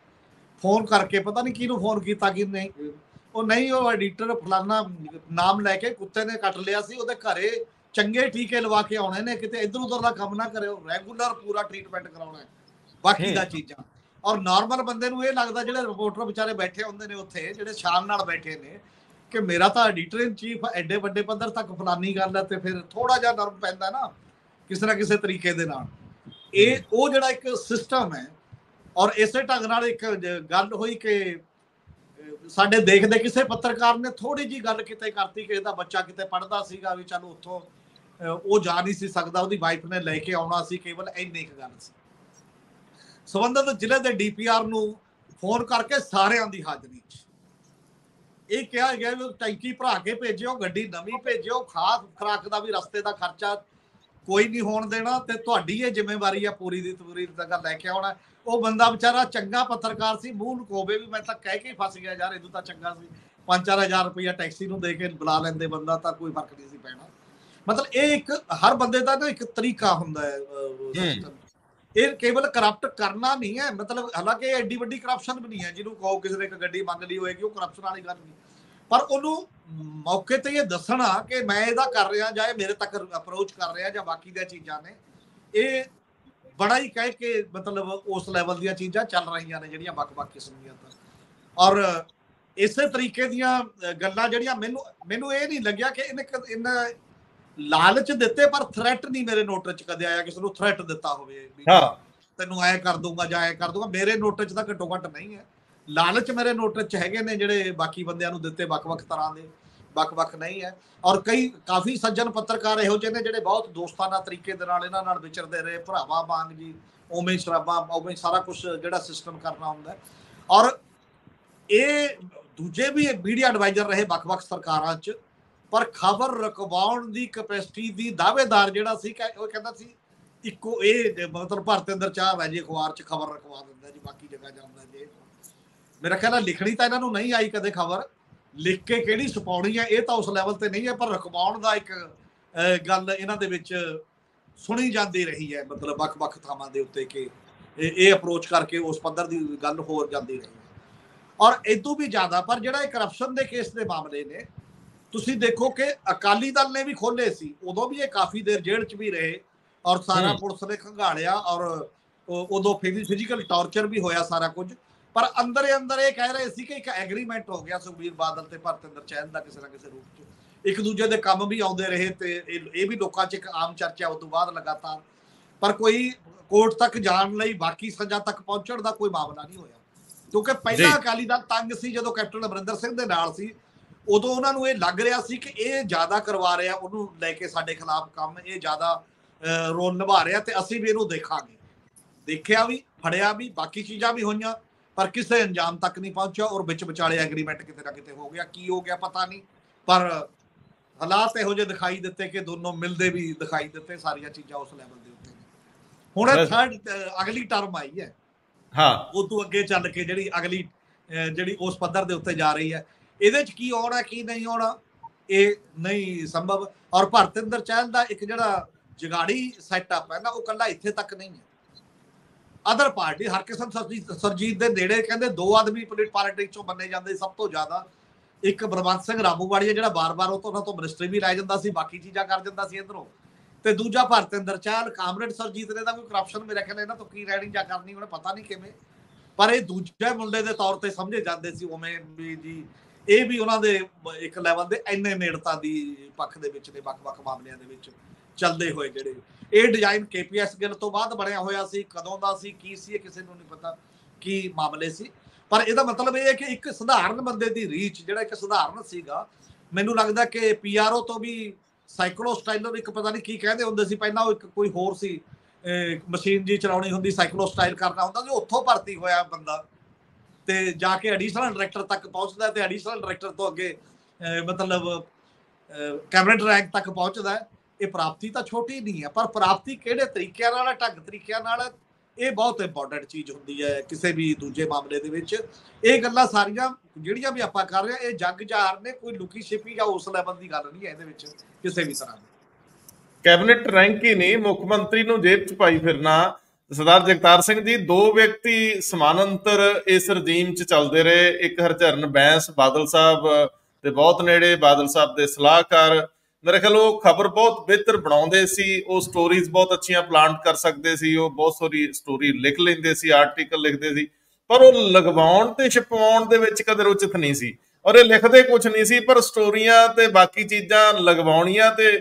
ਫੋਨ ਕਰਕੇ ਪਤਾ ਨਹੀਂ ਕਿਹਨੂੰ ਫੋਨ ਕੀਤਾ ਕਿ ਨਹੀਂ। ਉਹ ਨਹੀਂ ਉਹ ਐਡੀਟਰ ਫਲਾਨਾ ਨਾਮ ਲੈ ਕੇ ਕੁੱਤੇ ਨੇ ਕੱਟ ਲਿਆ ਸੀ ਉਹਦੇ ਘਰੇ ਚੰਗੇ ਟੀਕੇ ਲਵਾ ਕੇ ਆਉਣੇ ਨੇ ਕਿਤੇ ਇਧਰ ਉਧਰ ਦਾ ਕੰਮ ਨਾ ਕਰਿਓ ਰੈਗੂਲਰ ਪੂਰਾ ਟ੍ਰੀਟਮੈਂਟ ਕਰਾਉਣਾ ਹੈ ਬਾਕੀ ਦਾ ਚੀਜ਼ਾਂ। ਔਰ ਨਾਰਮਲ ਬੰਦੇ ਨੂੰ ਇਹ ਲੱਗਦਾ ਜਿਹੜੇ ਰਿਪੋਰਟਰ ਵਿਚਾਰੇ ਬੈਠੇ ਹੁੰਦੇ ਨੇ ਉੱਥੇ ਜਿਹੜੇ ਸ਼ਾਨ ਨਾਲ ਬੈਠੇ ਨੇ ਕਿ ਮੇਰਾ ਤਾਂ ਐਡੀਟਰ ਇਨ ਚੀਫ ਐਡੇ ਵੱਡੇ ਪੱਧਰ ਤੱਕ ਫਲਾਨੀ ਗੱਲ ਹੈ ਤੇ ਫਿਰ ਥੋੜਾ ਜਿਹਾ ਨਰਮ ਪੈਂਦਾ ਨਾ ਕਿਸੇ ਨਾ ਕਿਸੇ ਤਰੀਕੇ ਦੇ ਨਾਲ। ਇਹ ਉਹ ਜਿਹੜਾ ਇੱਕ ਸਿਸਟਮ ਹੈ ਔਰ ਇਸੇ ਢੰਗ ਨਾਲ ਇੱਕ ਗੱਲ ਹੋਈ ਕਿ ਸਾਡੇ ਦੇਖਦੇ ਕਿਸੇ ਪੱਤਰਕਾਰ ਨੇ ਥੋੜੀ ਜੀ ਗੱਲ ਕਿਤੇ ਕਰਤੀ ਕਿ ਇਹਦਾ ਬੱਚਾ ਕਿਤੇ ਪੜਦਾ ਸੀਗਾ ਵੀ ਚਲੋ ਉੱਥੋਂ ਉਹ ਜਾ ਨਹੀਂ ਸੀ ਸਕਦਾ ਉਹਦੀ ਵਾਈਫ ਨੇ ਲੈ ਕੇ ਆਉਣਾ ਸੀ ਕੇਵਲ ਇੰਨੀ ਇੱਕ ਗੱਲ ਸੀ। ਸਬੰਧਤ ਜ਼ਿਲ੍ਹੇ ਦੇ ਡੀਪੀਆਰ ਨੂੰ ਫੋਨ ਕਰਕੇ ਸਾਰਿਆਂ ਦੀ ਹਾਜ਼ਰੀ 'ਚ ਇਹ ਕਿਹਾ ਗਿਆ ਵੀ ਟੈਂਕੀ ਭਰਾ ਕੇ ਭੇਜਿਓ ਗੱਡੀ ਨਵੀਂ ਭੇਜਿਓ ਖਾਸ ਖਰਾਕ ਦਾ ਵੀ ਰਸਤੇ ਦਾ ਖਰਚਾ ਕੋਈ ਨਹੀਂ ਹੋਣ ਦੇਣਾ ਤੇ ਤੁਹਾਡੀ ਇਹ ਜ਼ਿੰਮੇਵਾਰੀ ਆ ਪੂਰੀ ਦੀ ਪੂਰੀ ਤੱਕ ਲੈ ਕੇ ਆਉਣਾ। ਉਹ ਬੰਦਾ ਵਿਚਾਰਾ ਚੰਗਾ ਪੱਤਰਕਾਰ ਸੀ ਮੂੰਹ ਲੁਕੋਵੇ ਵੀ ਮੈਂ ਤਾਂ ਕਹਿ ਕੇ ਫਸ ਗਿਆ ਯਾਰ ਇਹਨੂੰ ਤਾਂ ਚੰਗਾ ਸੀ। 5-4000 ਰੁਪਇਆ ਟੈਕਸੀ ਨੂੰ ਦੇ ਕੇ ਬੁਲਾ ਲੈਂਦੇ ਬੰਦਾ ਤਾਂ ਕੋਈ ਫ਼ਰਕ ਨਹੀਂ ਸੀ ਪੈਣਾ। ਮਤਲਬ ਇਹ ਇੱਕ ਹਰ ਬੰਦੇ ਦਾ ਨਾ ਇੱਕ ਤਰੀਕਾ ਹੁੰਦਾ ਹੈ। ਇਹ ਕੇਵਲ ਕਰਪਟ ਕਰਨਾ ਨਹੀਂ ਹੈ, ਮਤਲਬ ਹਾਲਾਂਕਿ ਇਹ ਐਡੀ ਵੱਡੀ ਕਰਪਸ਼ਨ ਵੀ ਨਹੀਂ ਹੈ, ਜਿਹਨੂੰ ਕਹੋ ਕਿਸੇ ਨੇ ਇੱਕ ਗੱਡੀ ਮੰਗ ਲਈ ਹੋਏਗੀ, ਉਹ ਕਰਪਸ਼ਨ ਵਾਲੀ ਗੱਲ ਨਹੀਂ। ਪਰ ਉਹਨੂੰ ਮੌਕੇ ਤੇ ਇਹ ਦੱਸਣਾ ਕਿ ਮੈਂ ਇਹਦਾ ਕਰ ਰਿਹਾ ਜਾਂ ਇਹ ਮੇਰੇ ਤੱਕ ਅਪਰੋਚ ਕਰ ਰਿਹਾ ਜਾਂ ਬਾਕੀ ਦੀਆਂ ਚੀਜ਼ਾਂ ਨੇ, ਇਹ ਬੜਾ ਹੀ ਕਹਿ ਕੇ ਮਤਲਬ ਉਸ ਲੈਵਲ ਦੀਆਂ ਚੀਜ਼ਾਂ ਚੱਲ ਰਹੀਆਂ ਨੇ ਜਿਹੜੀਆਂ ਵੱਖ-ਵੱਖ ਕਿਸਮ ਦੀਆਂ ਤਾਂ। ਔਰ ਇਸੇ ਤਰੀਕੇ ਦੀਆਂ ਗੱਲਾਂ ਜਿਹੜੀਆਂ ਮੈਨੂੰ ਮੈਨੂੰ ਇਹ ਨਹੀਂ ਲੱਗਿਆ ਕਿ ਇਹਨੇ ਕ- ਇਹਨਾਂ ਲਾਲਚ ਦਿੱਤੇ ਪਰ ਥ੍ਰੈਟ ਨਹੀਂ ਮੇਰੇ ਨੋਟਿਸ ਚ ਕਦੇ ਆਇਆ ਕਿਸੇ ਨੂੰ ਥ੍ਰੈਟ ਦਿੱਤਾ ਹੋਵੇ ਹਾਂ। ਤੈਨੂੰ ਐ ਕਰ ਦੂੰਗਾ ਜਾਂ ਐ ਕਰ ਦੂੰਗਾ ਮੇਰੇ ਨੋਟਿਸ 'ਚ ਤਾਂ ਘੱਟੋ ਘੱਟ ਨਹੀਂ ਹੈ। ਲਾਲਚ ਮੇਰੇ ਨੋਟਿਸ 'ਚ ਹੈਗੇ ਨੇ ਜਿਹੜੇ ਬਾਕੀ ਬੰਦਿਆਂ ਨੂੰ ਦਿੱਤੇ ਵੱਖ-ਵੱਖ ਤਰ੍ਹਾਂ ਦੇ ਵੱਖ-ਵੱਖ ਨਹੀਂ ਹੈ। ਔਰ ਕਈ ਕਾਫੀ ਸੱਜਣ ਪੱਤਰਕਾਰ ਇਹੋ ਜਿਹੇ ਨੇ ਜਿਹੜੇ ਬਹੁਤ ਦੋਸਤਾਨਾ ਤਰੀਕੇ ਦੇ ਨਾਲ ਇਹਨਾਂ ਨਾਲ ਵਿਚਰਦੇ ਰਹੇ ਭਰਾਵਾ ਵਾਂਗ ਜੀ ਉਵੇਂ ਸ਼ਰਾਬਾਂ ਉਵੇਂ ਸਾਰਾ ਕੁਝ ਜਿਹੜਾ ਸਿਸਟਮ ਕਰਨਾ ਹੁੰਦਾ। ਔਰ ਇਹ ਦੂਜੇ ਵੀ ਮੀਡੀਆ ਐਡਵਾਈਜ਼ਰ ਰਹੇ ਵੱਖ-ਵੱਖ ਸਰਕਾਰਾਂ 'ਚ। ਪਰ ਖਬਰ ਰਕਵਾਉਣ ਦੀ ਕਪੈਸਿਟੀ ਦੀ ਦਾਅਵੇਦਾਰ ਜਿਹੜਾ ਸੀ ਕਿ ਉਹ ਕਹਿੰਦਾ ਸੀ, ਇੱਕੋ ਇਹ ਮਤਲਬ ਭਾਰਤ ਅੰਦਰ ਚਾਹ ਹੈ ਜੀ, ਅਖਬਾਰ 'ਚ ਖਬਰ ਰਖਵਾ ਦਿੰਦਾ ਜੀ, ਬਾਕੀ ਜਗ੍ਹਾ ਜਾਂਦਾ ਜੀ। ਮੇਰਾ ਖਿਆਲ ਹੈ ਲਿਖਣੀ ਤਾਂ ਇਹਨਾਂ ਨੂੰ ਨਹੀਂ ਆਈ ਕਦੇ ਖਬਰ, ਲਿਖ ਕੇ ਕਿਹੜੀ ਛਪਾਉਣੀ ਹੈ, ਇਹ ਤਾਂ ਉਸ ਲੈਵਲ ਤੇ ਨਹੀਂ ਹੈ, ਪਰ ਰਖਵਾਉਣ ਦਾ ਇੱਕ ਗੱਲ ਇਹਨਾਂ ਦੇ ਵਿੱਚ ਸੁਣੀ ਜਾਂਦੀ ਰਹੀ ਹੈ, ਮਤਲਬ ਵੱਖ-ਵੱਖ ਥਾਵਾਂ ਦੇ ਉੱਤੇ ਕਿ ਇਹ ਇਹ ਅਪਰੋਚ ਕਰਕੇ ਉਸ ਪੱਧਰ ਦੀ ਗੱਲ ਹੋਰ ਜਾਂਦੀ ਰਹੀ ਹੈ। ਔਰ ਇਦੋਂ ਵੀ ਜ਼ਿਆਦਾ, ਪਰ ਜਿਹੜਾ ਇਹ ਕਰਪਸ਼ਨ ਦੇ ਕੇਸ ਦੇ ਮਾਮਲੇ ਨੇ ਤੁਸੀਂ ਦੇਖੋ ਕਿ ਅਕਾਲੀ ਦਲ ਨੇ ਵੀ ਖੋਲੇ ਸੀ ਉਦੋਂ ਵੀ ਇਹ ਕਾਫੀ ਦੇਰ ਜੇਲ੍ਹ 'ਚ ਵੀ ਰਹੇ ਔਰ ਸਾਰਾ। ਪੁਲਿਸ ਨੇ ਖੰਗਾਲਿਆ ਔਰ ਉਦੋਂ ਫਿਜ਼ੀਕਲ ਟਾਰਚਰ ਵੀ ਹੋਇਆ ਸਾਰਾ ਕੁਝ। ਪਰ ਅੰਦਰ ਅੰਦਰ ਇਹ ਕਹਿ ਰਹੇ ਸੀ ਕਿ ਇੱਕ ਐਗਰੀਮੈਂਟ ਹੋ ਗਿਆ ਸੁਖਬੀਰ ਬਾਦਲ ਤੇ ਭਰਤਿੰਦਰ ਚਹਿਲ ਦਾ ਕਿਸੇ ਨਾ ਕਿਸੇ ਰੂਪ 'ਚ। ਇੱਕ ਦੂਜੇ ਦੇ ਕੰਮ ਵੀ ਆਉਂਦੇ ਰਹੇ ਤੇ ਇਹ ਵੀ ਲੋਕਾਂ 'ਚ ਇੱਕ ਆਮ ਚਰਚਾ ਉਸ ਤੋਂ ਬਾਅਦ ਲਗਾਤਾਰ। ਪਰ ਕੋਈ ਕੋਰਟ ਤੱਕ ਜਾਣ ਲਈ ਬਾਕੀ ਸਜ਼ਾ ਤੱਕ ਪਹੁੰਚਣ ਦਾ ਕੋਈ ਮਾਮਲਾ ਨਹੀਂ ਹੋਇਆ। ਕਿਉਂਕਿ ਪਹਿਲਾਂ। ਅਕਾਲੀ ਦਲ ਤੰਗ ਸੀ ਜਦੋਂ ਕੈਪਟਨ ਅਮਰਿੰਦਰ ਸਿੰਘ ਦੇ ਨਾਲ ਸੀ। ਉਦੋਂ ਉਹਨਾਂ ਨੂੰ ਇਹ ਲੱਗ ਰਿਹਾ ਸੀ ਕਿ ਇਹ ਜ਼ਿਆਦਾ ਕਰਵਾ ਰਿਹਾ ਉਹਨੂੰ ਲੈ ਕੇ ਸਾਡੇ ਖਿਲਾਫ ਕੰਮ ਇਹ ਜ਼ਿਆਦਾ ਰੋਲ ਨਿਭਾ ਰਿਹਾ ਤੇ ਅਸੀਂ ਵੀ ਇਹਨੂੰ ਦੇਖਾਂਗੇ। ਦੇਖਿਆ ਵੀ ਫੜਿਆ ਵੀ ਬਾਕੀ ਚੀਜ਼ਾਂ ਵੀ ਹੋਈਆਂ ਪਰ ਕਿਸੇ ਅੰਜਾਮ ਤੱਕ ਨਹੀਂ ਪਹੁੰਚਿਆ ਔਰ ਵਿੱਚ ਵਿਚਾਲੇ ਐਗਰੀਮੈਂਟ ਕਿਤੇ ਨਾ ਕਿਤੇ ਹੋ ਗਿਆ। ਕੀ ਹੋ ਗਿਆ ਪਤਾ ਨਹੀਂ ਪਰ ਹਾਲਾਤ ਇਹੋ ਜਿਹੇ ਦਿਖਾਈ ਦਿੱਤੇ ਕਿ ਦੋਨੋਂ ਮਿਲਦੇ ਵੀ ਦਿਖਾਈ ਦਿੱਤੇ ਸਾਰੀਆਂ ਚੀਜ਼ਾਂ ਉਸ ਲੈਵਲ ਦੇ ਉੱਤੇ। ਹੁਣ ਬਸ। ਥਰਡ ਅਗਲੀ ਟਰਮ ਆਈ ਹੈ। ਹਾਂ। ਉਹ ਤੋਂ ਅੱਗੇ ਚੱਲ ਕੇ ਜਿਹੜੀ ਅਗਲੀ ਜਿਹੜੀ ਉਸ ਪੱਧਰ ਦੇ ਉੱਤੇ ਜਾ ਰਹੀ ਹੈ ਇਹਦੇ ਚ ਕੀ ਆਉਣਾ ਕੀ ਨਹੀਂ ਆਉਣਾ ਇਹ ਨਹੀਂ ਸੰਭਵ। ਔਰ ਭਰਤਿੰਦਰ ਚਹਿਲ ਦਾ ਇੱਕ ਜਿਹੜਾ ਜਗਾੜੀ ਸੈਟਅਪ ਹੈ ਨਾ, ਉਹ ਕੱਲਾ ਇੱਥੇ ਤੱਕ ਨਹੀਂ ਹੈ। ਅਦਰ ਪਾਰਟੀ ਹਰਕਿਸ਼ਨ ਸਰਜੀਤ ਦੇ ਨੇੜੇ ਕਹਿੰਦੇ ਦੋ ਆਦਮੀ ਪੋਲਿਟਿਕਸ ਚੋਂ ਬੰਨੇ ਜਾਂਦੇ ਸਭ ਤੋਂ ਜ਼ਿਆਦਾ। ਇੱਕ ਬਲਵੰਤ ਸਿੰਘ ਰਾਮੂਵਾੜੀਆ ਜਿਹੜਾ ਬਾਰ-ਬਾਰ ਉਹ ਤੋਂ ਉਹਨਾਂ ਤੋਂ ਮਿਨਿਸਟਰੀ ਵੀ ਲੈ ਜਾਂਦਾ ਸੀ, ਬਾਕੀ ਚੀਜ਼ਾਂ ਕਰ ਜਾਂਦਾ ਸੀ ਇਧਰੋਂ। ਤੇ ਦੂਜਾ ਭਰਤਿੰਦਰ ਚਹਿਲ, ਕਾਮਰੇਡ ਸਰਜੀਤ ਨੇ ਤਾਂ ਕੋਈ ਕਰਪਸ਼ਨ ਮੇਰੇ ਖਿਆਲ ਇਹਨਾਂ ਤੋਂ ਕੀ ਰੈਡਿੰਗ ਜਾਂ ਕਰਨੀ, ਉਹਨੇ ਪਤਾ ਨਹੀਂ ਕਿਵੇਂ। ਪਰ ਇਹ ਦੂਜੇ ਮੁੰਡੇ ਦੇ ਤੌਰ ਤੇ ਸਮਝੇ ਜਾਂਦੇ ਸੀ, ਉਵੇਂ ਵੀ ਜੀ ਇਹ ਵੀ ਉਹਨਾਂ ਦੇ, ਇੱਕ ਲੈਵਲ ਦੇ ਇੰਨੇ ਨੇੜਤਾ ਦੀ ਪੱਖ ਦੇ ਵਿੱਚ ਨੇ ਵੱਖ-ਵੱਖ ਮਾਮਲਿਆਂ ਦੇ ਵਿੱਚ ਚੱਲਦੇ ਹੋਏ ਜਿਹੜੇ। ਇਹ ਡਿਜ਼ਾਈਨ ਕੇਪੀਐਸ ਗਿੱਲ ਤੋਂ ਬਾਅਦ ਬਣਿਆ ਹੋਇਆ ਸੀ, ਕਦੋਂ ਦਾ ਸੀ, ਕੀ ਸੀ, ਇਹ ਕਿਸੇ ਨੂੰ ਨਹੀਂ ਪਤਾ ਕੀ ਮਾਮਲੇ ਸੀ। ਪਰ ਇਹਦਾ ਮਤਲਬ ਇਹ ਹੈ ਕਿ ਇੱਕ ਸਧਾਰਨ ਬੰਦੇ ਦੀ ਰੀਚ ਜਿਹੜਾ ਇੱਕ ਸਧਾਰਨ ਸੀਗਾ, ਮੈਨੂੰ ਲੱਗਦਾ ਕਿ ਪੀਆਰਓ ਤੋਂ ਵੀ ਸਾਈਕਲੋ ਸਟਾਈਲਰ ਇੱਕ ਪਤਾ ਨਹੀਂ ਕੀ ਕਹਿੰਦੇ ਹੁੰਦੇ ਸੀ, ਪਹਿਲਾਂ ਉਹ ਇੱਕ ਕੋਈ ਹੋਰ ਸੀ ਮਸ਼ੀਨ ਜੀ ਚਲਾਉਣੀ ਹੁੰਦੀ ਸਾਈਕਲੋ ਸਟਾਈਲ ਕਰਨਾ ਹੁੰਦਾ ਸੀ, ਉੱਥੋਂ ਭਰਤੀ ਹੋਇਆ ਬੰਦਾ। ਤੇ ਜਾ ਕੇ ਐਡੀਸ਼ਨਲ ਡਾਇਰੈਕਟਰ ਤੱਕ ਪਹੁੰਚਦਾ ਤੇ ਐਡੀਸ਼ਨਲ ਡਾਇਰੈਕਟਰ ਤੋਂ ਅੱਗੇ ਮਤਲਬ ਕੈਬਨਿਟ ਰੈਂਕ ਤੱਕ ਪਹੁੰਚਦਾ ਇਹ ਪ੍ਰਾਪਤੀ ਤਾਂ ਛੋਟੀ ਨਹੀਂ ਹੈ ਪਰ ਪ੍ਰਾਪਤੀ ਕਿਹੜੇ ਤਰੀਕਿਆਂ ਨਾਲ ਹੈ, ਢੰਗ ਤਰੀਕਿਆਂ ਨਾਲ ਹੈ, ਇਹ ਬਹੁਤ ਇੰਪੋਰਟੈਂਟ ਚੀਜ਼ ਹੁੰਦੀ ਹੈ ਕਿਸੇ ਵੀ ਦੂਜੇ ਮਾਮਲੇ ਦੇ ਵਿੱਚ। ਇਹ ਗੱਲਾਂ ਸਾਰੀਆਂ ਜਿਹੜੀਆਂ ਵੀ ਆਪਾਂ ਕਰ ਰਹੇ ਹਾਂ ਇਹ ਜੱਗ ਜਾਰ ਨੇ ਕੋਈ ਲੁਕੀ ਛਿਪੀ ਜਾਂ ਉਸ ਲੈਵਲ ਦੀ ਗੱਲ ਨਹੀਂ ਹੈ ਇਹਦੇ ਵਿੱਚ ਕਿਸੇ ਵੀ ਤਰ੍ਹਾਂ ਦੀ। ਕੈਬਨਿਟ ਰੈਂਕ ਹੀ ਨਹੀਂ ਮੁੱਖ ਮੰਤਰੀ ਨੂੰ ਜੇਬ 'ਚ ਪਾਈ ਫਿਰਨਾ ਸਰਦਾਰ ਜਗਤਾਰ ਸਿੰਘ ਜੀ, ਦੋ ਵਿਅਕਤੀ ਸਮਾਨਾਂਤਰ ਇਸ ਰਜੀਮ 'ਚ ਚੱਲਦੇ ਰਹੇ। ਇੱਕ ਹਰਚਰਨ ਬੈਂਸ ਬਾਦਲ ਸਾਹਿਬ ਤੇ ਬਹੁਤ ਨੇੜੇ ਬਾਦਲ ਸਾਹਿਬ ਦੇ ਸਲਾਹਕਾਰ। ਮੇਰੇ ਖਿਆਲ ਉਹ ਖਬਰ ਬਹੁਤ ਬਿਹਤਰ ਬਣਾਉਂਦੇ ਸੀ, ਉਹ ਸਟੋਰੀਜ਼ ਬਹੁਤ ਅੱਛੀਆਂ ਪਲਾਂਟ ਕਰ ਸਕਦੇ ਸੀ, ਉਹ ਬਹੁਤ ਸੋਰੀ ਸਟੋਰੀ ਲਿਖ ਲੈਂਦੇ ਸੀ ਆਰਟੀਕਲ ਲਿਖਦੇ ਸੀ। ਪਰ ਉਹ ਲਗਵਾਉਣ ਤੇ ਛਪਵਾਉਣ ਦੇ ਵਿੱਚ ਕਦੇ ਰੁਚਿਤ ਨਹੀਂ ਸੀ। ਔਰ ਇਹ ਲਿਖਦੇ ਕੁਝ ਨਹੀਂ ਸੀ, ਪਰ ਸਟੋਰੀਆਂ ਤੇ ਬਾਕੀ ਚੀਜ਼ਾਂ ਲਗਵਾਉਣੀਆਂ ਤੇ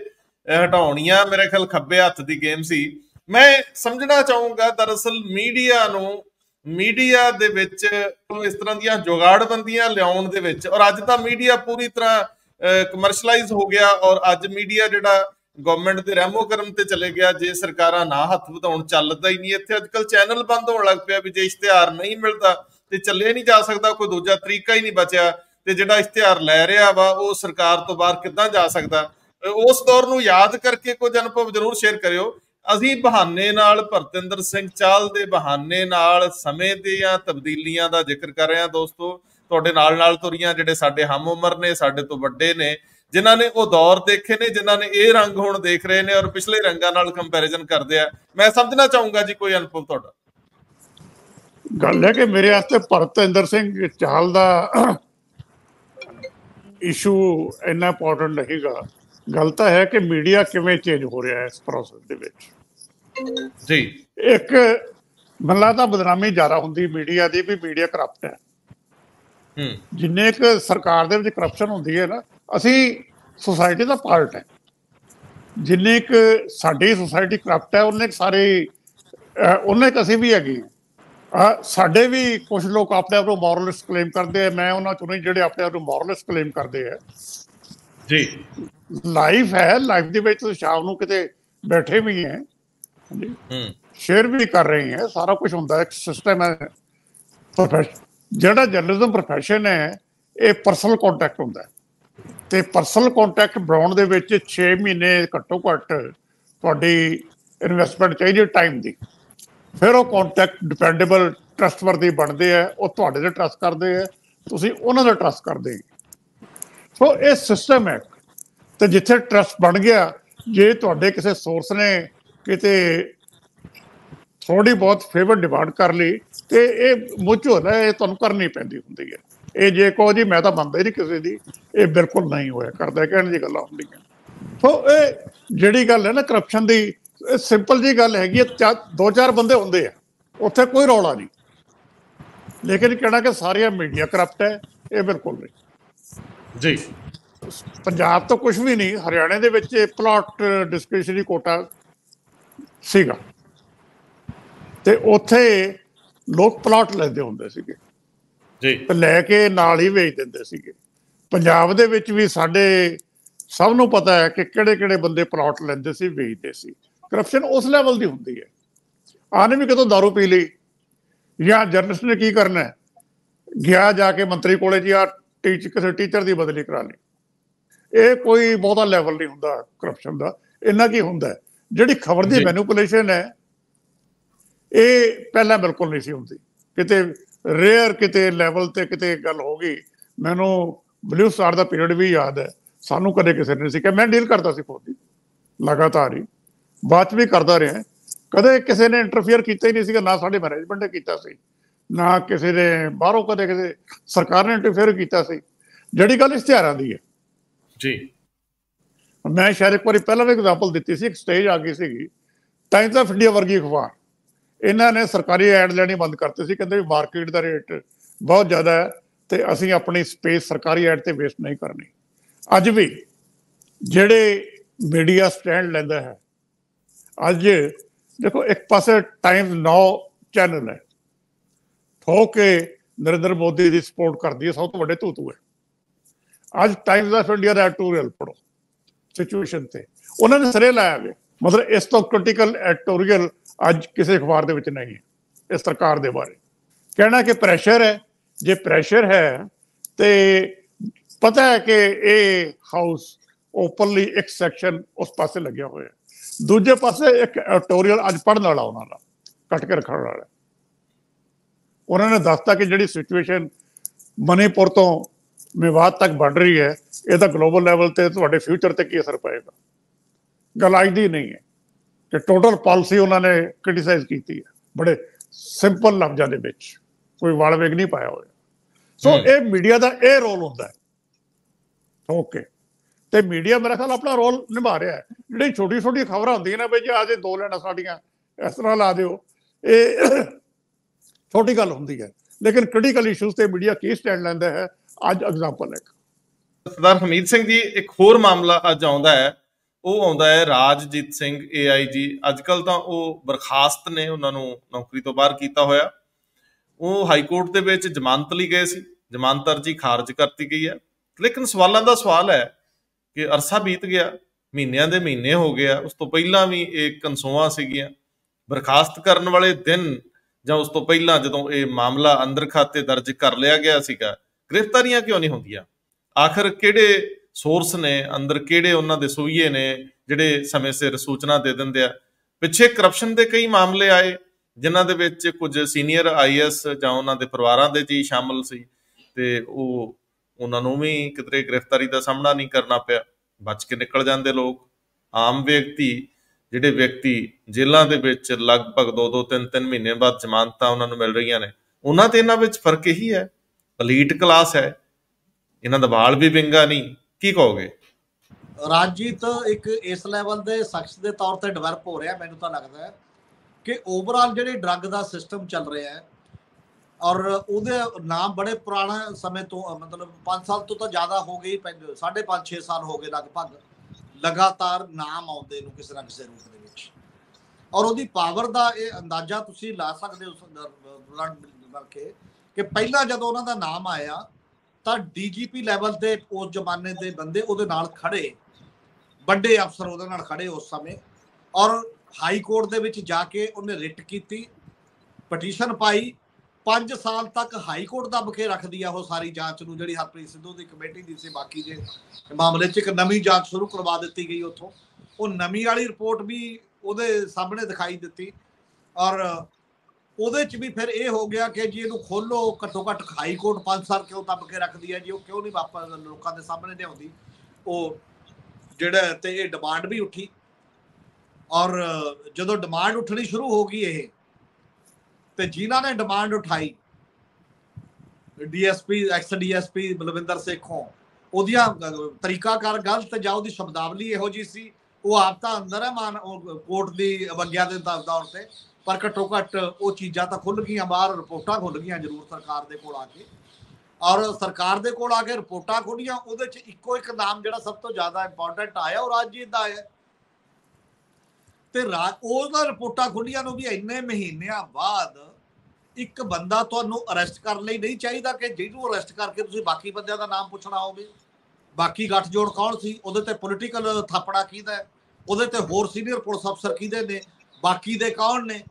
ਹਟਾਉਣੀਆਂ ਮੇਰੇ ਖਿਆਲ ਖੱਬੇ ਹੱਥ ਦੀ ਗੇਮ ਸੀ। ਮੈਂ ਸਮਝਣਾ ਚਾਹੂੰਗਾ ਦਰਅਸਲ ਮੀਡੀਆ ਨੂੰ, ਮੀਡੀਆ ਦੇ ਵਿੱਚ ਇਸ ਤਰ੍ਹਾਂ ਦੀਆਂ ਜੁਗਾੜਬੰਦੀਆਂ ਲਿਆਉਣ ਦੇ ਵਿੱਚ, ਔਰ ਅੱਜ ਤਾਂ ਮੀਡੀਆ ਪੂਰੀ ਤਰ੍ਹਾਂ ਕਮਰਸ਼ਲਾਈਜ਼ ਹੋ ਗਿਆ, ਔਰ ਅੱਜ ਮੀਡੀਆ ਜਿਹੜਾ ਗਵਰਨਮੈਂਟ ਦੇ ਰਹਿਮੋ ਕਰਮ ਤੇ ਚਲੇ ਗਿਆ, ਜੇ ਸਰਕਾਰਾਂ ਨਾ ਹੱਥ ਵਧਾਉਣ, ਚੱਲਦਾ ਹੀ ਨਹੀਂ ਇੱਥੇ ਅੱਜਕੱਲ ਚੈਨਲ ਬੰਦ ਹੋਣ ਲੱਗ ਪਿਆ, ਵੀ ਜੇ ਇਸ਼ਤਿਹਾਰ ਨਹੀਂ ਮਿਲਦਾ, ਤੇ ਚੱਲੇ ਨਹੀਂ ਜਾ ਸਕਦਾ, ਕੋਈ ਦੂਜਾ ਤਰੀਕਾ ਹੀ ਨਹੀਂ ਬਚਿਆ, ਤੇ ਜਿਹੜਾ ਇਸ਼ਤਿਹਾਰ ਲੈ ਰਿਹਾ ਵਾ, ਉਹ ਸਰਕਾਰ ਤੋਂ ਬਾਹਰ ਕਿੱਦਾਂ ਜਾ ਸਕਦਾ? ਉਸ ਦੌਰ ਨੂੰ ਯਾਦ ਕਰਕੇ ਕੁਝ ਅਨੁਭਵ ਜ਼ਰੂਰ ਸ਼ੇਅਰ ਕਰਿਓ। ਅਸੀਂ ਬਹਾਨੇ ਨਾਲ ਭਰਤਿੰਦਰ ਸਿੰਘ ਚਾਲ ਦੇ ਬਹਾਨੇ ਨਾਲ ਸਮੇਂ ਦੀਆਂ ਤਬਦੀਲੀਆਂ ਦਾ ਜ਼ਿਕਰ ਕਰ ਰਹੇ ਹਾਂ ਦੋਸਤੋ। ਤੁਹਾਡੇ ਨਾਲ ਨਾਲ ਤੁਰੀਆਂ ਜਿਹੜੇ ਸਾਡੇ ਹਮ ਉਮਰ ਨੇ, ਸਾਡੇ ਤੋਂ ਵੱਡੇ ਨੇ, ਜਿਨ੍ਹਾਂ ਨੇ ਉਹ ਦੌਰ ਦੇਖੇ ਨੇ, ਜਿਨ੍ਹਾਂ ਨੇ ਇਹ ਰੰਗ ਹੁਣ ਦੇਖ ਰਹੇ ਨੇ ਔਰ ਪਿਛਲੇ ਰੰਗਾਂ ਨਾਲ ਕੰਪੈਰੀਜ਼ਨ ਕਰਦੇ ਆ। ਮੈਂ ਸਮਝਣਾ ਚਾਹੂੰਗਾ ਜੀ ਕੋਈ ਅਨੁਭਵ ਤੁਹਾਡਾ। ਗੱਲ ਹੈ ਕਿ ਮੇਰੇ ਵਾਸਤੇ ਭਰਤਿੰਦਰ ਸਿੰਘ ਚਾਲ ਦਾ ਇਸ਼ੂ ਇੰਨਾ ਇੰਪੋਰਟੈਂਟ ਨਹੀਂਗਾ। ਗੱਲ ਤਾਂ ਹੈ ਕਿ ਮੀਡੀਆ ਕਿਵੇਂ ਚੇਂਜ ਹੋ ਰਿਹਾ ਹੈ ਇਸ ਪ੍ਰੋਸੈਸ ਦੇ ਵਿੱਚ। ਜੀ। ਇੱਕ ਮੱਲਾ ਤਾਂ ਬਦਨਾਮੀ ਜ਼ਿਆਦਾ ਹੁੰਦੀ ਮੀਡੀਆ ਦੀ ਵੀ ਮੀਡੀਆ ਕਰਪਟ ਹੈ। ਹੂੰ। ਜਿੰਨੇ ਇੱਕ ਸਰਕਾਰ ਦੇ ਵਿੱਚ ਕਰਪਸ਼ਨ ਹੁੰਦੀ ਹੈ ਨਾ ਅਸੀਂ ਸੋਸਾਇਟੀ ਦਾ ਪਾਰਟ ਹੈ। ਜਿੰਨੇ ਇੱਕ ਸਾਡੀ ਸੋਸਾਇਟੀ ਕਰਪਟ ਹੈ ਉਹਨੇ ਸਾਰੇ ਉਹਨੇ ਅਸੀਂ ਵੀ ਹੈਗੇ ਆ ਸਾਡੇ ਵੀ ਕੁਝ ਲੋਕ ਆਪਣੇ ਆਪ ਨੂੰ ਮੋਰਲਿਸਟ ਕਲੇਮ ਕਰਦੇ ਆ। ਮੈਂ ਉਹਨਾਂ ਚੋਂ ਨਹੀਂ ਜਿਹੜੇ ਆਪਣੇ ਆਪ ਨੂੰ ਮੋਰਲਿਸਟ ਕਲੇਮ ਕਰਦੇ ਆ। ਜੀ। ਲਾਈਫ ਹੈ ਲਾਈਫ ਦੇ ਵਿੱਚ ਤੁਸੀਂ ਸ਼ਾਮ ਨੂੰ ਕਿਤੇ ਬੈਠੇ ਵੀ ਹੈ। ਹੂੰ। ਸ਼ੇਅਰ ਵੀ ਕਰ ਰਹੇ ਹੈ ਸਾਰਾ ਕੁਝ ਹੁੰਦਾ ਇੱਕ ਸਿਸਟਮ ਹੈ। ਜਿਹੜਾ ਜਰਨਲਿਜ਼ਮ ਪ੍ਰੋਫੈਸ਼ਨ ਹੈ ਇਹ ਪਰਸਨਲ ਕੰਟੈਕਟ ਹੁੰਦਾ ਤੇ ਪਰਸਨਲ ਕੰਟੈਕਟ ਬਣਾਉਣ ਦੇ ਵਿੱਚ 6 ਮਹੀਨੇ ਘੱਟੋ ਘੱਟ ਤੁਹਾਡੀ ਇਨਵੈਸਟਮੈਂਟ ਚਾਹੀਦੀ ਟਾਈਮ ਦੀ। ਫਿਰ ਉਹ ਕੰਟੈਕਟ ਡਿਪੈਂਡੇਬਲ ਟਰਸਟਵਰਦੀ ਬਣਦੇ ਆ ਉਹ ਤੁਹਾਡੇ ਤੇ ਟਰਸਟ ਕਰਦੇ ਆ ਤੁਸੀਂ ਉਹਨਾਂ ਦਾ ਟਰਸਟ ਕਰਦੇ ਸੋ ਇਹ ਸਿਸਟਮ ਹੈ। ਤੇ ਜਿੱਥੇ ਟਰਸਟ ਬਣ ਗਿਆ, ਜੇ ਤੁਹਾਡੇ ਕਿਸੇ ਸੋਰਸ ਨੇ ਕਿਤੇ ਥੋੜੀ ਬਹੁਤ ਫੇਵਰ ਡਿਮਾਂਡ ਕਰ ਲਈ, ਤੇ ਇਹ ਮੁੱਚੋ ਨਾ ਇਹ ਤੁਹਾਨੂੰ ਕਰਨੀ ਪੈਂਦੀ ਹੁੰਦੀ ਹੈ। ਇਹ ਜੇ ਕਹੋ ਜੀ, ਮੈਂ ਤਾਂ ਮੰਨਦਾ ਹੀ ਨਹੀਂ ਕਿਸੇ ਦੀ, ਇਹ ਬਿਲਕੁਲ ਨਹੀਂ ਹੋਇਆ ਕਰਦਾ ਕਹਿਣ ਦੀ ਗੱਲਾਂ ਹੁੰਦੀਆਂ ਸੋ ਇਹ ਜਿਹੜੀ ਗੱਲ ਹੈ ਨਾ ਕਰਪਸ਼ਨ ਦੀ, ਇਹ ਸਿੰਪਲ ਜੀ ਗੱਲ ਹੈਗੀ ਹੈ ਦੋ ਚਾਰ ਬੰਦੇ ਹੁੰਦੇ ਆ, ਉੱਥੇ ਕੋਈ ਰੌਲਾ ਨਹੀਂ। ਲੇਕਿਨ ਕਹਿਣਾ ਕਿ ਸਾਰੀਆਂ ਮੀਡੀਆ ਕਰਪਟ ਹੈ, ਇਹ ਬਿਲਕੁਲ ਨਹੀਂ। ਜੀ। ਪੰਜਾਬ ਤੋਂ ਕੁਝ ਵੀ ਨਹੀਂ ਹਰਿਆਣੇ ਦੇ ਵਿੱਚ ਪਲਾਟ ਡਿਸਕ੍ਰਿਪਸ਼ਨਰੀ ਕੋਟਾ ਸੀਗਾ। ਤੇ ਉੱਥੇ ਲੋਕ ਪਲਾਟ ਲੈਂਦੇ ਹੁੰਦੇ ਸੀਗੇ। ਜੀ। ਤੇ ਲੈ ਕੇ ਨਾਲ ਹੀ ਵੇਚ ਦਿੰਦੇ ਸੀਗੇ। ਪੰਜਾਬ ਦੇ ਵਿੱਚ ਵੀ ਸਾਡੇ ਸਭ ਨੂੰ ਪਤਾ ਹੈ ਕਿ ਕਿਹੜੇ ਕਿਹੜੇ ਬੰਦੇ ਪਲਾਟ ਲੈਂਦੇ ਸੀ ਵੇਚਦੇ ਸੀ। ਕਰਪਸ਼ਨ ਉਸ ਲੈਵਲ ਦੀ ਹੁੰਦੀ ਹੈ। ਆਨੇ ਵੀ ਕਿਤੋਂ दारू ਪੀ ਲਈ? ਜਾਂ ਜਰਨਲਿਸਟ ਨੇ ਕੀ ਕਰਨਾ ਹੈ? ਗਿਆ ਜਾ ਕੇ ਮੰਤਰੀ ਕੋਲੇ ਜੀ ਆ ਟੀਚ ਕਿਸੇ ਟੀਚਰ ਦੀ ਬਦਲੀ ਕਰਾ ਲਈ। ਇਹ ਕੋਈ ਬਹੁਤਾ ਲੈਵਲ ਨਹੀਂ ਹੁੰਦਾ ਕਰਪਸ਼ਨ ਦਾ। ਇੰਨਾ ਕੀ ਹੁੰਦਾ ਜਿਹੜੀ ਖਬਰ ਦੀ ਮੈਨੂਪੂਲੇਸ਼ਨ ਹੈ ਇਹ ਪਹਿਲਾਂ ਬਿਲਕੁਲ ਨਹੀਂ ਸੀ ਹੁੰਦੀ। ਕਿਤੇ ਰੇਅਰ ਕਿਤੇ ਲੈਵਲ ਤੇ ਕਿਤੇ ਗੱਲ ਹੋ ਗਈ ਮੈਨੂੰ ਬਲੂ ਸਟਾਰ ਦਾ ਪੀਰੀਅਡ ਵੀ ਯਾਦ ਹੈ। ਸਾਨੂੰ ਕਦੇ ਕਿਸੇ ਨੇ ਸੀ ਕਿ ਮੈਂ ਡੀਲ ਕਰਦਾ ਸੀ ਫੌਜੀ ਲਗਾਤਾਰ ਹੀ। ਬਾਤ ਵੀ ਕਰਦਾ ਰਿਹਾ। ਕਦੇ ਕਿਸੇ ਨੇ ਇੰਟਰਫੇਅਰ ਕੀਤਾ ਹੀ ਨਹੀਂ ਸੀਗਾ ਨਾ ਸਾਡੇ ਮੈਨੇਜਮੈਂਟ ਨੇ ਕੀਤਾ ਸੀ ਨਾ ਕਿਸੇ ਨੇ ਬਾਹਰੋਂ ਕਦੇ ਕਿਸੇ ਸਰਕਾਰ ਨੇ ਇੰਟਰਫੇਅਰ ਕੀਤਾ ਸੀ। ਜਿਹੜੀ ਗੱਲ ਇਸ਼ਤਿਹਾਰਾਂ ਦੀ ਹੈ ਜੀ। ਮੈਂ ਸ਼ਾਇਦ ਇੱਕ ਵਾਰੀ ਪਹਿਲਾਂ ਵੀ ਐਗਜ਼ਾਮਪਲ ਦਿੱਤੀ ਸੀ, ਇੱਕ ਸਟੇਜ ਆ ਗਈ ਸੀਗੀ। ਟਾਈਮਸ ਆਫ ਇੰਡੀਆ ਵਰਗੀ ਅਖਬਾਰ। ਇਹਨਾਂ ਨੇ ਸਰਕਾਰੀ ਐਡ ਲੈਣੀ ਬੰਦ ਕਰਤੀ ਸੀ, ਕਹਿੰਦੇ ਵੀ ਮਾਰਕੀਟ ਦਾ ਰੇਟ ਬਹੁਤ ਜ਼ਿਆਦਾ ਹੈ ਤੇ ਅਸੀਂ ਆਪਣੀ ਸਪੇਸ ਸਰਕਾਰੀ ਐਡ ਤੇ ਵੇਸਟ ਨਹੀਂ ਕਰਨੀ। ਅੱਜ ਵੀ ਜਿਹੜੇ ਮੀਡੀਆ ਸਟੈਂਡ ਲੈਂਦਾ ਹੈ, ਅੱਜ ਦੇਖੋ ਇੱਕ ਪਾਸੇ ਟਾਈਮ ਨਾਓ ਚੈਨਲ ਹੈ। ਥੋ ਕੇ ਨਰਿੰਦਰ ਮੋਦੀ ਦੀ ਸਪੋਰਟ ਕਰਦੀ ਹੈ, ਸਭ ਤੋਂ ਵੱਡੇ ਧੂਤੂ ਹੈ। ਅੱਜ ਟਾਈਮਸ ਆਫ ਇੰਡੀਆ ਦਾ ਐਡੀਟੋਰੀਅਲ ਪੜੋ ਸਿਚੁਏਸ਼ਨ ਤੇ। ਉਹਨਾਂ ਨੇ ਸਰੇ ਲਾਇਆ ਵੇ। ਮਤਲਬ ਇਸ ਤੋਂ ਕ੍ਰਿਟੀਕਲ ਐਡੀਟੋਰੀਅਲ ਅੱਜ ਕਿਸੇ ਅਖਬਾਰ ਦੇ ਵਿੱਚ ਨਹੀਂ ਹੈ, ਇਸ ਸਰਕਾਰ ਦੇ ਬਾਰੇ। ਕਹਿਣਾ ਕਿ ਪ੍ਰੈਸ਼ਰ ਹੈ, ਜੇ ਪ੍ਰੈਸ਼ਰ ਹੈ, ਤੇ ਪਤਾ ਹੈ ਕਿ ਇਹ ਹਾਊਸ ਓਪਨਲੀ ਇੱਕ ਸੈਕਸ਼ਨ ਉਸ ਪਾਸੇ ਲੱਗਿਆ ਹੋਇਆ ਹੈ। ਦੂਜੇ ਪਾਸੇ ਇੱਕ ਐਡੀਟੋਰੀਅਲ ਅੱਜ ਪੜਨ ਵਾਲਾ ਉਹਨਾਂ ਦਾ, ਕੱਟ ਕੇ ਰੱਖਣ ਵਾਲਾ ਉਹਨਾਂ ਨੇ ਦੱਸਤਾ ਕਿ ਜਿਹੜੀ ਸਿਚੁਏਸ਼ਨ ਮਨੀਪੁਰ ਤੋਂ ਮੇਵਾਤ ਤੱਕ ਬਣ ਰਹੀ ਹੈ ਇਹਦਾ ਗਲੋਬਲ ਲੈਵਲ ਤੇ ਤੁਹਾਡੇ ਫਿਊਚਰ ਤੇ ਕੀ ਅਸਰ ਪਏਗਾ? ਗੱਲ ਅੱਜ ਦੀ ਨਹੀਂ ਹੈ। ਕਿ ਟੋਟਲ ਪਾਲਿਸੀ ਉਹਨਾਂ ਨੇ ਕ੍ਰਿਟਿਸਾਈਜ਼ ਕੀਤੀ ਹੈ ਬੜੇ ਸਿੰਪਲ ਲਫ਼ਜ਼ਾਂ ਦੇ ਵਿੱਚ। ਕੋਈ ਵਾਲ ਵੇਗ ਨਹੀਂ ਪਾਇਆ ਹੋਇਆ। ਸੋ। ਇਹ ਮੀਡੀਆ ਦਾ ਇਹ ਰੋਲ ਹੁੰਦਾ ਹੈ। ਓਕੇ ਤੇ ਮੀਡੀਆ ਮੇਰਾ ਖਿਆਲ ਆਪਣਾ ਰੋਲ ਨਿਭਾ ਰਿਹਾ ਹੈ। ਜਿਹੜੀ ਛੋਟੀ ਛੋਟੀ ਖਬਰਾਂ ਹੁੰਦੀਆਂ ਨੇ ਬਈ ਜੀ ਆਜੇ ਦੋ ਲੈਣਾ ਸਾਡੀਆਂ ਇਸ ਤਰ੍ਹਾਂ ਲਾ ਦਿਓ। ਇਹ (coughs) ਛੋਟੀ ਗੱਲ ਹੁੰਦੀ ਹੈ। ਲੇਕਿਨ ਕ੍ਰਿਟੀਕਲ ਇਸ਼ੂਜ਼ ਤੇ ਮੀਡੀਆ ਕੀ ਸਟੈਂਡ ਲੈਂਦਾ ਹੈ? ਅੱਜ ਐਗਜ਼ਾਮਪਲ ਹੈ ਸਰਦਾਰ ਹਮੀਦ ਸਿੰਘ ਜੀ, ਇੱਕ ਹੋਰ ਮਾਮਲਾ ਅੱਜ ਆਉਂਦਾ ਹੈ। ਉਹ ਆਉਂਦਾ ਹੈ ਰਾਜਜੀਤ ਸਿੰਘ ਏਆਈਜੀ ਅੱਜਕੱਲ ਤਾਂ ਉਹ ਬਰਖਾਸਤ ਨੇ ਉਹਨਾਂ ਨੂੰ ਨੌਕਰੀ ਤੋਂ ਬਾਹਰ ਕੀਤਾ ਹੋਇਆ। ਉਹ ਹਾਈ ਕੋਰਟ ਦੇ ਵਿੱਚ ਜ਼ਮਾਨਤ ਲਈ ਗਏ ਸੀ। ਜ਼ਮਾਨਤ ਅਰਜੀ ਖਾਰਜ ਕਰਤੀ ਗਈ ਹੈ। ਲੇਕਿਨ ਸਵਾਲਾਂ ਦਾ ਸਵਾਲ ਹੈ ਕਿ ਅਰਸਾ ਬੀਤ ਗਿਆ, ਮਹੀਨਿਆਂ ਦੇ ਮਹੀਨੇ ਹੋ ਗਿਆ ਉਸ ਤੋਂ ਪਹਿਲਾਂ ਵੀ ਇਹ ਕਨਸੋਆਂ ਸੀਗੀਆਂ। ਬਰਖਾਸਤ ਕਰਨ ਵਾਲੇ ਦਿਨ ਜਾਂ ਉਸ ਤੋਂ ਪਹਿਲਾਂ ਜਦੋਂ ਇਹ ਮਾਮਲਾ ਅੰਦਰ ਖਾਤੇ ਦਰਜ ਕਰ ਲਿਆ ਗਿਆ ਸੀਗਾ ਗ੍ਰਿਫਤਾਰੀਆਂ ਕਿਉਂ ਨਹੀਂ ਹੁੰਦੀਆਂ? ਆਖਰ ਕਿਹੜੇ ਸੋਰਸ ਨੇ? ਅੰਦਰ ਕਿਹੜੇ ਉਹਨਾਂ ਦੇ ਸੂਈਏ ਨੇ? ਜਿਹੜੇ ਸਮੇਂ ਸਿਰ ਸੂਚਨਾ ਦੇ ਦਿੰਦੇ ਆ। ਪਿੱਛੇ ਕਰਪਸ਼ਨ ਦੇ ਕਈ ਮਾਮਲੇ ਆਏ, ਜਿਨ੍ਹਾਂ ਦੇ ਵਿੱਚ ਕੁਝ ਸੀਨੀਅਰ ਆਈਐਸ ਜਾਂ ਉਹਨਾਂ ਦੇ ਪਰਿਵਾਰਾਂ ਦੇ ਜੀ ਸ਼ਾਮਲ ਸੀ। ਤੇ ਉਹ, ਉਹਨਾਂ ਨੂੰ ਵੀ ਕਿਤੇ ਗ੍ਰਿਫਤਾਰੀ ਦਾ ਸਾਹਮਣਾ ਨਹੀਂ ਕਰਨਾ ਪਿਆ। ਬਚ ਕੇ ਨਿਕਲ ਜਾਂਦੇ ਲੋਕ। ਆਮ ਵਿਅਕਤੀ, ਜਿਹੜੇ ਵਿਅਕਤੀ ਜੇਲ੍ਹਾਂ ਦੇ ਵਿੱਚ ਲਗਭਗ 2-2 3-3 ਮਹੀਨੇ ਬਾਅਦ ਜ਼ਮਾਨਤਾਂ ਉਹਨਾਂ ਨੂੰ ਮਿਲ ਰਹੀਆਂ ਨੇ, ਉਹਨਾਂ ਤੇ ਇਹਨਾਂ ਵਿੱਚ ਫ਼ਰਕ ਇਹੀ ਹੈ ਅਲੀਟ ਕਲਾਸ ਹੈ। ਇਹਨਾਂ ਦਾ ਵਾਲ ਵੀ ਵਿੰਗਾ ਨਹੀਂ। ਕੀ ਕਹੋਗੇ? ਰਾਜਜੀਤ ਇੱਕ ਇਸ ਲੈਵਲ ਦੇ ਸ਼ਖਸ ਦੇ ਤੌਰ ਤੇ ਡਿਵੈਲਪ ਹੋ ਰਿਹਾ, ਮੈਨੂੰ ਤਾਂ ਲੱਗਦਾ ਹੈ ਕਿ ਓਵਰਆਲ ਜਿਹੜੇ ਡਰੱਗ ਦਾ ਸਿਸਟਮ ਚੱਲ ਰਿਹਾ ਹੈ ਔਰ ਉਹਦੇ ਨਾਮ ਬੜੇ ਪੁਰਾਣਾ ਸਮੇਂ ਤੋਂ, ਮਤਲਬ 5 ਸਾਲ ਤੋਂ ਤਾਂ ਜ਼ਿਆਦਾ ਹੋ ਗਈ 5.5 6 ਸਾਲ ਹੋ ਗਏ ਲਗਭਗ। ਲਗਾਤਾਰ ਨਾਮ ਆਉਂਦੇ ਨੂੰ ਕਿਸੇ ਨਾ ਕਿਸੇ ਰੂਪ ਦੇ ਵਿੱਚ। ਔਰ ਉਹਦੀ ਪਾਵਰ ਦਾ ਇਹ ਅੰਦਾਜ਼ਾ ਤੁਸੀਂ ਲਾ ਸਕਦੇ ਹੋ, ਉਸ ਮਿਲ ਕੇ ਕਿ ਪਹਿਲਾਂ ਜਦੋਂ ਉਹਨਾਂ ਦਾ ਨਾਮ ਆਇਆ, ਤਾਂ ਡੀਜੀਪੀ ਲੈਵਲ ਤੇ ਉਸ ਜ਼ਮਾਨੇ ਦੇ ਬੰਦੇ ਉਹਦੇ ਨਾਲ ਖੜੇ। ਵੱਡੇ ਅਫਸਰ ਉਹਦੇ ਨਾਲ ਖੜੇ ਉਸ ਸਮੇਂ। ਔਰ ਹਾਈ ਕੋਰਟ ਦੇ ਵਿੱਚ ਜਾ ਕੇ ਉਹਨੇ ਰਿਟ ਕੀਤੀ, ਪਟੀਸ਼ਨ ਪਾਈ। 5 ਸਾਲ ਤੱਕ ਹਾਈ ਕੋਰਟ ਦਾ ਬਖੇ ਰੱਖਦੀ ਆ ਉਹ ਸਾਰੀ ਜਾਂਚ ਨੂੰ, ਜਿਹੜੀ ਹਰਪ੍ਰੀਤ ਸਿੱਧੂ ਦੀ ਕਮੇਟੀ ਦੀ ਸੀ। ਬਾਕੀ ਦੇ ਮਾਮਲੇ 'ਚ ਇੱਕ ਨਵੀਂ ਜਾਂਚ ਸ਼ੁਰੂ ਕਰਵਾ ਦਿੱਤੀ ਗਈ ਉੱਥੋਂ। ਉਹ ਨਵੀਂ ਵਾਲੀ ਰਿਪੋਰਟ ਵੀ ਉਹਦੇ ਸਾਹਮਣੇ ਦਿਖਾਈ ਦਿੱਤੀ। ਔਰ ਉਹਦੇ 'ਚ ਵੀ ਫਿਰ ਇਹ ਹੋ ਗਿਆ ਕਿ ਜੀ ਇਹਨੂੰ ਖੋਲੋ, ਘੱਟੋ ਘੱਟ ਹਾਈ ਕੋਰਟ 5 ਸਾਲ ਕਿਉਂ ਦੱਬ ਕੇ ਰੱਖਦੀ ਹੈ ਜੀ? ਉਹ ਕਿਉਂ ਨਹੀਂ ਵਾਪਸ ਲੋਕਾਂ ਦੇ ਸਾਹਮਣੇ ਲਿਆਉਂਦੀ? ਉਹ ਜਿਹੜਾ ਤੇ ਇਹ ਡਿਮਾਂਡ ਵੀ ਉੱਠੀ। ਔਰ ਜਦੋਂ ਡਿਮਾਂਡ ਉੱਠਣੀ ਸ਼ੁਰੂ ਹੋ ਗਈ ਇਹ, ਤੇ ਜਿਨ੍ਹਾਂ ਨੇ ਡਿਮਾਂਡ ਉਠਾਈ DSP ex DSP Balwinder Sekhon, ਉਹਦੀਆਂ ਤਰੀਕਾਕਾਰ ਗਲਤ ਜਾਂ ਉਹਦੀ ਸ਼ਬਦਾਵਲੀ ਇਹੋ ਜੀ ਸੀ, ਉਹ ਆਪ ਤਾਂ ਅੰਦਰ ਹੈ ਮਾਨ ਕੋਰਟ ਦੀ ਅਵਗਿਆ ਦੇ ਤੌਰ ਤੇ। ਪਰ ਘੱਟੋ ਘੱਟ ਉਹ ਚੀਜ਼ਾਂ ਤਾਂ ਖੁੱਲ ਗਈਆਂ ਬਾਹਰ, ਰਿਪੋਰਟਾਂ ਖੁੱਲ ਗਈਆਂ ਜ਼ਰੂਰ ਸਰਕਾਰ ਦੇ ਕੋਲ ਆ ਕੇ। ਔਰ ਸਰਕਾਰ ਦੇ ਕੋਲ ਆ ਕੇ ਰਿਪੋਰਟਾਂ ਖੁੱਲੀਆਂ ਉਹਦੇ ਚ ਇੱਕੋ ਇੱਕ ਨਾਮ ਜਿਹੜਾ ਸਭ ਤੋਂ ਜ਼ਿਆਦਾ ਇੰਪੋਰਟੈਂਟ ਆਇਆ, ਉਹ ਰਾਜਜੀਤ ਦਾ ਆਇਆ। ਤੇ ਰਾਜ ਉਹਦਾ ਰਿਪੋਰਟਾਂ ਖੁੱਲੀਆਂ ਨੂੰ ਵੀ ਇੰਨੇ ਮਹੀਨਿਆਂ ਬਾਅਦ ਇੱਕ ਬੰਦਾ ਤੁਹਾਨੂੰ ਅਰੈਸਟ ਕਰਨ ਲਈ ਨਹੀਂ ਚਾਹੀਦਾ ਕਿ ਜਿਹਨੂੰ ਅਰੈਸਟ ਕਰਕੇ ਤੁਸੀਂ ਬਾਕੀ ਬੰਦਿਆਂ ਦਾ ਨਾਮ ਪੁੱਛਣਾ ਹੋਵੇ। ਬਾਕੀ ਗੱਠਜੋੜ ਕੌਣ ਸੀ? ਉਹਦੇ ਤੇ ਪੋਲੀਟੀਕਲ ਥਾਪੜਾ ਕਿਹਦਾ ਹੈ? ਉਹਦੇ ਤੇ ਹੋਰ ਸੀਨੀਅਰ ਪੁਲਿਸ ਅਫਸਰ ਕਿਹਦੇ ਨੇ? ਬਾਕੀ ਦੇ ਕੌਣ ਨੇ?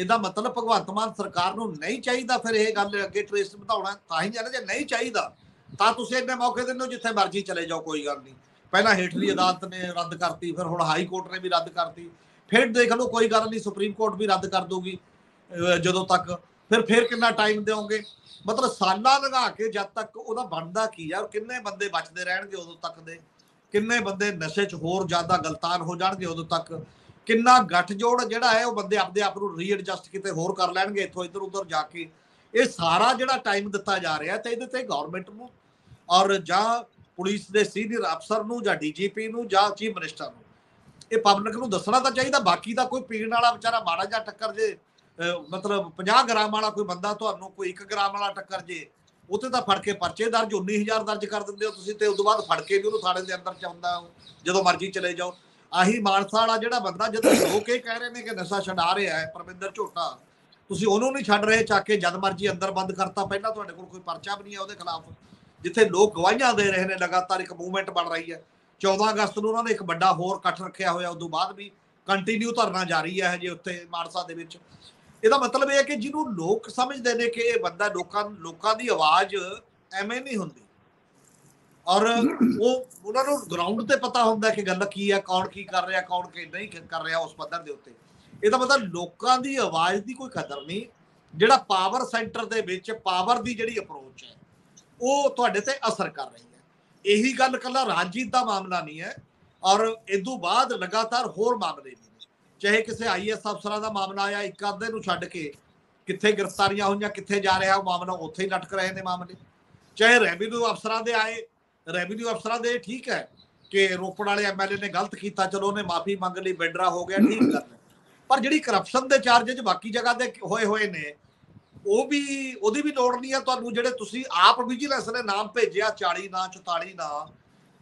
ਇਹਦਾ ਮਤਲਬ ਭਗਵੰਤ ਮਾਨ ਸਰਕਾਰ ਨੂੰ ਨਹੀਂ ਚਾਹੀਦਾ ਫਿਰ ਇਹ ਗੱਲ ਅੱਗੇ ਟ੍ਰੇਸ ਵਧਾਉਣਾ, ਤਾਂ ਹੀ ਜਾਣਾ ਜੇ ਨਹੀਂ ਚਾਹੀਦਾ, ਤਾਂ ਤੁਸੀਂ ਇੰਨੇ ਮੌਕੇ ਦਿੰਦੇ ਹੋ ਜਿੱਥੇ ਮਰਜ਼ੀ ਚਲੇ ਜਾਓ, ਕੋਈ ਗੱਲ ਨਹੀਂ। ਪਹਿਲਾਂ ਹੇਠਲੀ ਅਦਾਲਤ ਨੇ ਰੱਦ ਕਰਤੀ, ਫਿਰ ਹੁਣ ਹਾਈ ਕੋਰਟ ਨੇ ਵੀ ਰੱਦ ਕਰਤੀ, ਫਿਰ ਦੇਖ ਲਓ ਕੋਈ ਗੱਲ ਨਹੀਂ, ਸੁਪਰੀਮ ਕੋਰਟ ਵੀ ਰੱਦ ਕਰ ਦੂਗੀ ਜਦੋਂ ਤੱਕ, ਫਿਰ ਫਿਰ ਕਿੰਨਾ ਟਾਈਮ ਦਿਓਗੇ? ਮਤਲਬ ਸਾਲਾਂ ਲਗਾ ਕੇ ਜਦ ਤੱਕ ਉਹਦਾ ਬਣਦਾ ਕੀ ਆ ਕਿੰਨੇ ਬੰਦੇ ਬਚਦੇ ਰਹਿਣਗੇ ਉਦੋਂ ਤੱਕ ਦੇ? ਕਿੰਨੇ ਬੰਦੇ ਨਸ਼ੇ 'ਚ ਹੋਰ ਜ਼ਿਆਦਾ ਗਲਤਾਨ ਹੋ ਜਾਣਗੇ ਉਦੋਂ ਤੱਕ? ਕਿੰਨਾ ਗੱਠਜੋੜ ਜਿਹੜਾ ਹੈ ਉਹ ਬੰਦੇ ਆਪਦੇ ਆਪ ਨੂੰ ਰੀਐਡਜਸਟ ਕਿਤੇ ਹੋਰ ਕਰ ਲੈਣਗੇ, ਇੱਥੋਂ ਇੱਧਰ ਉੱਧਰ ਜਾ ਕੇ। ਇਹ ਸਾਰਾ ਜਿਹੜਾ ਟਾਈਮ ਦਿੱਤਾ ਜਾ ਰਿਹਾ ਤੇ ਇਹਦੇ ਤੇ ਗਵਰਨਮੈਂਟ ਨੂੰ ਔਰ ਜਾਂ ਪੁਲਿਸ ਦੇ ਸੀਨੀਅਰ ਅਫਸਰ ਨੂੰ ਜਾਂ ਡੀਜੀਪੀ ਨੂੰ ਜਾਂ ਚੀਫ ਮਿਨਿਸਟਰ ਨੂੰ। ਇਹ ਪਬਲਿਕ ਨੂੰ ਦੱਸਣਾ ਤਾਂ ਚਾਹੀਦਾ, ਬਾਕੀ ਦਾ ਕੋਈ ਪੀਣ ਵਾਲਾ ਵਿਚਾਰਾ ਮਾੜਾ ਜਿਹਾ ਟੱਕਰ ਜੇ ਮਤਲਬ 50 ਗ੍ਰਾਮ ਵਾਲਾ ਕੋਈ ਬੰਦਾ ਤੁਹਾਨੂੰ ਕੋਈ 1 ਗ੍ਰਾਮ ਵਾਲਾ ਟੱਕਰ ਜੇ ਉੱਥੇ ਤਾਂ ਫੜ ਕੇ ਪਰਚੇ ਦਰਜ 19000 ਦਰਜ ਕਰ ਦਿੰਦੇ ਹੋ ਤੁਸੀਂ ਤੇ ਉਸ ਤੋਂ ਬਾਅਦ ਫੜ ਕੇ ਵੀ ਉਹਨੂੰ ਥਾਣੇ ਦੇ ਅੰਦਰ ਚਾਉਂਦਾ ਜਦੋਂ ਮਰਜ਼ੀ ਚਲੇ ਜਾਓ। ਆਹੀ ਮਾਨਸਾ ਵਾਲਾ ਜਿਹੜਾ ਬੰਦਾ ਜਦੋਂ ਲੋਕ ਇਹ ਕਹਿ ਰਹੇ ਨੇ ਕਿ ਨਸ਼ਾ ਛਡਾ ਰਿਹਾ ਹੈ, ਪਰਮਿੰਦਰ ਝੋਟਾ, ਤੁਸੀਂ ਉਹਨੂੰ ਨਹੀਂ ਛੱਡ ਰਹੇ, ਚੱਕ ਕੇ ਜਦ ਮਰਜ਼ੀ ਅੰਦਰ ਬੰਦ ਕਰਤਾ, ਪਹਿਲਾਂ ਤੁਹਾਡੇ ਕੋਲ ਕੋਈ ਪਰਚਾ ਵੀ ਨਹੀਂ ਹੈ ਉਹਦੇ ਖਿਲਾਫ, ਜਿੱਥੇ ਲੋਕ ਗਵਾਹੀਆਂ ਦੇ ਰਹੇ ਨੇ, ਲਗਾਤਾਰ ਇੱਕ ਮੂਵਮੈਂਟ ਬਣ ਰਹੀ ਹੈ। 14 ਅਗਸਤ ਨੂੰ ਉਹਨਾਂ ਨੇ ਇੱਕ ਵੱਡਾ ਹੋਰ ਇਕੱਠ ਰੱਖਿਆ ਹੋਇਆ, ਉਦੋਂ ਬਾਅਦ ਵੀ ਕੰਟੀਨਿਊ ਧਰਨਾ ਜਾਰੀ ਹੈ ਹਜੇ ਉੱਥੇ ਮਾਨਸਾ ਦੇ ਵਿੱਚ। ਇਹਦਾ ਮਤਲਬ ਇਹ ਹੈ ਕਿ ਜਿਹਨੂੰ ਲੋਕ ਸਮਝਦੇ ਨੇ ਕਿ ਇਹ ਬੰਦਾ ਲੋਕਾਂ ਲੋਕਾਂ ਦੀ ਆਵਾਜ਼ ਐਵੇਂ ਨਹੀਂ ਹੁੰਦੀ। ਔਰ ਉਹ, ਉਹਨਾਂ ਨੂੰ ਗਰਾਊਂਡ ਤੇ ਪਤਾ ਹੁੰਦਾ ਕਿ ਗੱਲ ਕੀ ਹੈ ਕੌਣ ਕੀ ਕਰ ਰਿਹਾ, ਕੌਣ ਕੀ ਨਹੀਂ ਕਰ ਰਿਹਾ ਉਸ ਪੱਧਰ ਦੇ ਉੱਤੇ। ਇਹਦਾ ਮਤਲਬ ਲੋਕਾਂ ਦੀ ਆਵਾਜ਼ ਦੀ ਕੋਈ ਕਦਰ ਨਹੀਂ, ਜਿਹੜਾ ਪਾਵਰ ਸੈਂਟਰ ਦੇ ਵਿੱਚ ਪਾਵਰ ਦੀ ਜਿਹੜੀ ਅਪਰੋਚ ਹੈ, ਉਹ ਤੁਹਾਡੇ ਤੇ ਅਸਰ ਕਰ ਰਹੀ ਹੈ। ਇਹੀ ਗੱਲ ਕੱਲਾ ਰਾਜਜੀਤ ਦਾ ਮਾਮਲਾ ਨਹੀਂ ਹੈ, ਔਰ ਇਦੋਂ ਬਾਅਦ ਲਗਾਤਾਰ ਹੋਰ ਮਾਮਲੇ ਨੇ। ਚਾਹੇ ਕਿਸੇ ਆਈਐਸ ਅਫਸਰਾਂ ਦਾ ਮਾਮਲਾ ਆਇਆ, ਇੱਕ ਅੱਧੇ ਨੂੰ ਛੱਡ ਕੇ ਕਿੱਥੇ ਗ੍ਰਿਫਤਾਰੀਆਂ ਹੋਈਆਂ, ਕਿੱਥੇ ਜਾ ਰਿਹਾ ਉਹ ਮਾਮਲਾ, ਉੱਥੇ ਹੀ ਲਟਕ ਰਹੇ ਨੇ ਮਾਮਲੇ। ਚਾਹੇ ਰੈਵਨਿਊ ਅਫਸਰਾਂ ਦੇ ਆਏ ਰੈਵਨਿਊ ਅਫਸਰਾਂ ਦੇ ਠੀਕ ਹੈ ਕਿ ਰੋਪੜ ਵਾਲੇ ਐਮਐਲਏ ਨੇ ਗਲਤ ਕੀਤਾ ਚਲੋ ਉਹਨੇ ਮਾਫੀ ਮੰਗ ਲਈ ਬਿੰਡਰਾ ਹੋ ਗਿਆ ਠੀਕ ਗੱਲ ਹੈ ਪਰ ਜਿਹੜੀ ਕਰਪਸ਼ਨ ਦੇ ਚਾਰजेस ਬਾਕੀ ਜਗ੍ਹਾ ਤੇ ਹੋਏ ਹੋਏ ਨੇ ਉਹ ਵੀ ਉਹਦੀ ਵੀ ਲੋੜ ਨਹੀਂ ਆ ਤੁਹਾਨੂੰ ਜਿਹੜੇ ਤੁਸੀਂ ਆਪ ਵਿਜੀਲੈਂਸ ਨੇ ਨਾਮ ਭੇਜਿਆ 40 ਨਾ 44 ਨਾ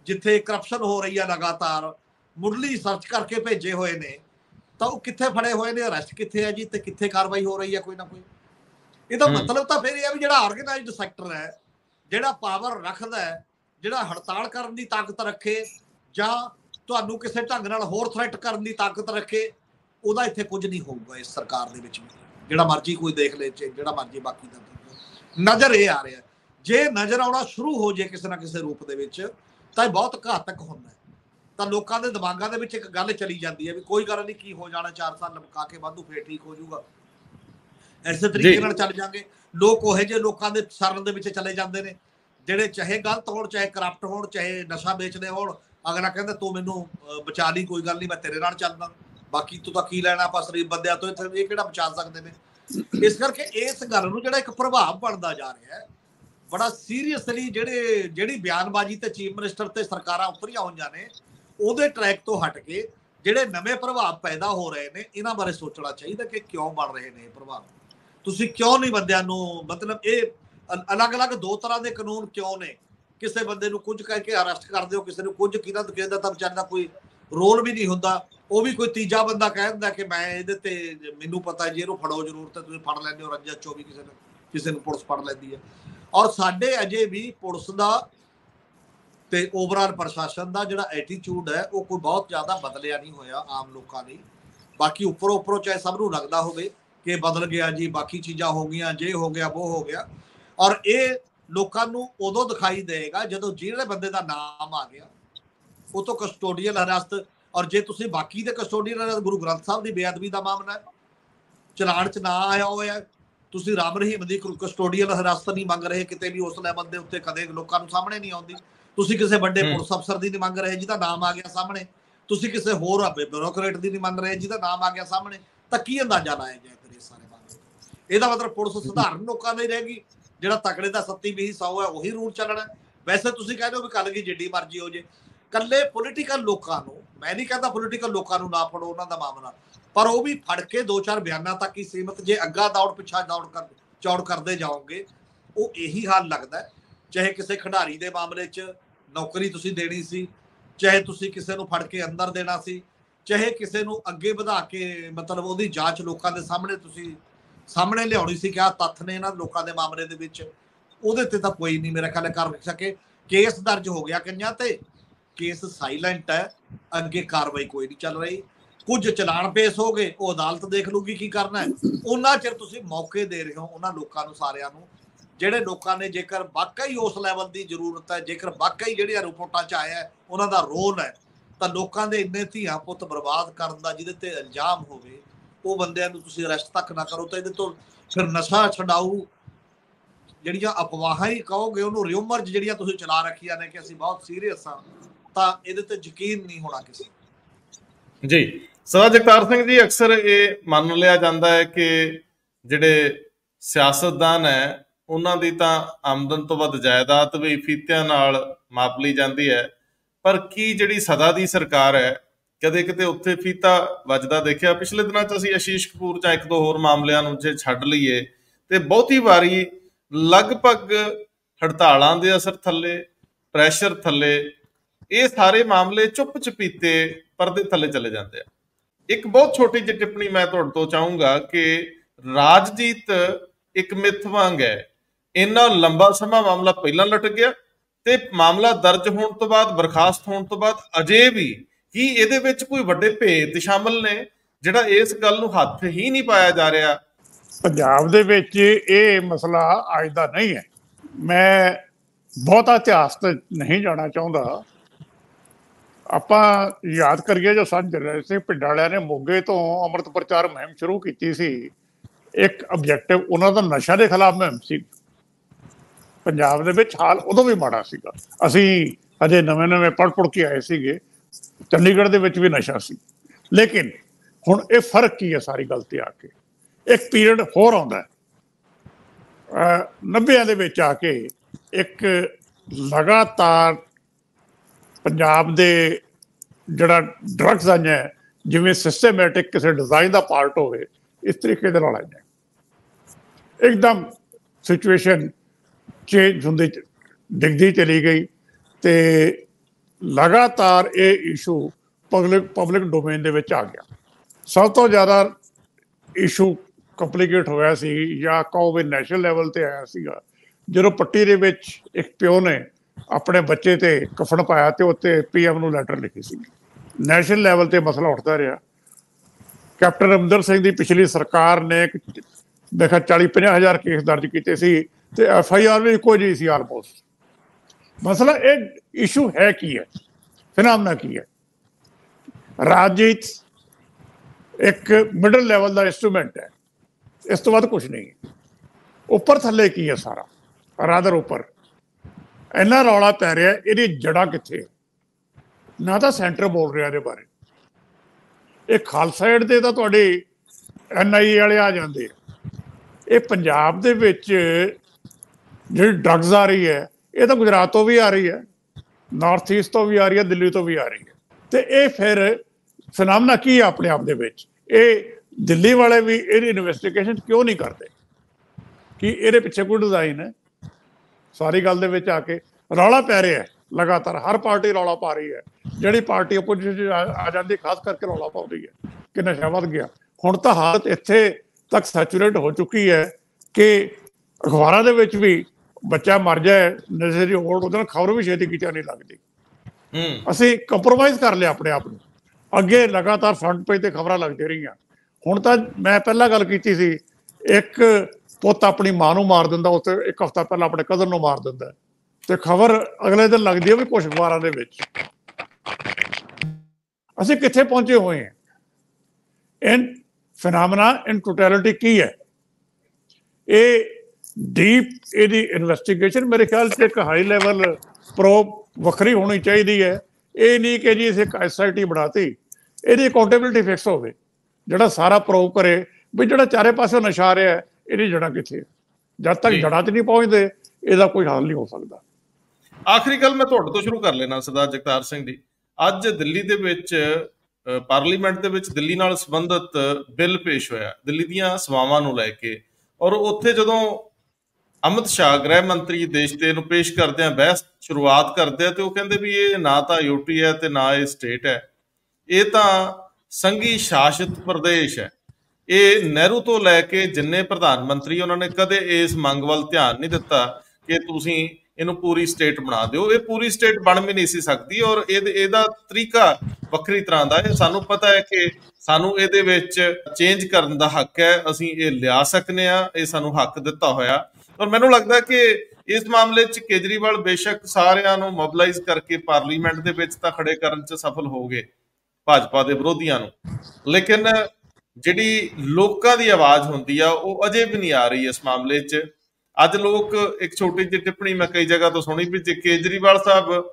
ਜਿੱਥੇ ਕਰਪਸ਼ਨ ਹੋ ਰਹੀ ਆ ਲਗਾਤਾਰ ਮੁੱਢਲੀ ਸਰਚ ਕਰਕੇ ਭੇਜੇ ਹੋਏ ਨੇ ਤਾਂ ਉਹ ਕਿੱਥੇ ਫੜੇ ਹੋਏ ਨੇ ਅਰੈਸਟ ਕਿੱਥੇ ਹੈ ਜੀ ਤੇ ਕਿੱਥੇ ਕਾਰਵਾਈ ਹੋ ਰਹੀ ਹੈ ਕੋਈ ਨਾ ਕੋਈ ਇਹਦਾ। ਮਤਲਬ ਤਾਂ ਫਿਰ ਇਹ ਹੈ ਵੀ ਜਿਹੜਾ ਆਰਗੇਨਾਈਜ਼ਡ ਸੈਕਟਰ ਹੈ ਜਿਹੜਾ ਪਾਵਰ ਰੱਖਦਾ ਹੈ ਜਿਹੜਾ ਹੜਤਾਲ ਕਰਨ ਦੀ ਤਾਕਤ ਰੱਖੇ ਜਾਂ ਤੁਹਾਨੂੰ ਕਿਸੇ ਢੰਗ ਨਾਲ ਹੋਰ ਥ੍ਰੈਟ ਕਰਨ ਦੀ ਤਾਕਤ ਰੱਖੇ ਉਹਦਾ ਇੱਥੇ ਕੁਝ ਨਹੀਂ ਹੋਊਗਾ ਇਸ ਸਰਕਾਰ ਦੇ ਵਿੱਚ ਜਿਹੜਾ ਮਰਜ਼ੀ ਕੋਈ ਦੇਖ ਲੇ ਚ- ਜਿਹੜਾ ਮਰਜ਼ੀ ਬਾਕੀ ਦਾ। ਨਜ਼ਰ ਇਹ ਆ ਰਿਹਾ ਜੇ ਨਜ਼ਰ ਆਉਣਾ ਸ਼ੁਰੂ ਹੋ ਜੇ ਕਿਸੇ ਨਾ ਕਿਸੇ ਰੂਪ ਦੇ ਵਿੱਚ ਤਾਂ ਇਹ ਬਹੁਤ ਘਾਤਕ ਹੁੰਦਾ। ਹੈ ਤਾਂ ਲੋਕਾਂ ਦੇ ਦਿਮਾਗਾਂ ਦੇ ਵਿੱਚ ਇੱਕ ਗੱਲ ਚਲੀ ਜਾਂਦੀ ਹੈ ਵੀ ਕੋਈ ਗੱਲ ਨਹੀਂ ਕੀ ਹੋ ਜਾਣਾ 4 ਸਾਲ ਲਮਕਾ ਕੇ ਵਾਧੂ ਫੇਰ ਠੀਕ ਹੋ ਜਾਊਗਾ। ਐਸੇ ਤਰੀਕੇ ਜੀ। ਨਾਲ ਚੱਲ ਜਾਾਂਗੇ। ਲੋਕ ਉਹੇ ਜਿਹੇ ਲੋਕਾਂ ਦੇ ਸਰਨ ਦੇ ਵਿੱਚ ਚਲੇ ਜਾਂਦੇ ਨੇ। ਜਿਹੜੇ ਚਾਹੇ ਗਲਤ ਹੋਣ, ਚਾਹੇ ਕਰਪਟ ਹੋਣ, ਚਾਹੇ ਨਸ਼ਾ ਵੇਚਦੇ ਹੋਣ, ਅਗਲਾ ਕਹਿੰਦਾ ਤੂੰ ਮੈਨੂੰ ਬਚਾ ਲਈ, ਕੋਈ ਗੱਲ ਨਹੀਂ, ਮੈਂ ਤੇਰੇ ਨਾਲ ਚੱਲਦਾ। ਬਾਕੀ ਤੂੰ ਤਾਂ ਕੀ ਲੈਣਾ ਆਪਾਂ ਸਰੀਰ ਬੰਦਿਆਂ ਤੋਂ, ਇੱਥੇ ਇਹ ਕਿਹੜਾ ਬਚਾ ਸਕਦੇ ਨੇ? ਇਸ ਕਰਕੇ ਇਸ ਗੱਲ ਨੂੰ ਜਿਹੜਾ ਇੱਕ ਪ੍ਰਭਾਵ ਬਣਦਾ ਜਾ ਰਿਹਾ ਹੈ, ਬੜਾ ਸੀਰੀਅਸਲੀ ਜਿਹੜੇ, ਜਿਹੜੀ ਬਿਆਨਬਾਜ਼ੀ ਤੇ ਚੀਫ ਮਿਨਿਸਟਰ ਤੇ ਸਰਕਾਰਾਂ ਉਤਰੀਆਂ ਹੋਈਆਂ ਨੇ, ਉਹਦੇ ਟਰੈਕ ਤੋਂ ਹਟ ਕੇ ਜਿਹੜੇ ਨਵੇਂ ਪ੍ਰਭਾਵ ਪੈਦਾ ਹੋ ਰਹੇ ਨੇ, ਇਹਨਾਂ ਬਾਰੇ ਸੋਚਣਾ ਚਾਹੀਦਾ ਕਿ ਕਿਉਂ ਬਣ ਰਹੇ ਨੇ ਇਹ ਪ੍ਰਭਾਵ? ਤੁਸੀਂ ਕਿਉਂ ਨਹੀਂ ਬੰਦਿਆਂ ਨੂੰ, ਮਤਲਬ ਇਹ ਅਲੱਗ-ਅਲੱਗ ਦੋ ਤਰ੍ਹਾਂ ਦੇ ਕਾਨੂੰਨ ਕਿਉਂ ਨੇ? ਕਿਸੇ ਬੰਦੇ ਨੂੰ ਕੁਝ ਕਹਿ ਕੇ ਅਰੈਸਟ ਕਰਦੇ ਹੋ ਕਿਸੇ ਨੂੰ ਕੁਝ ਕਿਹਦਾ ਤੋਂ ਕਹਿੰਦਾ ਤਾਂ ਵਿਚਾਰੇ ਦਾ ਕੋਈ ਰੋਲ ਵੀ ਨਹੀਂ ਹੁੰਦਾ। ਉਹ ਵੀ ਕੋਈ ਤੀਜਾ ਬੰਦਾ ਕਹਿ ਦਿੰਦਾ ਕਿ ਮੈਂ ਇਹਦੇ ਤੇ ਮੈਨੂੰ ਪਤਾ ਜੀ ਇਹਨੂੰ ਫੜੋ ਜ਼ਰੂਰ ਤੇ ਤੁਸੀਂ ਫੜ ਲੈਂਦੇ ਹੋ ਰੰਜਾ 24 ਕਿਸੇ ਨੂੰ ਕਿਸੇ ਨੂੰ ਪੁਲਿਸ ਫੜ ਲੈਂਦੀ ਹੈ। ਔਰ ਸਾਡੇ ਅਜੇ ਵੀ ਪੁਲਿਸ ਦਾ ਤੇ ਓਵਰਆਲ ਪ੍ਰਸ਼ਾਸਨ ਦਾ ਜਿਹੜਾ ਐਟੀਟਿਊਡ ਹੈ, ਉਹ ਕੋਈ ਬਹੁਤ ਜ਼ਿਆਦਾ ਬਦਲਿਆ ਨਹੀਂ ਹੋਇਆ ਆਮ ਲੋਕਾਂ ਲਈ। ਬਾਕੀ ਉੱਪਰੋਂ ਉੱਪਰੋਂ ਚਾਹੇ ਸਭ ਨੂੰ ਲੱਗਦਾ ਹੋਵੇ ਕਿ ਬਦਲ ਗਿਆ ਜੀ, ਬਾਕੀ ਚੀਜ਼ਾਂ ਹੋ ਗਈਆਂ, ਜੇ ਹੋ ਗਿਆ ਉਹ ਹੋ ਗਿਆ। ਔਰ ਇਹ ਲੋਕਾਂ ਨੂੰ ਉਦੋਂ ਦਿਖਾਈ ਦੇਗਾ ਜਦੋਂ ਜਿਹੜੇ ਬੰਦੇ ਦਾ ਨਾਮ ਆ ਗਿਆ। ਉਹ ਤੋਂ ਕਸਟੋਡੀਅਲ ਹਰਾਸਤ ਔਰ ਜੇ ਤੁਸੀਂ ਬਾਕੀ ਦੇ ਕਸਟੋਡੀਅਲ ਹਰਾਸਤ ਗੁਰੂ ਗ੍ਰੰਥ ਸਾਹਿਬ ਦੀ ਬੇਅਦਬੀ ਦਾ ਮਾਮਲਾ ਹੈ ਚਲਾਨ ਚ ਨਾ ਆਇਆ ਹੋਇਆ ਤੁਸੀਂ ਰਾਮ ਰਹੀਮ ਦੀ ਕਸਟੋਡੀਅਲ ਹਰਾਸਤ ਨਹੀਂ ਮੰਗ ਰਹੇ ਕਿਤੇ ਵੀ ਉਸ ਲੈਵਲ ਦੇ ਉੱਤੇ ਕਦੇ ਲੋਕਾਂ ਨੂੰ ਸਾਹਮਣੇ ਨਹੀਂ ਆਉਂਦੀ। ਤੁਸੀਂ ਕਿਸੇ ਵੱਡੇ। ਪੁਲਿਸ ਅਫਸਰ ਦੀ ਨਹੀਂ ਮੰਗ ਰਹੇ ਜਿਹਦਾ ਨਾਮ ਆ ਗਿਆ ਸਾਹਮਣੇ। ਤੁਸੀਂ ਕਿਸੇ ਹੋਰ ਬਿਊਰੋਕਰੇਟ ਦੀ ਨਹੀਂ ਮੰਗ ਰਹੇ ਜਿਹਦਾ ਨਾਮ ਆ ਗਿਆ ਸਾਹਮਣੇ। ਤਾਂ ਕੀ ਅੰਦਾਜ਼ਾ ਲਾਇਆ ਜਾਏ ਫਿਰ ਇਸ ਸਾਰੇ ਦਾ? ਇਹਦਾ ਮਤਲਬ ਪੁਲਿਸ ਸਧਾਰਨ ਲੋਕਾਂ ਦੀ ਰਹੇਗੀ। ਜਿਹੜਾ ਤਕੜੇ ਦਾ ਸੱਤੀ ਵੀ ਸੌ ਹੈ, ਉਹੀ ਰੂਲ ਚੱਲਣਾ ਵੈਸੇ ਤੁਸੀਂ ਕਹਿੰਦੇ ਹੋ ਵੀ ਕੱਲ ਕੀ ਜਿੱਡੀ ਮਰਜ਼ੀ ਹੋ ਜੇ। ਕੱਲੇ ਪੋਲੀਟੀਕਲ ਲੋਕਾਂ ਨੂੰ, ਮੈਂ ਨਹੀਂ ਕਹਿੰਦਾ ਪੋਲੀਟੀਕਲ ਲੋਕਾਂ ਨੂੰ ਨਾ ਫੜੋ, ਉਹਨਾਂ ਦਾ ਮਾਮਲਾ। ਪਰ ਉਹ ਵੀ ਫੜ ਕੇ ਦੋ ਚਾਰ ਬਿਆਨਾਂ ਤੱਕ ਹੀ ਸੀਮਤ ਜੇ ਅੱਗਾ ਦੌੜ ਪਿੱਛਾ ਦੌੜ ਕਰ, ਚੌੜ ਕਰਦੇ ਜਾਓਗੇ, ਉਹ ਇਹੀ ਹਾਲ ਲੱਗਦਾ ਚਾਹੇ ਕਿਸੇ ਖਿਡਾਰੀ ਦੇ ਮਾਮਲੇ 'ਚ ਨੌਕਰੀ ਤੁਸੀਂ ਦੇਣੀ ਸੀ, ਚਾਹੇ ਤੁਸੀਂ ਕਿਸੇ ਨੂੰ ਫੜ ਕੇ ਅੰਦਰ ਦੇਣਾ ਸੀ, ਚਾਹੇ ਕਿਸੇ ਨੂੰ ਅੱਗੇ ਵਧਾ ਕੇ ਮਤਲਬ ਉਹਦੀ ਜਾਂਚ ਲੋਕਾਂ ਦੇ ਸਾਹਮਣੇ ਤੁਸੀਂ ਸਾਹਮਣੇ ਲਿਆਉਣੀ ਸੀ ਕਿ ਆਹ ਤੱਥ ਨੇ ਇਹਨਾਂ ਲੋਕਾਂ ਦੇ ਮਾਮਲੇ ਦੇ ਵਿੱਚ। ਉਹਦੇ ਤੇ ਤਾਂ ਕੋਈ ਨਹੀਂ ਮੇਰਾ ਖਿਆਲ ਕਰ ਸਕੇ। ਕੇਸ ਦਰਜ ਹੋ ਗਿਆ ਕਈਆਂ ਤੇ। ਕੇਸ ਸਾਇਲੈਂਟ ਹੈ, ਅੱਗੇ ਕਾਰਵਾਈ ਕੋਈ ਨਹੀਂ ਚੱਲ ਰਹੀ। ਕੁਝ ਚਲਾਨ ਪੇਸ਼ ਹੋ ਗਏ, ਉਹ ਅਦਾਲਤ ਦੇਖ ਲੂਗੀ ਕੀ ਕਰਨਾ ਹੈ। ਉਹਨਾਂ ਚਿਰ ਤੁਸੀਂ ਮੌਕੇ ਦੇ ਰਹੇ ਹੋ ਉਹਨਾਂ ਲੋਕਾਂ ਨੂੰ, ਸਾਰਿਆਂ ਨੂੰ। ਜਿਹੜੇ ਲੋਕਾਂ ਨੇ ਜੇਕਰ ਵਾਕਈ ਉਸ ਲੈਵਲ ਦੀ ਜ਼ਰੂਰਤ ਹੈ, ਜੇਕਰ ਵਾਕਈ ਜਿਹੜੀਆਂ ਰਿਪੋਰਟਾਂ 'ਚ ਆਇਆ ਉਹਨਾਂ ਦਾ ਰੋਲ ਹੈ, ਤਾਂ ਲੋਕਾਂ ਦੇ ਇੰਨੇ ਧੀਆਂ ਪੁੱਤ ਬਰਬਾਦ ਕਰਨ ਦਾ, ਜਿਹਦੇ ਤੇ ਇਲਜ਼ਾਮ ਹੋਵੇ ਉਹ ਬੰਦਿਆਂ ਨੂੰ ਤੁਸੀਂ ਅਰੈਸਟ ਤੱਕ ਨਾ ਕਰੋ ਤਾਂ ਇਹਦੇ ਤੋਂ ਫਿਰ ਨਸ਼ਾ ਛਡਾਊ, ਜਿਹੜੀਆਂ ਅਫਵਾਹਾਂ ਹੀ ਕਹੋਗੇ ਉਹਨੂੰ ਰਿਊਮਰਜ ਜਿਹੜੀਆਂ ਤੁਸੀਂ ਚਲਾ ਰੱਖੀਆਂ ਨੇ ਕਿ ਅਸੀਂ ਬਹੁਤ ਸੀਰੀਅਸ ਹਾਂ, ਤਾਂ ਇਹਦੇ ਤੇ ਯਕੀਨ ਨਹੀਂ ਹੋਣਾ ਕਿਸੇ ਜੀ, ਸਰਦਾਰ ਜਗਤਾਰ ਸਿੰਘ ਜੀ, ਅਕਸਰ ਇਹ ਮੰਨ ਲਿਆ ਜਾਂਦਾ ਹੈ ਕਿ ਜਿਹੜੇ ਸਿਆਸਤਦਾਨ ਹੈ, ਉਹਨਾਂ ਦੀ ਤਾਂ ਆਮਦਨ ਤੋਂ ਵੱਧ ਜਾਇਦਾਦ ਵੀ ਫੀਤਿਆਂ ਨਾਲ ਮਾਪ ਲਈ ਜਾਂਦੀ ਹੈ, ਪਰ ਕੀ ਜਿਹੜੀ ਸਦਾ ਦੀ ਸਰਕਾਰ ਹੈ ਕਦੇ ਕਿਤੇ ਉੱਥੇ ਫੀਤਾ ਵੱਜਦਾ ਦੇਖਿਆ। ਪਿਛਲੇ ਦਿਨਾਂ 'ਚ ਅਸੀਂ ਅਸ਼ੀਸ਼ ਕਪੂਰ ਜਾਂ ਇੱਕ ਦੋ ਹੋਰ ਮਾਮਲਿਆਂ ਨੂੰ ਜੇ ਛੱਡ ਲਈਏ, ਤੇ ਬਹੁਤੀ ਵਾਰੀ ਲਗਭਗ ਹੜਤਾਲਾਂ ਦੇ ਅਸਰ ਥੱਲੇ ਪ੍ਰੈਸ਼ਰ ਥੱਲੇ, ਇਹ ਸਾਰੇ ਮਾਮਲੇ ਚੁੱਪ ਚਪੀਤੇ ਪਰਦੇ ਥੱਲੇ ਚਲੇ ਜਾਂਦੇ ਆ। ਇੱਕ ਬਹੁਤ ਛੋਟੀ ਜਿਹੀ ਟਿੱਪਣੀ ਮੈਂ ਤੁਹਾਡੇ ਤੋਂ ਚਾਹੂੰਗਾ ਕਿ ਰਾਜਜੀਤ ਇੱਕ ਮਿੱਥ ਵਾਂਗ ਹੈ। ਇੰਨਾ ਲੰਬਾ ਸਮਾਂ ਮਾਮਲਾ ਪਹਿਲਾਂ ਲਟਕ ਗਿਆ ਤੇ ਮਾਮਲਾ ਦਰਜ ਹੋਣ ਤੋਂ ਬਾਅਦ, ਬਰਖਾਸਤ ਹੋਣ ਤੋਂ ਬਾਅਦ ਅਜੇ ਵੀ ਕੀ ਇਹਦੇ ਵਿੱਚ ਕੋਈ ਵੱਡੇ ਭੇਦ ਸ਼ਾਮਲ ਨੇ, ਜਿਹੜਾ ਇਸ ਗੱਲ ਨੂੰ ਹੱਥ ਹੀ ਨਹੀਂ ਪਾਇਆ ਜਾ ਰਿਹਾ? ਪੰਜਾਬ ਦੇ ਵਿੱਚ ਇਹ ਮਸਲਾ ਅੱਜ ਦਾ ਨਹੀਂ ਹੈ। ਮੈਂ ਬਹੁਤਾ ਇਤਿਹਾਸ ਤੇ ਨਹੀਂ ਜਾਣਾ ਚਾਹੁੰਦਾ। ਆਪਾਂ ਯਾਦ ਕਰੀਏ ਜੋ ਸੰਤ ਜਰਨੈਲ ਸਿੰਘ ਪਿੰਡਾਲਿਆ ਨੇ ਮੋਗੇ ਤੋਂ ਅੰਮ੍ਰਿਤ ਪ੍ਰਚਾਰ ਮੁਹਿੰਮ ਸ਼ੁਰੂ ਕੀਤੀ ਸੀ। ਇੱਕ ਆਬਜੈਕਟਿਵ ਉਹਨਾਂ ਦਾ ਨਸ਼ਾ ਦੇ ਖਿਲਾਫ ਮੁਹਿੰਮ ਸੀ। ਪੰਜਾਬ ਦੇ ਵਿੱਚ ਹਾਲ ਉਦੋਂ ਵੀ ਮਾੜਾ ਸੀਗਾ। ਅਸੀਂ ਅਜੇ ਨਵੇਂ-ਨਵੇਂ ਪੜ੍ਹ ਪੜ੍ਹ ਕੇ ਆਏ ਸੀਗੇ। ਚੰਡੀਗੜ੍ਹ ਦੇ ਵਿੱਚ ਵੀ ਨਸ਼ਾ ਸੀ। ਲੇਕਿਨ ਹੁਣ ਇਹ ਫ਼ਰਕ ਕੀ ਹੈ ਸਾਰੀ ਗੱਲ ਤੇ ਆ ਕੇ? ਇੱਕ ਪੀਰੀਅਡ ਹੋਰ ਆਉਂਦਾ ਹੈ। 90 ਦੇ ਵਿੱਚ ਆ ਕੇ ਇੱਕ ਲਗਾਤਾਰ ਪੰਜਾਬ ਦੇ ਜਿਹੜਾ ਡਰੱਗਸ ਆਇਆ ਜਿਵੇਂ ਸਿਸਟਮੈਟਿਕ ਕਿਸੇ ਡਿਜ਼ਾਈਨ ਦਾ ਪਾਰਟ ਹੋਵੇ, ਇਸ ਤਰੀਕੇ ਦੇ ਨਾਲ ਆਇਆ ਇੱਕਦਮ ਸਿਚੁਏਸ਼ਨ ਚੇਂਜ ਹੁੰਦੀ ਚ- ਡਿੱਗਦੀ ਚਲੀ ਗਈ ਤੇ ਲਗਾਤਾਰ ਇਹ ਇਸ਼ੂ ਪਬਲਿਕ ਪਬਲਿਕ ਡੋਮੇਨ ਦੇ ਵਿੱਚ ਆ ਗਿਆ। ਸਭ ਤੋਂ ਜ਼ਿਆਦਾ ਇਸ਼ੂ ਕੰਪਲਿਕੇਟ ਹੋਇਆ ਸੀ ਜਾਂ ਕਹੋ ਵੀ ਨੈਸ਼ਨਲ ਲੈਵਲ ਤੇ ਆਇਆ ਸੀਗਾ, ਜਦੋਂ ਪੱਟੀ ਦੇ ਵਿੱਚ ਇੱਕ ਪਿਓ ਨੇ ਆਪਣੇ ਬੱਚੇ ਤੇ ਕਫਨ ਪਾਇਆ ਤੇ ਉੱਤੇ ਪੀਐਮ ਨੂੰ ਲੈਟਰ ਲਿਖੀ ਸੀ। ਨੈਸ਼ਨਲ ਲੈਵਲ ਤੇ ਮਸਲਾ ਉੱਠਦਾ ਰਿਹਾ। ਕੈਪਟਨ ਅਮਰਿੰਦਰ ਸਿੰਘ ਦੀ ਪਿਛਲੀ ਸਰਕਾਰ ਨੇ ਇੱਕ ਦੇਖਾ 40 50 ਹਜ਼ਾਰ ਕੇਸ ਦਰਜ ਕੀਤੇ ਸੀ ਤੇ ਐਫ ਆਈ ਆਰ ਵੀ ਇੱਕੋ ਜਿਹੀ ਸੀ ਆਲਮੋਸਟ ਮਸਲਾ ਇਹ ਇਸ਼ੂ ਹੈ ਕੀ ਹੈ? ਫਿਨਾਮਨਾ ਕੀ ਹੈ? ਰਾਜਨੀਤ ਇੱਕ ਮਿਡਲ ਲੈਵਲ ਦਾ ਇਨਸਟਰੂਮੈਂਟ ਹੈ। ਇਸ ਤੋਂ ਬਾਅਦ ਕੁਝ ਨਹੀਂ ਹੈ। ਉੱਪਰ ਥੱਲੇ ਕੀ ਹੈ ਸਾਰਾ? ਰਾਦਰ ਉੱਪਰ। ਇੰਨਾ ਰੌਲਾ ਪੈ ਰਿਹਾ, ਇਹਦੀ ਜੜਾ ਕਿੱਥੇ ਨਾ ਤਾਂ ਸੈਂਟਰ ਬੋਲ ਰਿਹਾ ਇਹਦੇ ਬਾਰੇ। ਇਹ ਖਾਲਸਾ ਏਡ ਦੇ ਤਾਂ ਤੁਹਾਡੇ ਐਨਆਈਏ ਵਾਲੇ ਆ ਜਾਂਦੇ ਇਹ ਪੰਜਾਬ ਦੇ ਵਿੱਚ ਜਿਹੜੀ ਡਰੱਗਸ ਆ ਰਹੀ ਹੈ ਇਹ ਤਾਂ ਗੁਜਰਾਤ ਤੋਂ ਵੀ ਆ ਰਹੀ ਹੈ ਨਾਰਥ ਈਸਟ ਤੋਂ ਵੀ ਆ ਰਹੀ ਹੈ, ਦਿੱਲੀ ਤੋਂ ਵੀ ਆ ਰਹੀ ਹੈ। ਤੇ ਇਹ ਫਿਰ ਫਨਾਮਨਾ ਕੀ ਹੈ ਆਪਣੇ ਆਪ ਦੇ ਵਿੱਚ? ਇਹ ਦਿੱਲੀ ਵਾਲੇ ਵੀ ਇਹਦੀ ਇਨਵੈਸਟੀਗੇਸ਼ਨ ਕਿਉਂ ਨਹੀਂ ਕਰਦੇ? ਕਿ ਇਹਦੇ ਪਿੱਛੇ ਕੋਈ ਡਿਜ਼ਾਈਨ ਹੈ? ਸਾਰੀ ਗੱਲ ਦੇ ਵਿੱਚ ਆ ਕੇ ਰੌਲਾ ਪੈ ਰਿਹਾ ਹੈ, ਲਗਾਤਾਰ ਹਰ ਪਾਰਟੀ ਰੌਲਾ ਪਾ ਰਹੀ ਹੈ। ਜਿਹੜੀ ਪਾਰਟੀ ਆਪੋਜੀਸ਼ਨ ਆ ਜਾਂਦੀ, ਖਾਸ ਕਰਕੇ ਰੌਲਾ ਪਾਉਂਦੀ ਹੈ ਕਿ ਨਸ਼ਾ ਵੱਧ ਗਿਆ। ਹੁਣ ਤਾਂ ਹਾਲਤ ਇੱਥੇ ਤੱਕ ਸੈਚੂਰੇਟ ਹੋ ਚੁੱਕੀ ਹੈ ਕਿ ਅਖਬਾਰਾਂ ਦੇ ਵਿੱਚ ਵੀ ਬੱਚਾ ਮਰ ਜਾਏ ਨਸ਼ੇ ਦੀ ਹੋੜ ਉਹਦੇ ਨਾਲ ਖਬਰ ਵੀ ਛੇਤੀ ਕੀਤੀ ਨਹੀਂ ਲੱਗਦੀ। ਹੂੰ। ਅਸੀਂ ਕੰਪਰੋਮਾਈਜ਼ ਕਰ ਲਿਆ ਆਪਣੇ ਆਪ ਨੂੰ। ਅੱਗੇ ਲਗਾਤਾਰ ਫਰੰਟ ਪੇਜ ਤੇ ਖਬਰਾਂ ਲੱਗਦੇ ਰਹੀਆਂ। ਹੁਣ ਤਾਂ ਮੈਂ ਪਹਿਲਾਂ ਗੱਲ ਕੀਤੀ ਸੀ ਇੱਕ ਪੁੱਤ ਆਪਣੀ ਮਾਂ ਨੂੰ ਮਾਰ ਦਿੰਦਾ ਉਸ ਤੋਂ ਇੱਕ ਹਫ਼ਤਾ ਪਹਿਲਾਂ ਆਪਣੇ ਕਜ਼ਨ ਨੂੰ ਮਾਰ ਦਿੰਦਾ। ਤੇ ਖਬਰ ਅਗਲੇ ਦਿਨ ਲੱਗਦੀ ਹੈ ਵੀ ਕੁਝ ਅਖਬਾਰਾਂ ਦੇ ਵਿੱਚ। ਅਸੀਂ ਕਿੱਥੇ ਪਹੁੰਚੇ ਹੋਏ ਹਾਂ? ਇਨ ਫੈਨਾਮਨਾ ਇਨ ਟੋਟੈਲਿਟੀ ਕੀ ਹੈ? ਇਹ ਡੀਪ ਇਹਦੀ ਇਨਵੈਸਟੀਗੇਸ਼ਨ ਮੇਰੇ ਖਿਆਲ 'ਚ ਇੱਕ ਹਾਈ ਲੈਵਲ ਪ੍ਰੋਬ ਵੱਖਰੀ ਹੋਣੀ ਚਾਹੀਦੀ ਹੈ। ਇਹ ਨਹੀਂ ਕਿ ਜੀ ਇਸੇ ਐਸਆਈਟੀ ਬਣਾਤੀ ਇਹਦੀ ਅਕਾਊਂਟੇਬਿਲਿਟੀ ਫਿਕਸ ਹੋਵੇ ਜਿਹੜਾ ਸਾਰਾ ਪ੍ਰੋਬ ਕਰੇ ਵੀ ਜਿਹੜਾ ਚਾਰੇ ਪਾਸੇ ਨਸ਼ਾ ਰਿਹਾ ਹੈ ਇਹਦੀ ਜੜ੍ਹਾਂ ਕਿੱਥੇ ਹੈ ਜਦ ਤੱਕ ਜੀ। ਜੜ੍ਹਾਂ 'ਚ ਨਹੀਂ ਪਹੁੰਚਦੇ ਇਹਦਾ ਕੋਈ ਹੱਲ ਨਹੀਂ ਹੋ ਸਕਦਾ। ਆਖਰੀ ਗੱਲ ਮੈਂ ਤੁਹਾਡੇ ਤੋਂ ਸ਼ੁਰੂ ਕਰ ਲੈਣਾ ਸਰਦਾਰ ਜਗਤਾਰ ਸਿੰਘ ਜੀ। ਅੱਜ ਦਿੱਲੀ ਦੇ ਵਿੱਚ ਪਾਰਲੀਮੈਂਟ ਦੇ ਵਿੱਚ ਦਿੱਲੀ ਨਾਲ ਸੰਬੰਧਿਤ ਬਿੱਲ ਪੇਸ਼ ਹੋਇਆ ਦਿੱਲੀ ਦੀਆਂ ਸੇਵਾਵਾਂ ਨੂੰ ਲੈ ਕੇ। ਔਰ ਉੱਥੇ ਜਦੋਂ ਅਮਿਤ ਸ਼ਾਹ ਗ੍ਰਹਿ ਮੰਤਰੀ ਦੇਸ਼ ਤੇ ਇਹਨੂੰ ਪੇਸ਼ ਕਰਦੇ ਆ, ਬਹਿਸ ਸ਼ੁਰੂਆਤ ਕਰਦੇ ਆ ਤੇ ਉਹ ਕਹਿੰਦੇ ਵੀ ਇਹ ਨਾ ਤਾਂ ਯੂਟੀ ਹੈ ਤੇ ਨਾ ਇਹ ਸਟੇਟ ਹੈ। ਇਹ ਤਾਂ ਸੰਘੀ ਸ਼ਾਸਿਤ ਪ੍ਰਦੇਸ਼ ਹੈ। ਇਹ ਨਹਿਰੂ ਤੋਂ ਲੈ ਕੇ ਜਿੰਨੇ ਪ੍ਰਧਾਨ ਮੰਤਰੀ ਉਹਨਾਂ ਨੇ ਕਦੇ ਇਸ ਮੰਗ ਵੱਲ ਧਿਆਨ ਨਹੀਂ ਦਿੱਤਾ ਕਿ ਤੁਸੀਂ ਇਹਨੂੰ ਪੂਰੀ ਸਟੇਟ ਬਣਾ ਦਿਓ। ਇਹ ਪੂਰੀ ਸਟੇਟ ਬਣ ਵੀ ਨਹੀਂ ਸੀ ਸਕਦੀ ਔਰ ਇਹਦੇ- ਇਹਦਾ ਤਰੀਕਾ ਵੱਖਰੀ ਤਰ੍ਹਾਂ ਦਾ ਹੈ। ਸਾਨੂੰ ਪਤਾ ਹੈ ਕਿ ਸਾਨੂੰ ਇਹਦੇ ਵਿੱਚ ਚੇਂਜ ਕਰਨ ਦਾ ਹੱਕ ਹੈ। ਅਸੀਂ ਇਹ ਲਿਆ ਸਕਨੇ ਆ, ਇਹ ਸਾਨੂੰ ਹੱਕ ਦਿੱਤਾ ਹੋਇਆ। ਔਰ ਮੈਨੂੰ ਲੱਗਦਾ ਕਿ ਇਸ ਮਾਮਲੇ 'ਚ ਕੇਜਰੀਵਾਲ ਬੇਸ਼ੱਕ ਸਾਰਿਆਂ ਨੂੰ ਮੋਬਿਲਾਈਜ਼ ਕਰਕੇ ਪਾਰਲੀਮੈਂਟ ਦੇ ਵਿੱਚ ਤਾਂ ਖੜੇ ਕਰਨ 'ਚ ਸਫਲ ਹੋ ਗਏ ਭਾਜਪਾ ਦੇ ਵਿਰੋਧੀਆਂ ਨੂੰ। ਲੇਕਿਨ ਜਿਹੜੀ ਲੋਕਾਂ ਦੀ ਆਵਾਜ਼ ਹੁੰਦੀ ਆ, ਉਹ ਅਜੇ ਵੀ ਨਹੀਂ ਆ ਰਹੀ ਇਸ ਮਾਮਲੇ 'ਚ। ਅੱਜ ਲੋਕ ਇੱਕ ਛੋਟੀ ਜਿਹੀ ਟਿੱਪਣੀ ਮੈਂ ਕਈ ਜਗ੍ਹਾ ਤੋਂ ਸੁਣੀ ਵੀ ਜੇ ਕੇਜਰੀਵਾਲ ਸਾਹਿਬ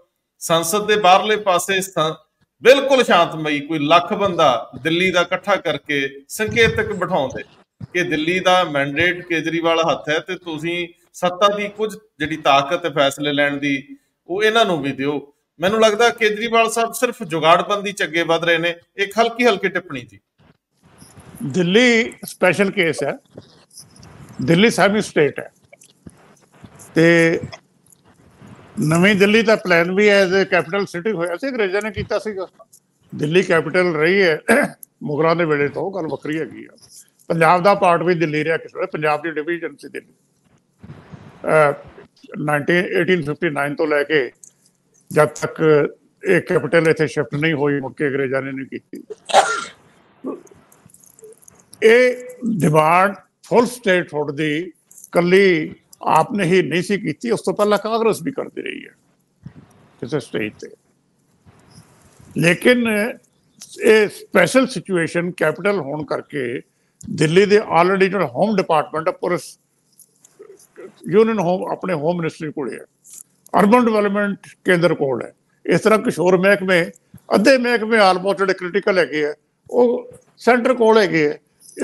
ਸੰਸਦ ਦੇ ਬਾਹਰਲੇ ਪਾਸੇ ਬਿਲਕੁਲ ਸ਼ਾਂਤਮਈ, ਕੋਈ ਲੱਖ ਬੰਦਾ ਦਿੱਲੀ ਦਾ ਇਕੱਠਾ ਕਰਕੇ ਸੰਕੇਤਕ ਬਿਠਾਉਂਦੇ। ਕਿ ਦਿੱਲੀ ਦਾ ਮੈਂਡੇਟ ਕੇਜਰੀਵਾਲ ਹੱਥ ਹੈ ਤੇ ਤੁਸੀਂ ਸੱਤਾ ਦੀ ਕੁਝ ਜਿਹੜੀ ਤਾਕਤ ਹੈ ਫੈਸਲੇ ਲੈਣ ਦੀ, ਉਹ ਇਹਨਾਂ ਨੂੰ ਵੀ ਦਿਓ। ਮੈਨੂੰ ਲੱਗਦਾ ਕੇਜਰੀਵਾਲ ਸਾਹਿਬ ਸਿਰਫ ਜੁਗਾੜਬੰਦੀ ਚ ਅੱਗੇ ਵਧ ਰਹੇ ਨੇ। ਇੱਕ ਹਲਕੀ ਹਲਕੀ ਟਿੱਪਣੀ ਜੀ। ਦਿੱਲੀ ਸਪੈਸ਼ਲ ਕੇਸ ਹੈ। ਦਿੱਲੀ ਸੈਮੀ ਸਟੇਟ ਹੈ। ਤੇ ਨਵੀਂ ਦਿੱਲੀ ਦਾ ਪਲਾਨ ਵੀ ਐਜ਼ ਅ ਕੈਪੀਟਲ ਸਿਟੀ ਹੋਇਆ ਸੀ, ਅੰਗਰੇਜ਼ਾਂ ਨੇ ਕੀਤਾ ਸੀਗਾ। ਦਿੱਲੀ ਕੈਪੀਟਲ ਰਹੀ ਹੈ। ਮੁਗਲਾਂ ਦੇ ਵੇਲੇ ਤੋਂ ਗੱਲ ਵੱਖਰੀ ਹੈਗੀ ਆ। ਪੰਜਾਬ ਦਾ ਪਾਰਟ ਵੀ ਦਿੱਲੀ ਰਿਹਾ ਕਿਸ ਵੇਲੇ, ਪੰਜਾਬ ਦੀ ਡਿਵੀਜ਼ਨ ਸੀ ਦਿੱਲੀ। ਅਹ 19 1859 ਤੋਂ ਲੈ ਕੇ ਜਦ ਤੱਕ ਇਹ ਕੈਪੀਟਲ ਇੱਥੇ ਸ਼ਿਫਟ ਨਹੀਂ ਹੋਈ, ਮੁੜ ਅੰਗਰੇਜ਼ਾਂ ਨੇ ਨਹੀਂ ਕੀਤੀ। ਇਹ ਡਿਮਾਂਡ ਫੁੱਲ ਸਟੇਟ ਸਟੇਟਹੁੱਡ ਦੀ ਕੱਲੀ ਆਪਨੇ ਹੀ ਨਹੀਂ ਸੀ ਕੀਤੀ, ਉਸ ਤੋਂ ਪਹਿਲਾਂ ਕਾਂਗਰਸ ਵੀ ਕਰਦੀ ਰਹੀ ਹੈ ਕਿਸੇ ਸਟੇਜ ਤੇ। ਲੇਕਿਨ ਇਹ ਸਪੈਸ਼ਲ ਸਿਚੁਏਸ਼ਨ ਕੈਪੀਟਲ ਹੋਣ ਕਰਕੇ ਦਿੱਲੀ ਦੇ ਆਲਰੇਡੀ ਜਿਹੜਾ ਹੋਮ ਡਿਪਾਰਟਮੈਂਟ ਹੈ ਪੁਲਿਸ ਯੂਨੀਅਨ ਹੋਮ ਆਪਣੇ ਹੋਮ ਮਿਨਿਸਟਰੀ ਕੋਲ ਹੈ ਅਰਬਨ ਡਿਵੈਲਪਮੈਂਟ ਕੇਂਦਰ ਕੋਲ ਹੈ ਇਸ ਤਰ੍ਹਾਂ ਕਿਸ਼ੋਰ ਮਹਿਕਮੇ, ਅੱਧੇ ਮਹਿਕਮੇ ਆਲਮੋਸਟ ਜਿਹੜੇ ਕ੍ਰਿਟੀਕਲ ਹੈਗੇ ਆ, ਉਹ ਸੈਂਟਰ ਕੋਲ ਹੈਗੇ ਆ।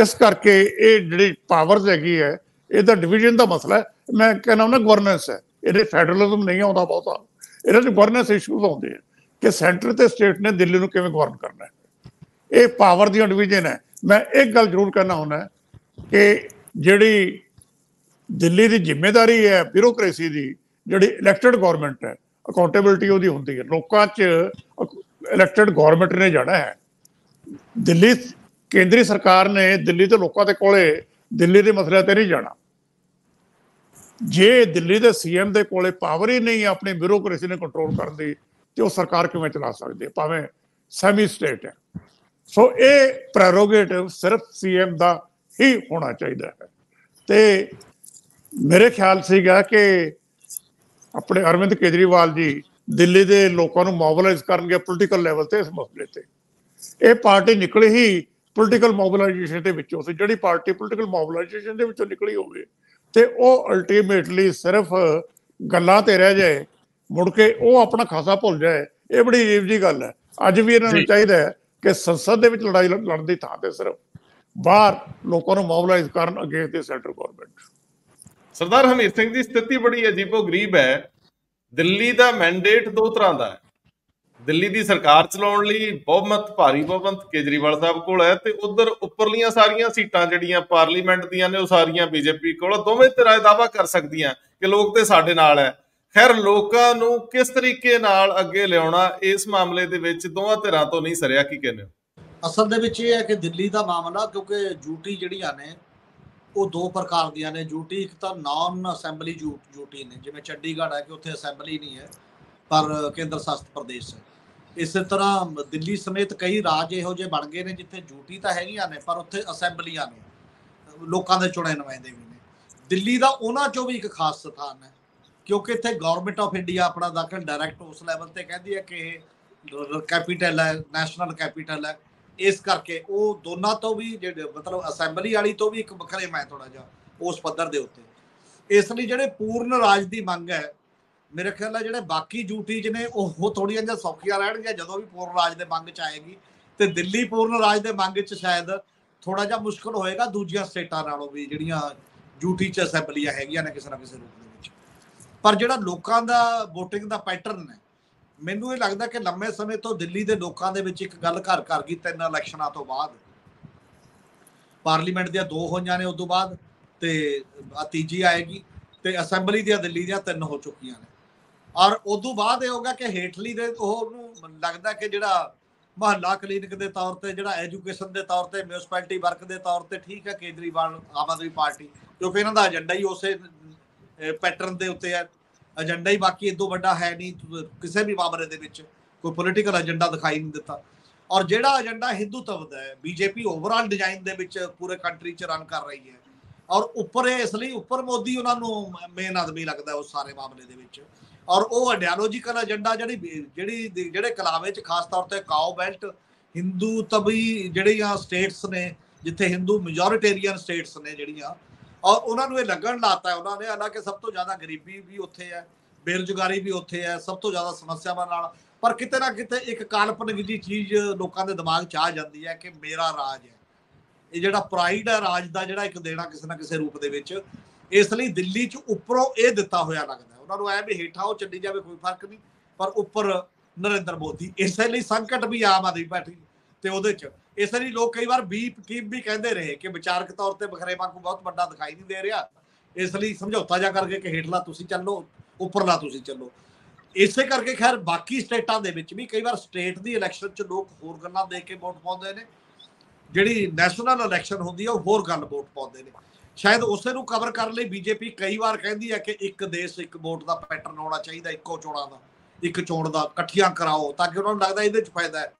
ਇਸ ਕਰਕੇ ਇਹ ਜਿਹੜੀ ਪਾਵਰਸ ਹੈਗੀ ਹੈ ਇਹਦਾ ਡਿਵੀਜ਼ਨ ਦਾ ਮਸਲਾ ਹੈ। ਮੈਂ ਕਹਿੰਦਾ ਉਹਨਾਂ ਗਵਰਨੈਂਸ ਹੈ। ਇਹਦੇ ਫੈਡਰਲਿਜ਼ਮ ਨਹੀਂ ਆਉਂਦਾ ਬਹੁਤਾ। ਇਹਨਾਂ ਦੇ ਗਵਰਨੈਂਸ ਇਸ਼ੂਜ਼ ਆਉਂਦੇ ਆ। ਕਿ ਸੈਂਟਰ ਤੇ ਸਟੇਟ ਨੇ ਦਿੱਲੀ ਨੂੰ ਕਿਵੇਂ ਗਵਰਨ ਕਰਨਾ ਹੈ। ਇਹ ਪਾਵਰ ਦੀਆਂ ਡਿਵੀਜ਼ਨ ਹੈ। ਮੈਂ ਇੱਕ ਗੱਲ ਜ਼ਰੂਰ ਕਹਿਣਾ ਹੁੰਦਾ ਕਿ ਜਿਹੜੀ ਦਿੱਲੀ ਦੀ ਜ਼ਿੰਮੇਵਾਰੀ ਹੈ ਬਿਊਰੋਕ੍ਰੇਸੀ ਦੀ, ਜਿਹੜੀ ਇਲੈਕਟਡ ਗਵਰਨਮੈਂਟ ਹੈ ਅਕਾਊਂਟੇਬਿਲਟੀ ਉਹਦੀ ਹੁੰਦੀ ਹੈ। ਲੋਕਾਂ 'ਚ ਇਲੈਕਟਡ ਗਵਰਨਮੈਂਟ ਨੇ ਜਾਣਾ ਹੈ। ਦਿੱਲੀ ਕੇਂਦਰੀ ਸਰਕਾਰ ਨੇ ਦਿੱਲੀ ਦੇ ਲੋਕਾਂ ਦੇ ਕੋਲੇ ਦਿੱਲੀ ਦੇ ਮਸਲਿਆਂ ਤੇ ਨਹੀਂ ਜਾਣਾ। ਜੇ ਦਿੱਲੀ ਦੇ ਸੀਐਮ ਦੇ ਕੋਲੇ ਪਾਵਰ ਹੀ ਨਹੀਂ ਆਪਣੀ ਬਿਊਰੋਕ੍ਰੇਸੀ ਨੂੰ ਕੰਟਰੋਲ ਕਰਨ ਦੀ, ਤੇ ਉਹ ਸਰਕਾਰ ਕਿਵੇਂ ਚਲਾ ਸਕਦੀ ਹੈ? ਭਾਵੇਂ ਸੈਮੀ ਸਟੇਟ ਹੈ। ਸੋ ਇਹ ਪ੍ਰੈਰੋਗੇਟਿਵ ਸਿਰਫ ਸੀਐਮ ਦਾ ਹੀ ਹੋਣਾ ਚਾਹੀਦਾ ਹੈ। ਤੇ ਮੇਰੇ ਖਿਆਲ ਸੀਗਾ ਕਿ ਆਪਣੇ ਅਰਵਿੰਦ ਕੇਜਰੀਵਾਲ ਜੀ ਦਿੱਲੀ ਦੇ ਲੋਕਾਂ ਨੂੰ ਮੋਬਿਲਾਈਜ਼ ਕਰਨਗੇ ਪੋਲੀਟੀਕਲ ਲੈਵਲ ਤੇ ਇਸ ਮਸਲੇ ਤੇ। ਇਹ ਪਾਰਟੀ ਨਿਕਲੀ ਹੀ ਪੋਲੀਟੀਕਲ ਮੋਬਿਲਾਈਜੇਸ਼ਨ ਦੇ ਵਿੱਚੋਂ ਸੀ। ਜਿਹੜੀ ਪਾਰਟੀ ਪੋਲੀਟੀਕਲ ਮੋਬਿਲਾਈਜੇਸ਼ਨ ਦੇ ਵਿੱਚੋਂ ਨਿਕਲੀ ਹੋਵੇ ਤੇ ਉਹ ਅਲਟੀਮੇਟਲੀ ਸਿਰਫ ਗੱਲਾਂ ਤੇ ਰਹਿ ਜਾਏ ਮੁੜ ਕੇ ਉਹ ਆਪਣਾ ਖਾਸਾ ਭੁੱਲ ਜਾਏ ਇਹ ਬੜੀ ਅਜੀਬ ਜੀ ਗੱਲ ਹੈ। ਅੱਜ ਵੀ ਇਹਨਾਂ ਨੂੰ। ਚਾਹੀਦਾ ਹੈ ਕਿ ਸੰਸਦ ਦੇ ਵਿੱਚ ਲੜਾਈ ਲੜਨ ਦੀ ਥਾਂ ਤੇ ਸਿਰਫ ਬਾਹਰ ਲੋਕਾਂ ਨੂੰ ਮੋਬਿਲਾਈਜ਼ ਕਰਨ against the centre government Sardar Hamir Singh ਦੀ ਸਥਿਤੀ ਬੜੀ ਅਜੀਬੋ-ਗਰੀਬ ਹੈ। ਦਿੱਲੀ ਦਾ ਮੈਂਡੇਟ ਦੋ ਤਰ੍ਹਾਂ ਦਾ ਹੈ। ਦਿੱਲੀ ਦੀ ਸਰਕਾਰ ਚਲਾਉਣ ਲਈ ਬਹੁਮਤ ਭਾਰੀ ਬਹੁਮਤ ਕੇਜਰੀਵਾਲ ਸਾਹਿਬ ਕੋਲ ਹੈ ਤੇ ਉਧਰ ਉੱਪਰਲੀਆਂ ਸਾਰੀਆਂ ਸੀਟਾਂ ਜਿਹੜੀਆਂ ਪਾਰਲੀਮੈਂਟ ਦੀਆਂ ਨੇ, ਉਹ ਸਾਰੀਆਂ ਬੀਜੇਪੀ ਕੋਲ, ਦੋਵੇਂ ਤਰ੍ਹਾਂ ਇਹ ਦਾਵਾ ਕਰ ਸਕਦੀਆਂ ਕਿ ਲੋਕ ਤੇ ਸਾਡੇ ਨਾਲ ਹੈ। ਖੈਰ, ਲੋਕਾਂ ਨੂੰ ਕਿਸ ਤਰੀਕੇ ਨਾਲ ਅੱਗੇ ਲਿਆਉਣਾ, ਇਸ ਮਾਮਲੇ ਦੇ ਵਿੱਚ ਦੋਵਾਂ ਧਿਰਾਂ ਤੋਂ ਨਹੀਂ ਸਰਿਆ, ਕੀ ਕਹਿੰਦੇ ਹੋ? ਅਸਲ ਦੇ ਵਿੱਚ ਇਹ ਹੈ ਕਿ ਦਿੱਲੀ ਦਾ ਮਾਮਲਾ, ਕਿਉਂਕਿ ਡਿਊਟੀ ਜਿਹੜੀਆਂ ਨੇ, ਉਹ ਦੋ ਪ੍ਰਕਾਰ ਦੀਆਂ ਨੇ। ਡਿਊਟੀ ਇੱਕ ਤਾਂ ਨਾਨ ਅਸੈਂਬਲੀ ਡਿਊਟੀ ਨੇ, ਜਿਵੇਂ ਚੰਡੀਗੜ੍ਹ ਹੈ ਕਿ ਉੱਥੇ ਅਸੈਂਬਲੀ ਨਹੀਂ ਹੈ, ਪਰ ਕੇਂਦਰ ਸ਼ਾਸਤ ਪ੍ਰਦੇਸ਼ ਹੈ। ਇਸੇ ਤਰ੍ਹਾਂ ਦਿੱਲੀ ਸਮੇਤ ਕਈ ਰਾਜ ਇਹੋ ਜਿਹੇ ਬਣ ਗਏ ਨੇ ਜਿੱਥੇ ਡਿਊਟੀ ਤਾਂ ਹੈਗੀਆਂ ਨੇ, ਪਰ ਉੱਥੇ ਅਸੈਂਬਲੀਆਂ ਨੇ, ਲੋਕਾਂ ਦੇ ਚੁਣੇ ਨੁਮਾਇੰਦੇ ਵੀ ਨੇ। ਦਿੱਲੀ ਦਾ ਉਹਨਾਂ ਚੋਂ ਵੀ ਇੱਕ ਖਾਸ ਸਥਾਨ ਹੈ। ਕਿਉਂਕਿ ਇੱਥੇ ਗਵਰਨਮੈਂਟ ਆਫ ਇੰਡੀਆ ਆਪਣਾ ਦਾਖਲ ਡਾਇਰੈਕਟ ਉਸ ਲੈਵਲ ਤੇ ਕਹਿੰਦੀ ਹੈ ਕਿ ਇਹ ਕੈਪੀਟਲ ਹੈ ਨੈਸ਼ਨਲ ਕੈਪੀਟਲ ਹੈ। ਇਸ ਕਰਕੇ ਉਹ ਦੋਨਾਂ ਤੋਂ ਵੀ ਜਿਹੜੇ ਮਤਲਬ ਅਸੈਂਬਲੀ ਵਾਲੀ ਤੋਂ ਵੀ ਇੱਕ ਵੱਖਰੇ ਮੈਂ ਥੋੜਾ ਜਿਹਾ ਉਸ ਪੱਧਰ ਦੇ ਉੱਤੇ। ਇਸ ਲਈ ਜਿਹੜੇ ਪੂਰਨ ਰਾਜ ਦੀ ਮੰਗ ਹੈ, ਮੇਰੇ ਖਿਆਲ ਨਾਲ ਜਿਹੜੇ ਬਾਕੀ ਡਿਊਟੀਜ਼ ਨੇ ਉਹ ਥੋੜੀਆਂ ਜਿਹਾ ਸੌਖੀਆਂ ਰਹਿਣਗੀਆਂ, ਜਦੋਂ ਵੀ ਪੂਰਨ ਰਾਜ ਦੇ ਮੰਗ ਚ ਆਏਗੀ। ਤੇ ਦਿੱਲੀ ਪੂਰਨ ਰਾਜ ਦੇ ਮੰਗ ਚ ਸ਼ਾਇਦ ਥੋੜਾ ਜਿਹਾ ਮੁਸ਼ਕਲ ਹੋਏਗਾ ਦੂਜੀਆਂ ਸਟੇਟਾਂ ਨਾਲੋਂ ਵੀ ਜਿਹੜੀਆਂ ਡਿਊਟੀ ਚ ਅਸੈਂਬਲੀਆਂ ਹੈਗੀਆਂ ਨੇ ਕਿਸੇ ਨਾ ਕਿਸੇ ਰੂਪ ਪਰ ਜਿਹੜਾ ਲੋਕਾਂ ਦਾ VOTING ਦਾ ਪੈਟਰਨ ਹੈ, ਮੈਨੂੰ ਇਹ ਲੱਗਦਾ ਕਿ ਲੰਮੇ ਸਮੇਂ ਤੋਂ ਦਿੱਲੀ ਦੇ ਲੋਕਾਂ ਦੇ ਵਿੱਚ ਇੱਕ ਗੱਲ ਘਰ ਘਰ ਗਈ, ਤਿੰਨ ਇਲੈਕਸ਼ਨਾਂ ਤੋਂ ਬਾਅਦ। ਪਾਰਲੀਮੈਂਟ ਦੀਆਂ ਦੋ ਹੋਈਆਂ ਨੇ ਉਸ ਤੋਂ ਬਾਅਦ ਤੇ ਤੀਜੀ ਆਏਗੀ ਤੇ ਅਸੈਂਬਲੀ ਦੀਆਂ ਦਿੱਲੀ ਦੀਆਂ ਤਿੰਨ ਹੋ ਚੁੱਕੀਆਂ ਨੇ। ਔਰ ਉਸ ਤੋਂ ਬਾਅਦ ਇਹ ਹੋਗਾ ਕਿ ਹੇਠਲੀ ਦੇ ਉਹ ਨੂੰ ਲੱਗਦਾ ਕਿ ਜਿਹੜਾ ਮਹੱਲਾ ਕਲੀਨਿਕ ਦੇ ਤੌਰ ਤੇ, ਜਿਹੜਾ ਐਜੂਕੇਸ਼ਨ ਦੇ ਤੌਰ ਤੇ, ਮਿਊਨਿਸਪੈਲਿਟੀ ਵਰਕ ਦੇ ਤੌਰ ਤੇ ਠੀਕ ਹੈ, ਕੇਜਰੀਵਾਲ, ਆਮ ਆਦਮੀ ਪਾਰਟੀ, ਕਿਉਂਕਿ ਇਹਨਾਂ ਦਾ ਏਜੰਡਾ ਹੀ ਉਸੇ ਪੈਟਰਨ ਦੇ ਉੱਤੇ ਹੈ ਏਜੰਡਾ ਹੀ ਬਾਕੀ ਇਦੋਂ ਵੱਡਾ ਹੈ ਨਹੀਂ ਕਿਸੇ ਵੀ ਮਾਮਲੇ ਦੇ ਵਿੱਚ ਕੋਈ ਪੋਲੀਟੀਕਲ ਏਜੰਡਾ ਦਿਖਾਈ ਨਹੀਂ ਦਿੱਤਾ। ਔਰ ਜਿਹੜਾ ਏਜੰਡਾ ਹਿੰਦੂਤਵ ਦਾ ਹੈ ਬੀਜੇਪੀ ਓਵਰਆਲ ਡਿਜ਼ਾਈਨ ਦੇ ਵਿੱਚ ਪੂਰੇ ਕੰਟਰੀ 'ਚ ਰਨ ਕਰ ਰਹੀ ਹੈ। ਔਰ ਉੱਪਰ ਇਸ ਲਈ ਉੱਪਰ ਮੋਦੀ ਉਹਨਾਂ ਨੂੰ ਮੇਨ ਆਦਮੀ ਲੱਗਦਾ ਉਸ ਸਾਰੇ ਮਾਮਲੇ ਦੇ ਵਿੱਚ। ਔਰ ਉਹ ਆਈਡੀਓਲੋਜੀਕਲ ਏਜੰਡਾ ਜਿਹੜੀ ਜਿਹੜੀ, ਜਿਹੜੇ ਕਲਾਵੇ 'ਚ ਖਾਸ ਤੌਰ ਤੇ ਕਾਓ ਬੈਲਟ ਹਿੰਦੂ ਤਬੀ ਜਿਹੜੀਆਂ ਸਟੇਟਸ ਨੇ, ਜਿੱਥੇ ਹਿੰਦੂ ਮੈਜੋਰਿਟੇਰੀਅਨ ਸਟੇਟਸ ਨੇ ਜਿਹੜੀਆਂ ਔਰ ਉਹਨਾਂ ਨੂੰ ਇਹ ਲੱਗਣ ਲਾਤਾ ਉਹਨਾਂ ਨੇ, ਹਾਲਾਂਕਿ ਸਭ ਤੋਂ ਜ਼ਿਆਦਾ ਗਰੀਬੀ ਵੀ ਉੱਥੇ ਹੈ, ਬੇਰੁਜ਼ਗਾਰੀ ਵੀ ਉੱਥੇ ਹੈ, ਸਭ ਤੋਂ ਜ਼ਿਆਦਾ ਸਮੱਸਿਆਵਾਂ ਨਾਲ। ਪਰ ਕਿਤੇ ਨਾ ਕਿਤੇ ਇੱਕ ਕਾਲਪਨਿਕ ਜੀ ਚੀਜ਼ ਲੋਕਾਂ ਦੇ ਦਿਮਾਗ 'ਚ ਆ ਜਾਂਦੀ ਹੈ ਕਿ ਮੇਰਾ ਰਾਜ ਹੈ। ਇਹ ਜਿਹੜਾ ਪ੍ਰਾਈਡ ਹੈ, ਰਾਜ ਦਾ ਜਿਹੜਾ ਇੱਕ ਦੇਣਾ ਕਿਸੇ ਨਾ ਕਿਸੇ ਰੂਪ ਦੇ ਵਿੱਚ, ਇਸ ਲਈ ਦਿੱਲੀ 'ਚ ਉੱਪਰੋਂ ਇਹ ਦਿੱਤਾ ਹੋਇਆ ਲੱਗਦਾ ਉਹਨਾਂ ਨੂੰ ਐ ਵੀ ਹੇਠਾਂ ਉਹ ਚੱਲੀ ਜਾਵੇ, ਕੋਈ ਫ਼ਰਕ ਨਹੀਂ। ਪਰ ਉੱਪਰ ਨਰਿੰਦਰ ਮੋਦੀ ਇਸੇ ਲਈ ਸੰਕਟ ਵੀ ਆਮ ਆਦਮੀ ਪਾਰਟੀ ਤੇ ਉਹਦੇ 'ਚ ਇਸ ਲਈ ਲੋਕ ਕਈ ਵਾਰ ਵੀ ਕੀ ਵੀ ਕਹਿੰਦੇ ਰਹੇ ਕਿ ਵਿਚਾਰਕ ਤੌਰ ਤੇ ਬਖਰੇਵਾ ਕੋ ਬਹੁਤ ਵੱਡਾ ਦਿਖਾਈ ਨਹੀਂ ਦੇ ਰਿਹਾ। ਇਸ ਲਈ ਸਮਝੌਤਾ ਜਾ ਕਰਕੇ ਕਿ ਹੇਠਲਾ ਤੁਸੀਂ ਚੱਲੋ, ਉੱਪਰਲਾ ਤੁਸੀਂ ਚੱਲੋ। ਇਸੇ ਕਰਕੇ ਖੈਰ ਬਾਕੀ ਸਟੇਟਾਂ ਦੇ ਵਿੱਚ ਵੀ ਕਈ ਵਾਰ ਸਟੇਟ ਦੀ ਇਲੈਕਸ਼ਨ 'ਚ ਲੋਕ ਹੋਰ ਗੱਲਾਂ ਦੇਖ ਕੇ ਵੋਟ ਪਾਉਂਦੇ ਨੇ। ਜਿਹੜੀ ਨੈਸ਼ਨਲ ਇਲੈਕਸ਼ਨ ਹੁੰਦੀ ਹੈ ਉਹ ਹੋਰ ਗੱਲ ਵੋਟ ਪਾਉਂਦੇ ਨੇ। ਸ਼ਾਇਦ ਉਸੇ ਨੂੰ ਕਵਰ ਕਰਨ ਲਈ ਬੀਜੇਪੀ ਕਈ ਵਾਰ ਕਹਿੰਦੀ ਹੈ ਕਿ ਇੱਕ ਦੇਸ਼, ਇੱਕ ਵੋਟ ਦਾ ਪੈਟਰਨ ਹੋਣਾ ਚਾਹੀਦਾ, ਇੱਕੋ ਚੋਣਾਂ ਦਾ, ਇੱਕ ਚੋਣ ਦਾ, ਇਕੱਠੀਆਂ ਕਰਾਓ ਤਾਂ ਕਿ ਉਹਨਾਂ ਨੂੰ ਲੱਗਦਾ ਇਹਦੇ 'ਚ ਫਾਇਦਾ ਹੈ।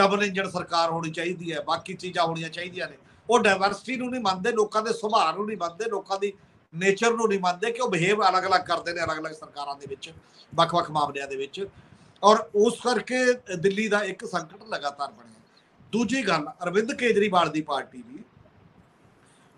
ਡਬਲ ਇੰਜਨ ਸਰਕਾਰ ਹੋਣੀ ਚਾਹੀਦੀ ਹੈ, ਬਾਕੀ ਚੀਜ਼ਾਂ ਹੋਣੀਆਂ ਚਾਹੀਦੀਆਂ ਨੇ। ਉਹ ਡਾਇਵਰਸਿਟੀ ਨੂੰ ਨਹੀਂ ਮੰਨਦੇ, ਲੋਕਾਂ ਦੇ ਸੁਭਾਅ ਨੂੰ ਨਹੀਂ ਮੰਨਦੇ, ਲੋਕਾਂ ਦੀ ਨੇਚਰ ਨੂੰ ਨਹੀਂ ਮੰਨਦੇ ਕਿ ਉਹ ਬਿਹੇਵ ਅਲੱਗ-ਅਲੱਗ ਕਰਦੇ ਨੇ ਅਲੱਗ-ਅਲੱਗ ਸਰਕਾਰਾਂ ਦੇ ਵਿੱਚ, ਵੱਖ-ਵੱਖ ਮਾਮਲਿਆਂ ਦੇ ਵਿੱਚ। ਔਰ ਉਸ ਕਰਕੇ ਦਿੱਲੀ ਦਾ ਇੱਕ ਸੰਕਟ ਲਗਾਤਾਰ ਬਣਿਆ। ਦੂਜੀ ਗੱਲ, ਅਰਵਿੰਦ ਕੇਜਰੀਵਾਲ ਦੀ ਪਾਰਟੀ ਵੀ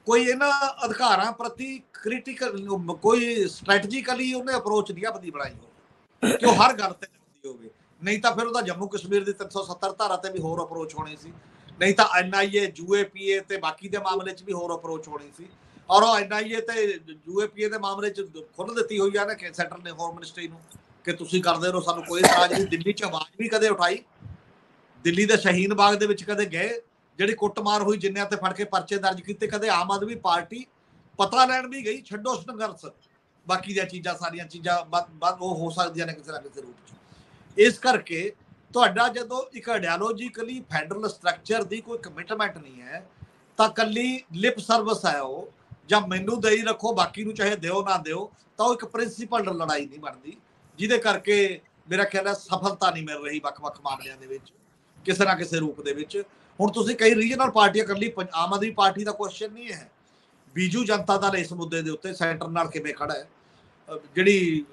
ਕੋਈ ਇਹਨਾਂ ਅਧਿਕਾਰਾਂ ਪ੍ਰਤੀ ਕ੍ਰਿਟੀਕਲ ਕੋਈ ਸਟ੍ਰੈਟਜੀਕਲੀ ਉਹਨੇ ਅਪਰੋਚ ਨਹੀਂ ਆਪਣੀ ਬਣਾਈ ਹੋਵੇ। ਕਿ ਉਹ ਹਰ ਗੱਲ ਤੇ ਲੜਦੀ ਹੋਵੇ। ਨਹੀਂ ਤਾਂ ਫਿਰ ਉਹਦਾ ਜੰਮੂ ਕਸ਼ਮੀਰ ਦੀ 370 ਧਾਰਾ ਤੇ ਵੀ ਹੋਰ ਅਪਰੋਚ ਹੋਣੀ ਸੀ। ਨਹੀਂ ਤਾਂ ਐਨਆਈਏ ਯੂਏਪੀਏ ਤੇ ਬਾਕੀ ਦੇ ਮਾਮਲੇ 'ਚ ਵੀ ਹੋਰ ਅਪਰੋਚ ਹੋਣੀ ਸੀ। ਔਰ ਉਹ ਐਨਆਈਏ ਤੇ ਯੂਏਪੀਏ ਦੇ ਮਾਮਲੇ 'ਚ ਖੁੱਲ੍ਹ ਦਿੱਤੀ ਹੋਈ ਆ ਨਾ ਕਿ ਸੈਂਟਰ ਨੇ ਹੋਮ ਮਿਨਿਸਟਰੀ ਨੂੰ, ਕਿ ਤੁਸੀਂ ਕਰਦੇ ਰਹੋ, ਸਾਨੂੰ ਕੋਈ ਇਤਰਾਜ਼ ਨਹੀਂ। ਦਿੱਲੀ 'ਚ ਆਵਾਜ਼ ਵੀ ਕਦੇ ਉਠਾਈ? ਦਿੱਲੀ ਦੇ ਸ਼ਹੀਨ ਬਾਗ ਦੇ ਵਿੱਚ ਕਦੇ ਗਏ? ਜਿਹੜੀ ਕੁੱਟਮਾਰ ਹੋਈ ਜਿੰਨਿਆਂ ਤੇ ਫੜ ਕੇ ਪਰਚੇ ਦਰਜ ਕੀਤੇ, ਕਦੇ ਆਮ ਆਦਮੀ ਪਾਰਟੀ? ਪਤਾ ਲੈਣ ਵੀ ਗਈ, ਛੱਡੋ ਸੰਘਰਸ਼ ਬਾਕੀ ਦੀਆਂ ਚੀਜ਼ਾਂ, ਸਾਰੀਆਂ ਚੀਜ਼ਾਂ ਬਾਅਦ ਉਹ ਹੋ ਸਕਦੀਆਂ ਨੇ ਕਿਸੇ ਨਾ ਕਿਸੇ ਰੂਪ 'ਚ। ਇਸ ਕਰਕੇ ਤੁਹਾਡਾ ਜਦੋਂ ਇੱਕ ਆਈਡੀਓਲੋਜੀਕਲੀ ਫੈਡਰਲ ਸਟਰਕਚਰ ਦੀ ਕੋਈ ਕਮਿਟਮੈਂਟ ਨਹੀਂ ਹੈ, ਤਾਂ ਕੱਲੀ ਲਿਪ ਸਰਵਿਸ ਹੈ ਉਹ, ਜਾਂ ਮੈਨੂੰ ਦੇਈ ਰੱਖੋ, ਬਾਕੀ ਨੂੰ ਚਾਹੇ ਦਿਓ, ਨਾ ਦਿਓ, ਤਾਂ ਉਹ ਇੱਕ ਪ੍ਰਿੰਸੀਪਲ ਲੜਾਈ ਨਹੀਂ ਬਣਦੀ, ਜਿਹਦੇ ਕਰਕੇ ਮੇਰਾ ਖਿਆਲ ਹੈ ਸਫਲਤਾ ਨਹੀਂ ਮਿਲ ਰਹੀ ਵੱਖ-ਵੱਖ ਮਾਮਲਿਆਂ ਦੇ ਵਿੱਚ, ਕਿਸੇ ਨਾ ਕਿਸੇ ਰੂਪ ਦੇ ਵਿੱਚ। ਹੁਣ ਤੁਸੀਂ ਕਈ ਰੀਜਨਲ ਪਾਰਟੀਆਂ ਕਰ ਲਈ ਆਮ ਆਦਮੀ ਪਾਰਟੀ ਦਾ ਕੁਐਸਚਨ ਨਹੀਂ ਹੈ। ਬੀਜੂ ਜਨਤਾ ਦਲ ਇਸ ਮੁੱਦੇ ਦੇ ਉੱਤੇ ਸੈਂਟਰ ਨਾਲ ਕਿਵੇਂ ਖੜਾ ਹੈ? ਜਿਹੜੀ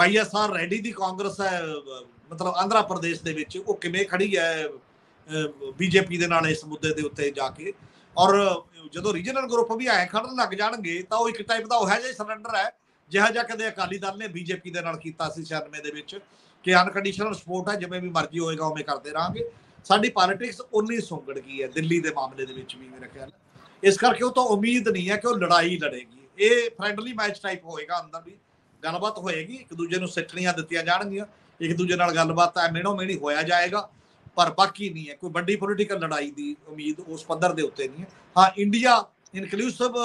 ਵਾਈਐਸਆਰ ਰੈਡੀ ਦੀ ਕਾਂਗਰਸ ਹੈ, ਮਤਲਬ ਆਂਧਰਾ ਪ੍ਰਦੇਸ਼ ਦੇ ਵਿੱਚ, ਉਹ ਕਿਵੇਂ ਖੜੀ ਹੈ ਬੀਜੇਪੀ ਦੇ ਨਾਲ ਇਸ ਮੁੱਦੇ ਦੇ ਉੱਤੇ ਜਾ ਕੇ? ਔਰ ਜਦੋਂ ਰੀਜਨਲ ਗਰੁੱਪ ਵੀ ਐ ਖੜਨ ਲੱਗ ਜਾਣਗੇ, ਤਾਂ ਉਹ ਇੱਕ ਟਾਈਪ ਦਾ ਉਹ ਹੈ ਜਿਹਾ ਸਰੈਂਡਰ ਹੈ, ਜਿਹਾ ਜਿਹਾ ਕਦੇ ਅਕਾਲੀ ਦਲ ਨੇ ਬੀਜੇਪੀ ਦੇ ਨਾਲ ਕੀਤਾ ਸੀ 96 ਦੇ ਵਿੱਚ। ਕਿ ਅਨਕੰਡੀਸ਼ਨਲ ਸਪੋਰਟ ਹੈ, ਜਿਵੇਂ ਵੀ ਮਰਜ਼ੀ ਹੋਏਗਾ, ਉਵੇਂ ਕਰਦੇ ਰਹਾਂਗੇ। ਸਾਡੀ ਪੋਲਿਟਿਕਸ ਉਨੀ ਸੁੰਗੜ ਗਈ ਹੈ, ਦਿੱਲੀ ਦੇ ਮਾਮਲੇ ਦੇ ਵਿੱਚ ਵੀ ਮੇਰੇ ਖਿਆਲ ਇਸ ਕਰਕੇ ਉਹ ਤਾਂ ਉਮੀਦ ਨਹੀਂ ਹੈ ਕਿ ਉਹ ਲੜਾਈ ਲੜੇਗੀ। ਇਹ ਫ੍ਰੈਂਡਲੀ ਮੈਚ ਟਾਈਪ ਹੋਏਗਾ ਅੰਦਰ ਵੀ। ਗੱਲਬਾਤ ਹੋਏਗੀ, ਇੱਕ ਦੂਜੇ ਨੂੰ ਸਿੱਠਣੀਆਂ ਦਿੱਤੀਆਂ ਜਾਣਗੀਆਂ, ਇੱਕ ਦੂਜੇ ਨਾਲ ਗੱਲਬਾਤ ਐ ਮੇਣੋ ਮੇਣੀ ਹੋਇਆ ਜਾਏਗਾ, ਪਰ ਬਾਕੀ ਨਹੀਂ ਹੈ, ਕੋਈ ਵੱਡੀ ਪੋਲੀਟੀਕਲ ਲੜਾਈ ਦੀ ਉਮੀਦ ਉਸ ਪੱਧਰ ਦੇ ਉੱਤੇ ਨਹੀਂ ਹੈ। ਹਾਂ ਇੰਡੀਆ ਇਨਕਲੂਸਿਵ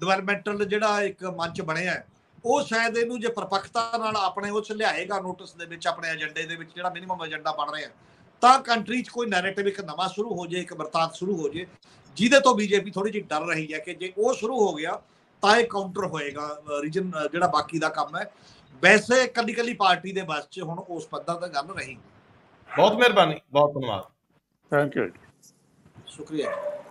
ਡਿਵੈਲਪਮੈਂਟਲ ਜਿਹੜਾ ਇੱਕ ਮੰਚ ਬਣਿਆ ਉਹ ਸ਼ਾਇਦ ਇਹਨੂੰ ਜੇ ਪਰਪੱਕਤਾ ਨਾਲ ਆਪਣੇ ਉਸ ਲਿਆਏਗਾ ਨੋਟਿਸ ਦੇ ਵਿੱਚ, ਆਪਣੇ ਏਜੰਡੇ ਦੇ ਵਿੱਚ, ਜਿਹੜਾ ਮਿਨੀਮਮ ਏਜੰਡਾ ਬਣ ਰਿਹਾ ਤਾਂ ਕੰਟਰੀ 'ਚ ਕੋਈ ਨੈਰੇਟਿਵ ਇੱਕ ਨਵਾਂ ਸ਼ੁਰੂ ਹੋ ਜਾਏ, ਇੱਕ ਵਰਤਾਂਤ ਸ਼ੁਰੂ ਹੋ ਜਾਏ, ਜਿਹਦੇ ਤੋਂ ਬੀਜੇਪੀ ਥੋੜੀ ਜਿਹੀ ਡਰ ਰਹੀ ਹੈ ਕਿ ਜੇ ਉਹ ਸ਼ੁਰੂ ਹੋ ਗਿਆ ਤਾਂ ਇਹ ਕਾਊਂਟਰ ਹੋਏਗਾ ਰੀਜਨ ਜਿਹੜਾ ਬਾਕੀ ਦਾ ਕੰਮ ਹੈ। ਵੈਸੇ ਕੱਲੀ ਕੱਲੀ ਪਾਰਟੀ ਦੇ ਬਸ 'ਚ ਹੁਣ ਉਸ ਪੱਧਰ ਤੇ ਗੱਲ ਰਹੀ। ਬਹੁਤ ਮਿਹਰਬਾਨੀ ਬਹੁਤ ਧੰਨਵਾਦ। ਥੈਂਕ ਯੂ ਸ਼ੁਕਰੀਆ।